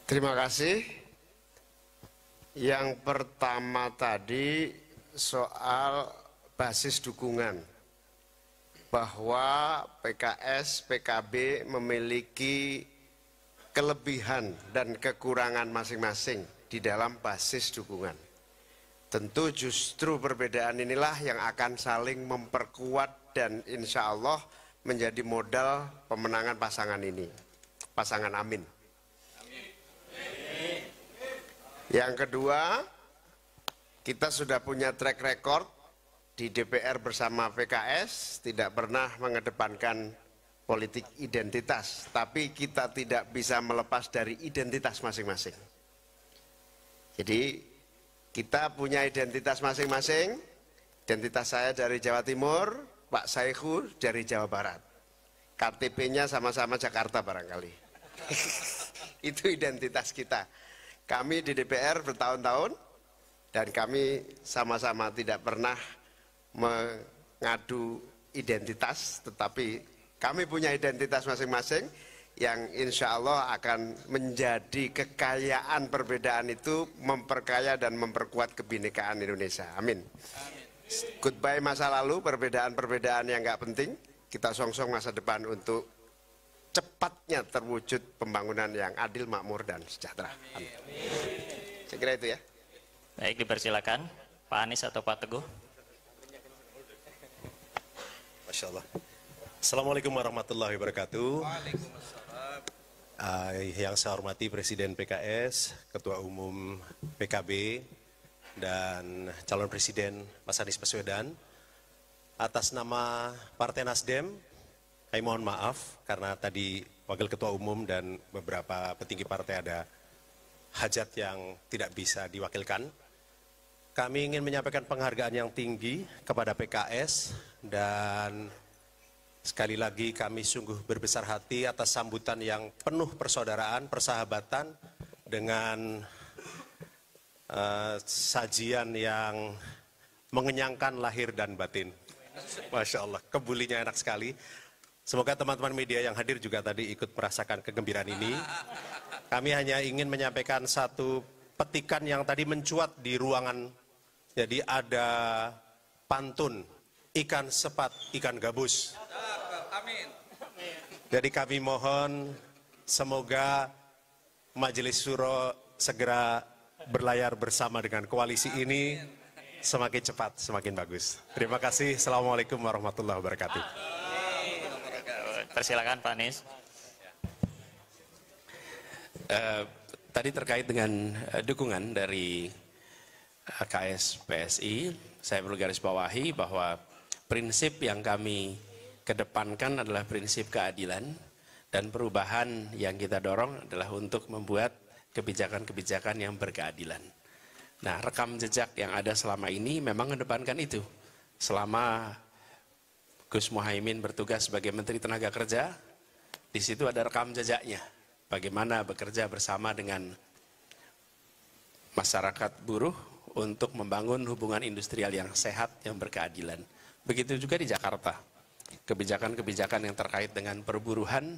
Terima kasih. Yang pertama tadi soal basis dukungan. Bahwa PKS, PKB memiliki kelebihan dan kekurangan masing-masing di dalam basis dukungan. Tentu justru perbedaan inilah yang akan saling memperkuat dan insya Allah menjadi modal pemenangan pasangan ini. Pasangan amin. Yang kedua, kita sudah punya track record di DPR bersama PKS, tidak pernah mengedepankan politik identitas, tapi kita tidak bisa melepas dari identitas masing-masing. Jadi kita punya identitas masing-masing, identitas saya dari Jawa Timur, Pak Saihu dari Jawa Barat. KTP-nya sama-sama Jakarta barangkali. Itu identitas kita. Kami di DPR bertahun-tahun dan kami sama-sama tidak pernah mengadu identitas, tetapi kami punya identitas masing-masing yang insya Allah akan menjadi kekayaan perbedaan itu memperkaya dan memperkuat kebinekaan Indonesia. Amin. Goodbye masa lalu, perbedaan-perbedaan yang nggak penting. Kita songsong masa depan untuk cepatnya terwujud pembangunan yang adil, makmur, dan sejahtera. Amin. Saya kira itu ya. Baik, dipersilakan. Pak Anies atau Pak Teguh. Masya Allah. Assalamualaikum warahmatullahi wabarakatuh. Ah, yang saya hormati Presiden PKS, Ketua Umum PKB, dan calon Presiden Mas Anies Baswedan. Atas nama Partai Nasdem, saya mohon maaf karena tadi Wakil Ketua Umum dan beberapa petinggi partai ada hajat yang tidak bisa diwakilkan. Kami ingin menyampaikan penghargaan yang tinggi kepada PKS dan sekali lagi kami sungguh berbesar hati atas sambutan yang penuh persaudaraan, persahabatan dengan eh, sajian yang mengenyangkan lahir dan batin. Masya Allah, kebulinya enak sekali. Semoga teman-teman media yang hadir juga tadi ikut merasakan kegembiraan ini. Kami hanya ingin menyampaikan satu petikan yang tadi mencuat di ruangan. Jadi ada pantun, ikan sepat, ikan gabus. Amin. Jadi kami mohon semoga Majelis Suro segera berlayar bersama dengan koalisi ini semakin cepat, semakin bagus. Terima kasih. Assalamualaikum warahmatullahi wabarakatuh. Persilakan Pak Anies. Eh, tadi terkait dengan eh, dukungan dari eh, KS PSI, saya perlu garis bawahi bahwa prinsip yang kami kedepankan adalah prinsip keadilan dan perubahan yang kita dorong adalah untuk membuat kebijakan-kebijakan yang berkeadilan. Nah, rekam jejak yang ada selama ini memang mengedepankan itu. Selama Gus Muhaimin bertugas sebagai Menteri Tenaga Kerja, di situ ada rekam jejaknya. Bagaimana bekerja bersama dengan masyarakat buruh untuk membangun hubungan industrial yang sehat, yang berkeadilan. Begitu juga di Jakarta. Kebijakan-kebijakan yang terkait dengan perburuhan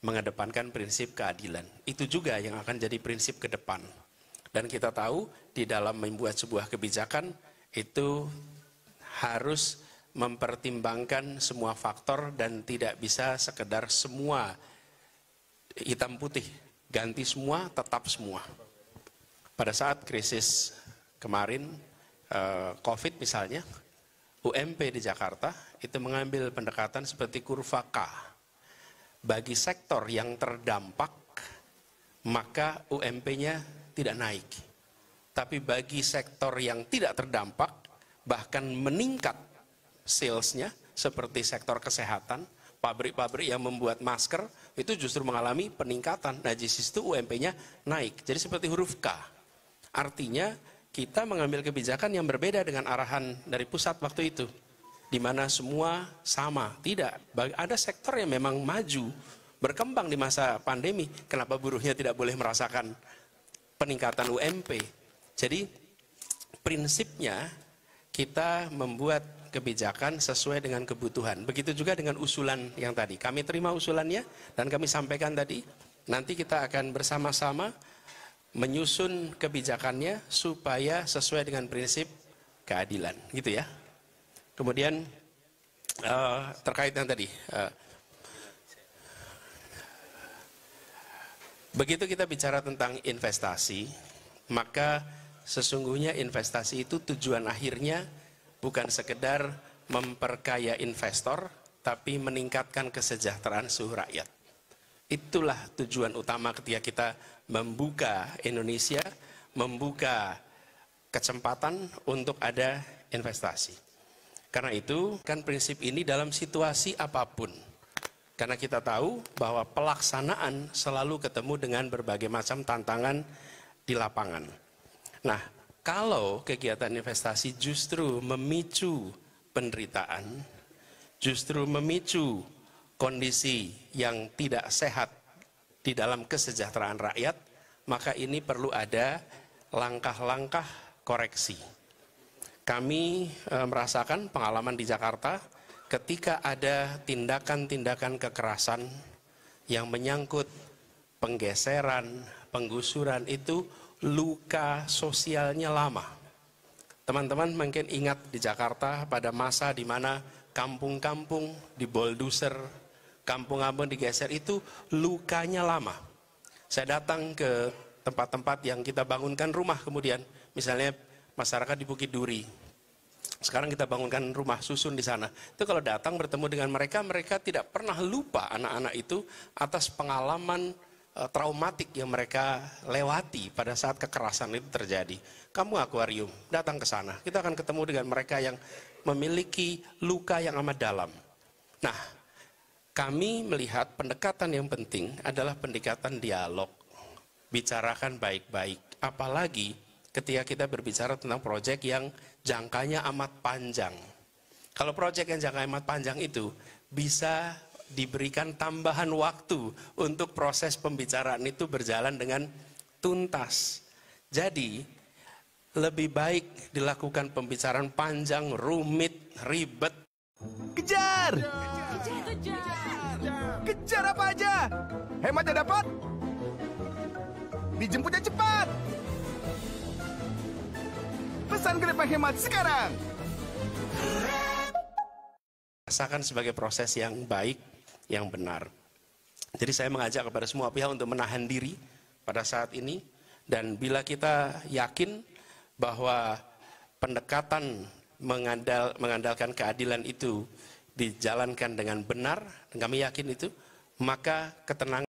mengedepankan prinsip keadilan. Itu juga yang akan jadi prinsip ke depan. Dan kita tahu di dalam membuat sebuah kebijakan itu harus mempertimbangkan semua faktor dan tidak bisa sekedar semua hitam putih, ganti semua, tetap semua. Pada saat krisis kemarin, eh, COVID misalnya, UMP di Jakarta itu mengambil pendekatan seperti kurva K. Bagi sektor yang terdampak, maka UMP-nya tidak naik. Tapi bagi sektor yang tidak terdampak, bahkan meningkat salesnya, seperti sektor kesehatan, pabrik-pabrik yang membuat masker, itu justru mengalami peningkatan. Nah, di situ UMP-nya naik. Jadi seperti huruf K. Artinya, kita mengambil kebijakan yang berbeda dengan arahan dari pusat waktu itu. Di mana semua sama. Tidak. Ada sektor yang memang maju, berkembang di masa pandemi. Kenapa buruhnya tidak boleh merasakan peningkatan UMP. Jadi prinsipnya kita membuat kebijakan sesuai dengan kebutuhan. Begitu juga dengan usulan yang tadi. Kami terima usulannya dan kami sampaikan tadi. Nanti kita akan bersama-sama menyusun kebijakannya supaya sesuai dengan prinsip keadilan, gitu ya. Kemudian uh, terkait yang tadi, uh, Begitu kita bicara tentang investasi, maka sesungguhnya investasi itu tujuan akhirnya bukan sekedar memperkaya investor, tapi meningkatkan kesejahteraan seluruh rakyat. Itulah tujuan utama ketika kita membuka Indonesia, membuka kesempatan untuk ada investasi. Karena itu, kan prinsip ini dalam situasi apa pun, karena kita tahu bahwa pelaksanaan selalu ketemu dengan berbagai macam tantangan di lapangan. Nah, kalau kegiatan investasi justru memicu penderitaan, justru memicu kondisi yang tidak sehat di dalam kesejahteraan rakyat, maka ini perlu ada langkah-langkah koreksi. Kami e, merasakan pengalaman di Jakarta, ketika ada tindakan-tindakan kekerasan yang menyangkut penggeseran, penggusuran itu luka sosialnya lama. Teman-teman mungkin ingat di Jakarta pada masa di mana kampung-kampung di bulldozer, kampung-kampung digeser itu lukanya lama. Saya datang ke tempat-tempat yang kita bangunkan rumah kemudian, misalnya masyarakat di Bukit Duri, sekarang kita bangunkan rumah susun di sana. Itu kalau datang bertemu dengan mereka, mereka tidak pernah lupa anak-anak itu atas pengalaman e, traumatik yang mereka lewati pada saat kekerasan itu terjadi. Kamu akuarium, datang ke sana. Kita akan ketemu dengan mereka yang memiliki luka yang amat dalam. Nah, kami melihat pendekatan yang penting adalah pendekatan dialog. Bicarakan baik-baik. Apalagi ketika kita berbicara tentang proyek yang jangkanya amat panjang. Kalau proyek yang jangkanya amat panjang itu bisa diberikan tambahan waktu untuk proses pembicaraan itu berjalan dengan tuntas. Jadi, lebih baik dilakukan pembicaraan panjang, rumit, ribet. Kejar! Kejar! Kejar apa aja? Hematnya dapat? Dijemputnya cepat! Pesan Grab Hemat sekarang. Rasakan sebagai proses yang baik, yang benar. Jadi saya mengajak kepada semua pihak untuk menahan diri pada saat ini. Dan bila kita yakin bahwa pendekatan mengandal, mengandalkan keadilan itu dijalankan dengan benar, kami yakin itu, maka ketenangan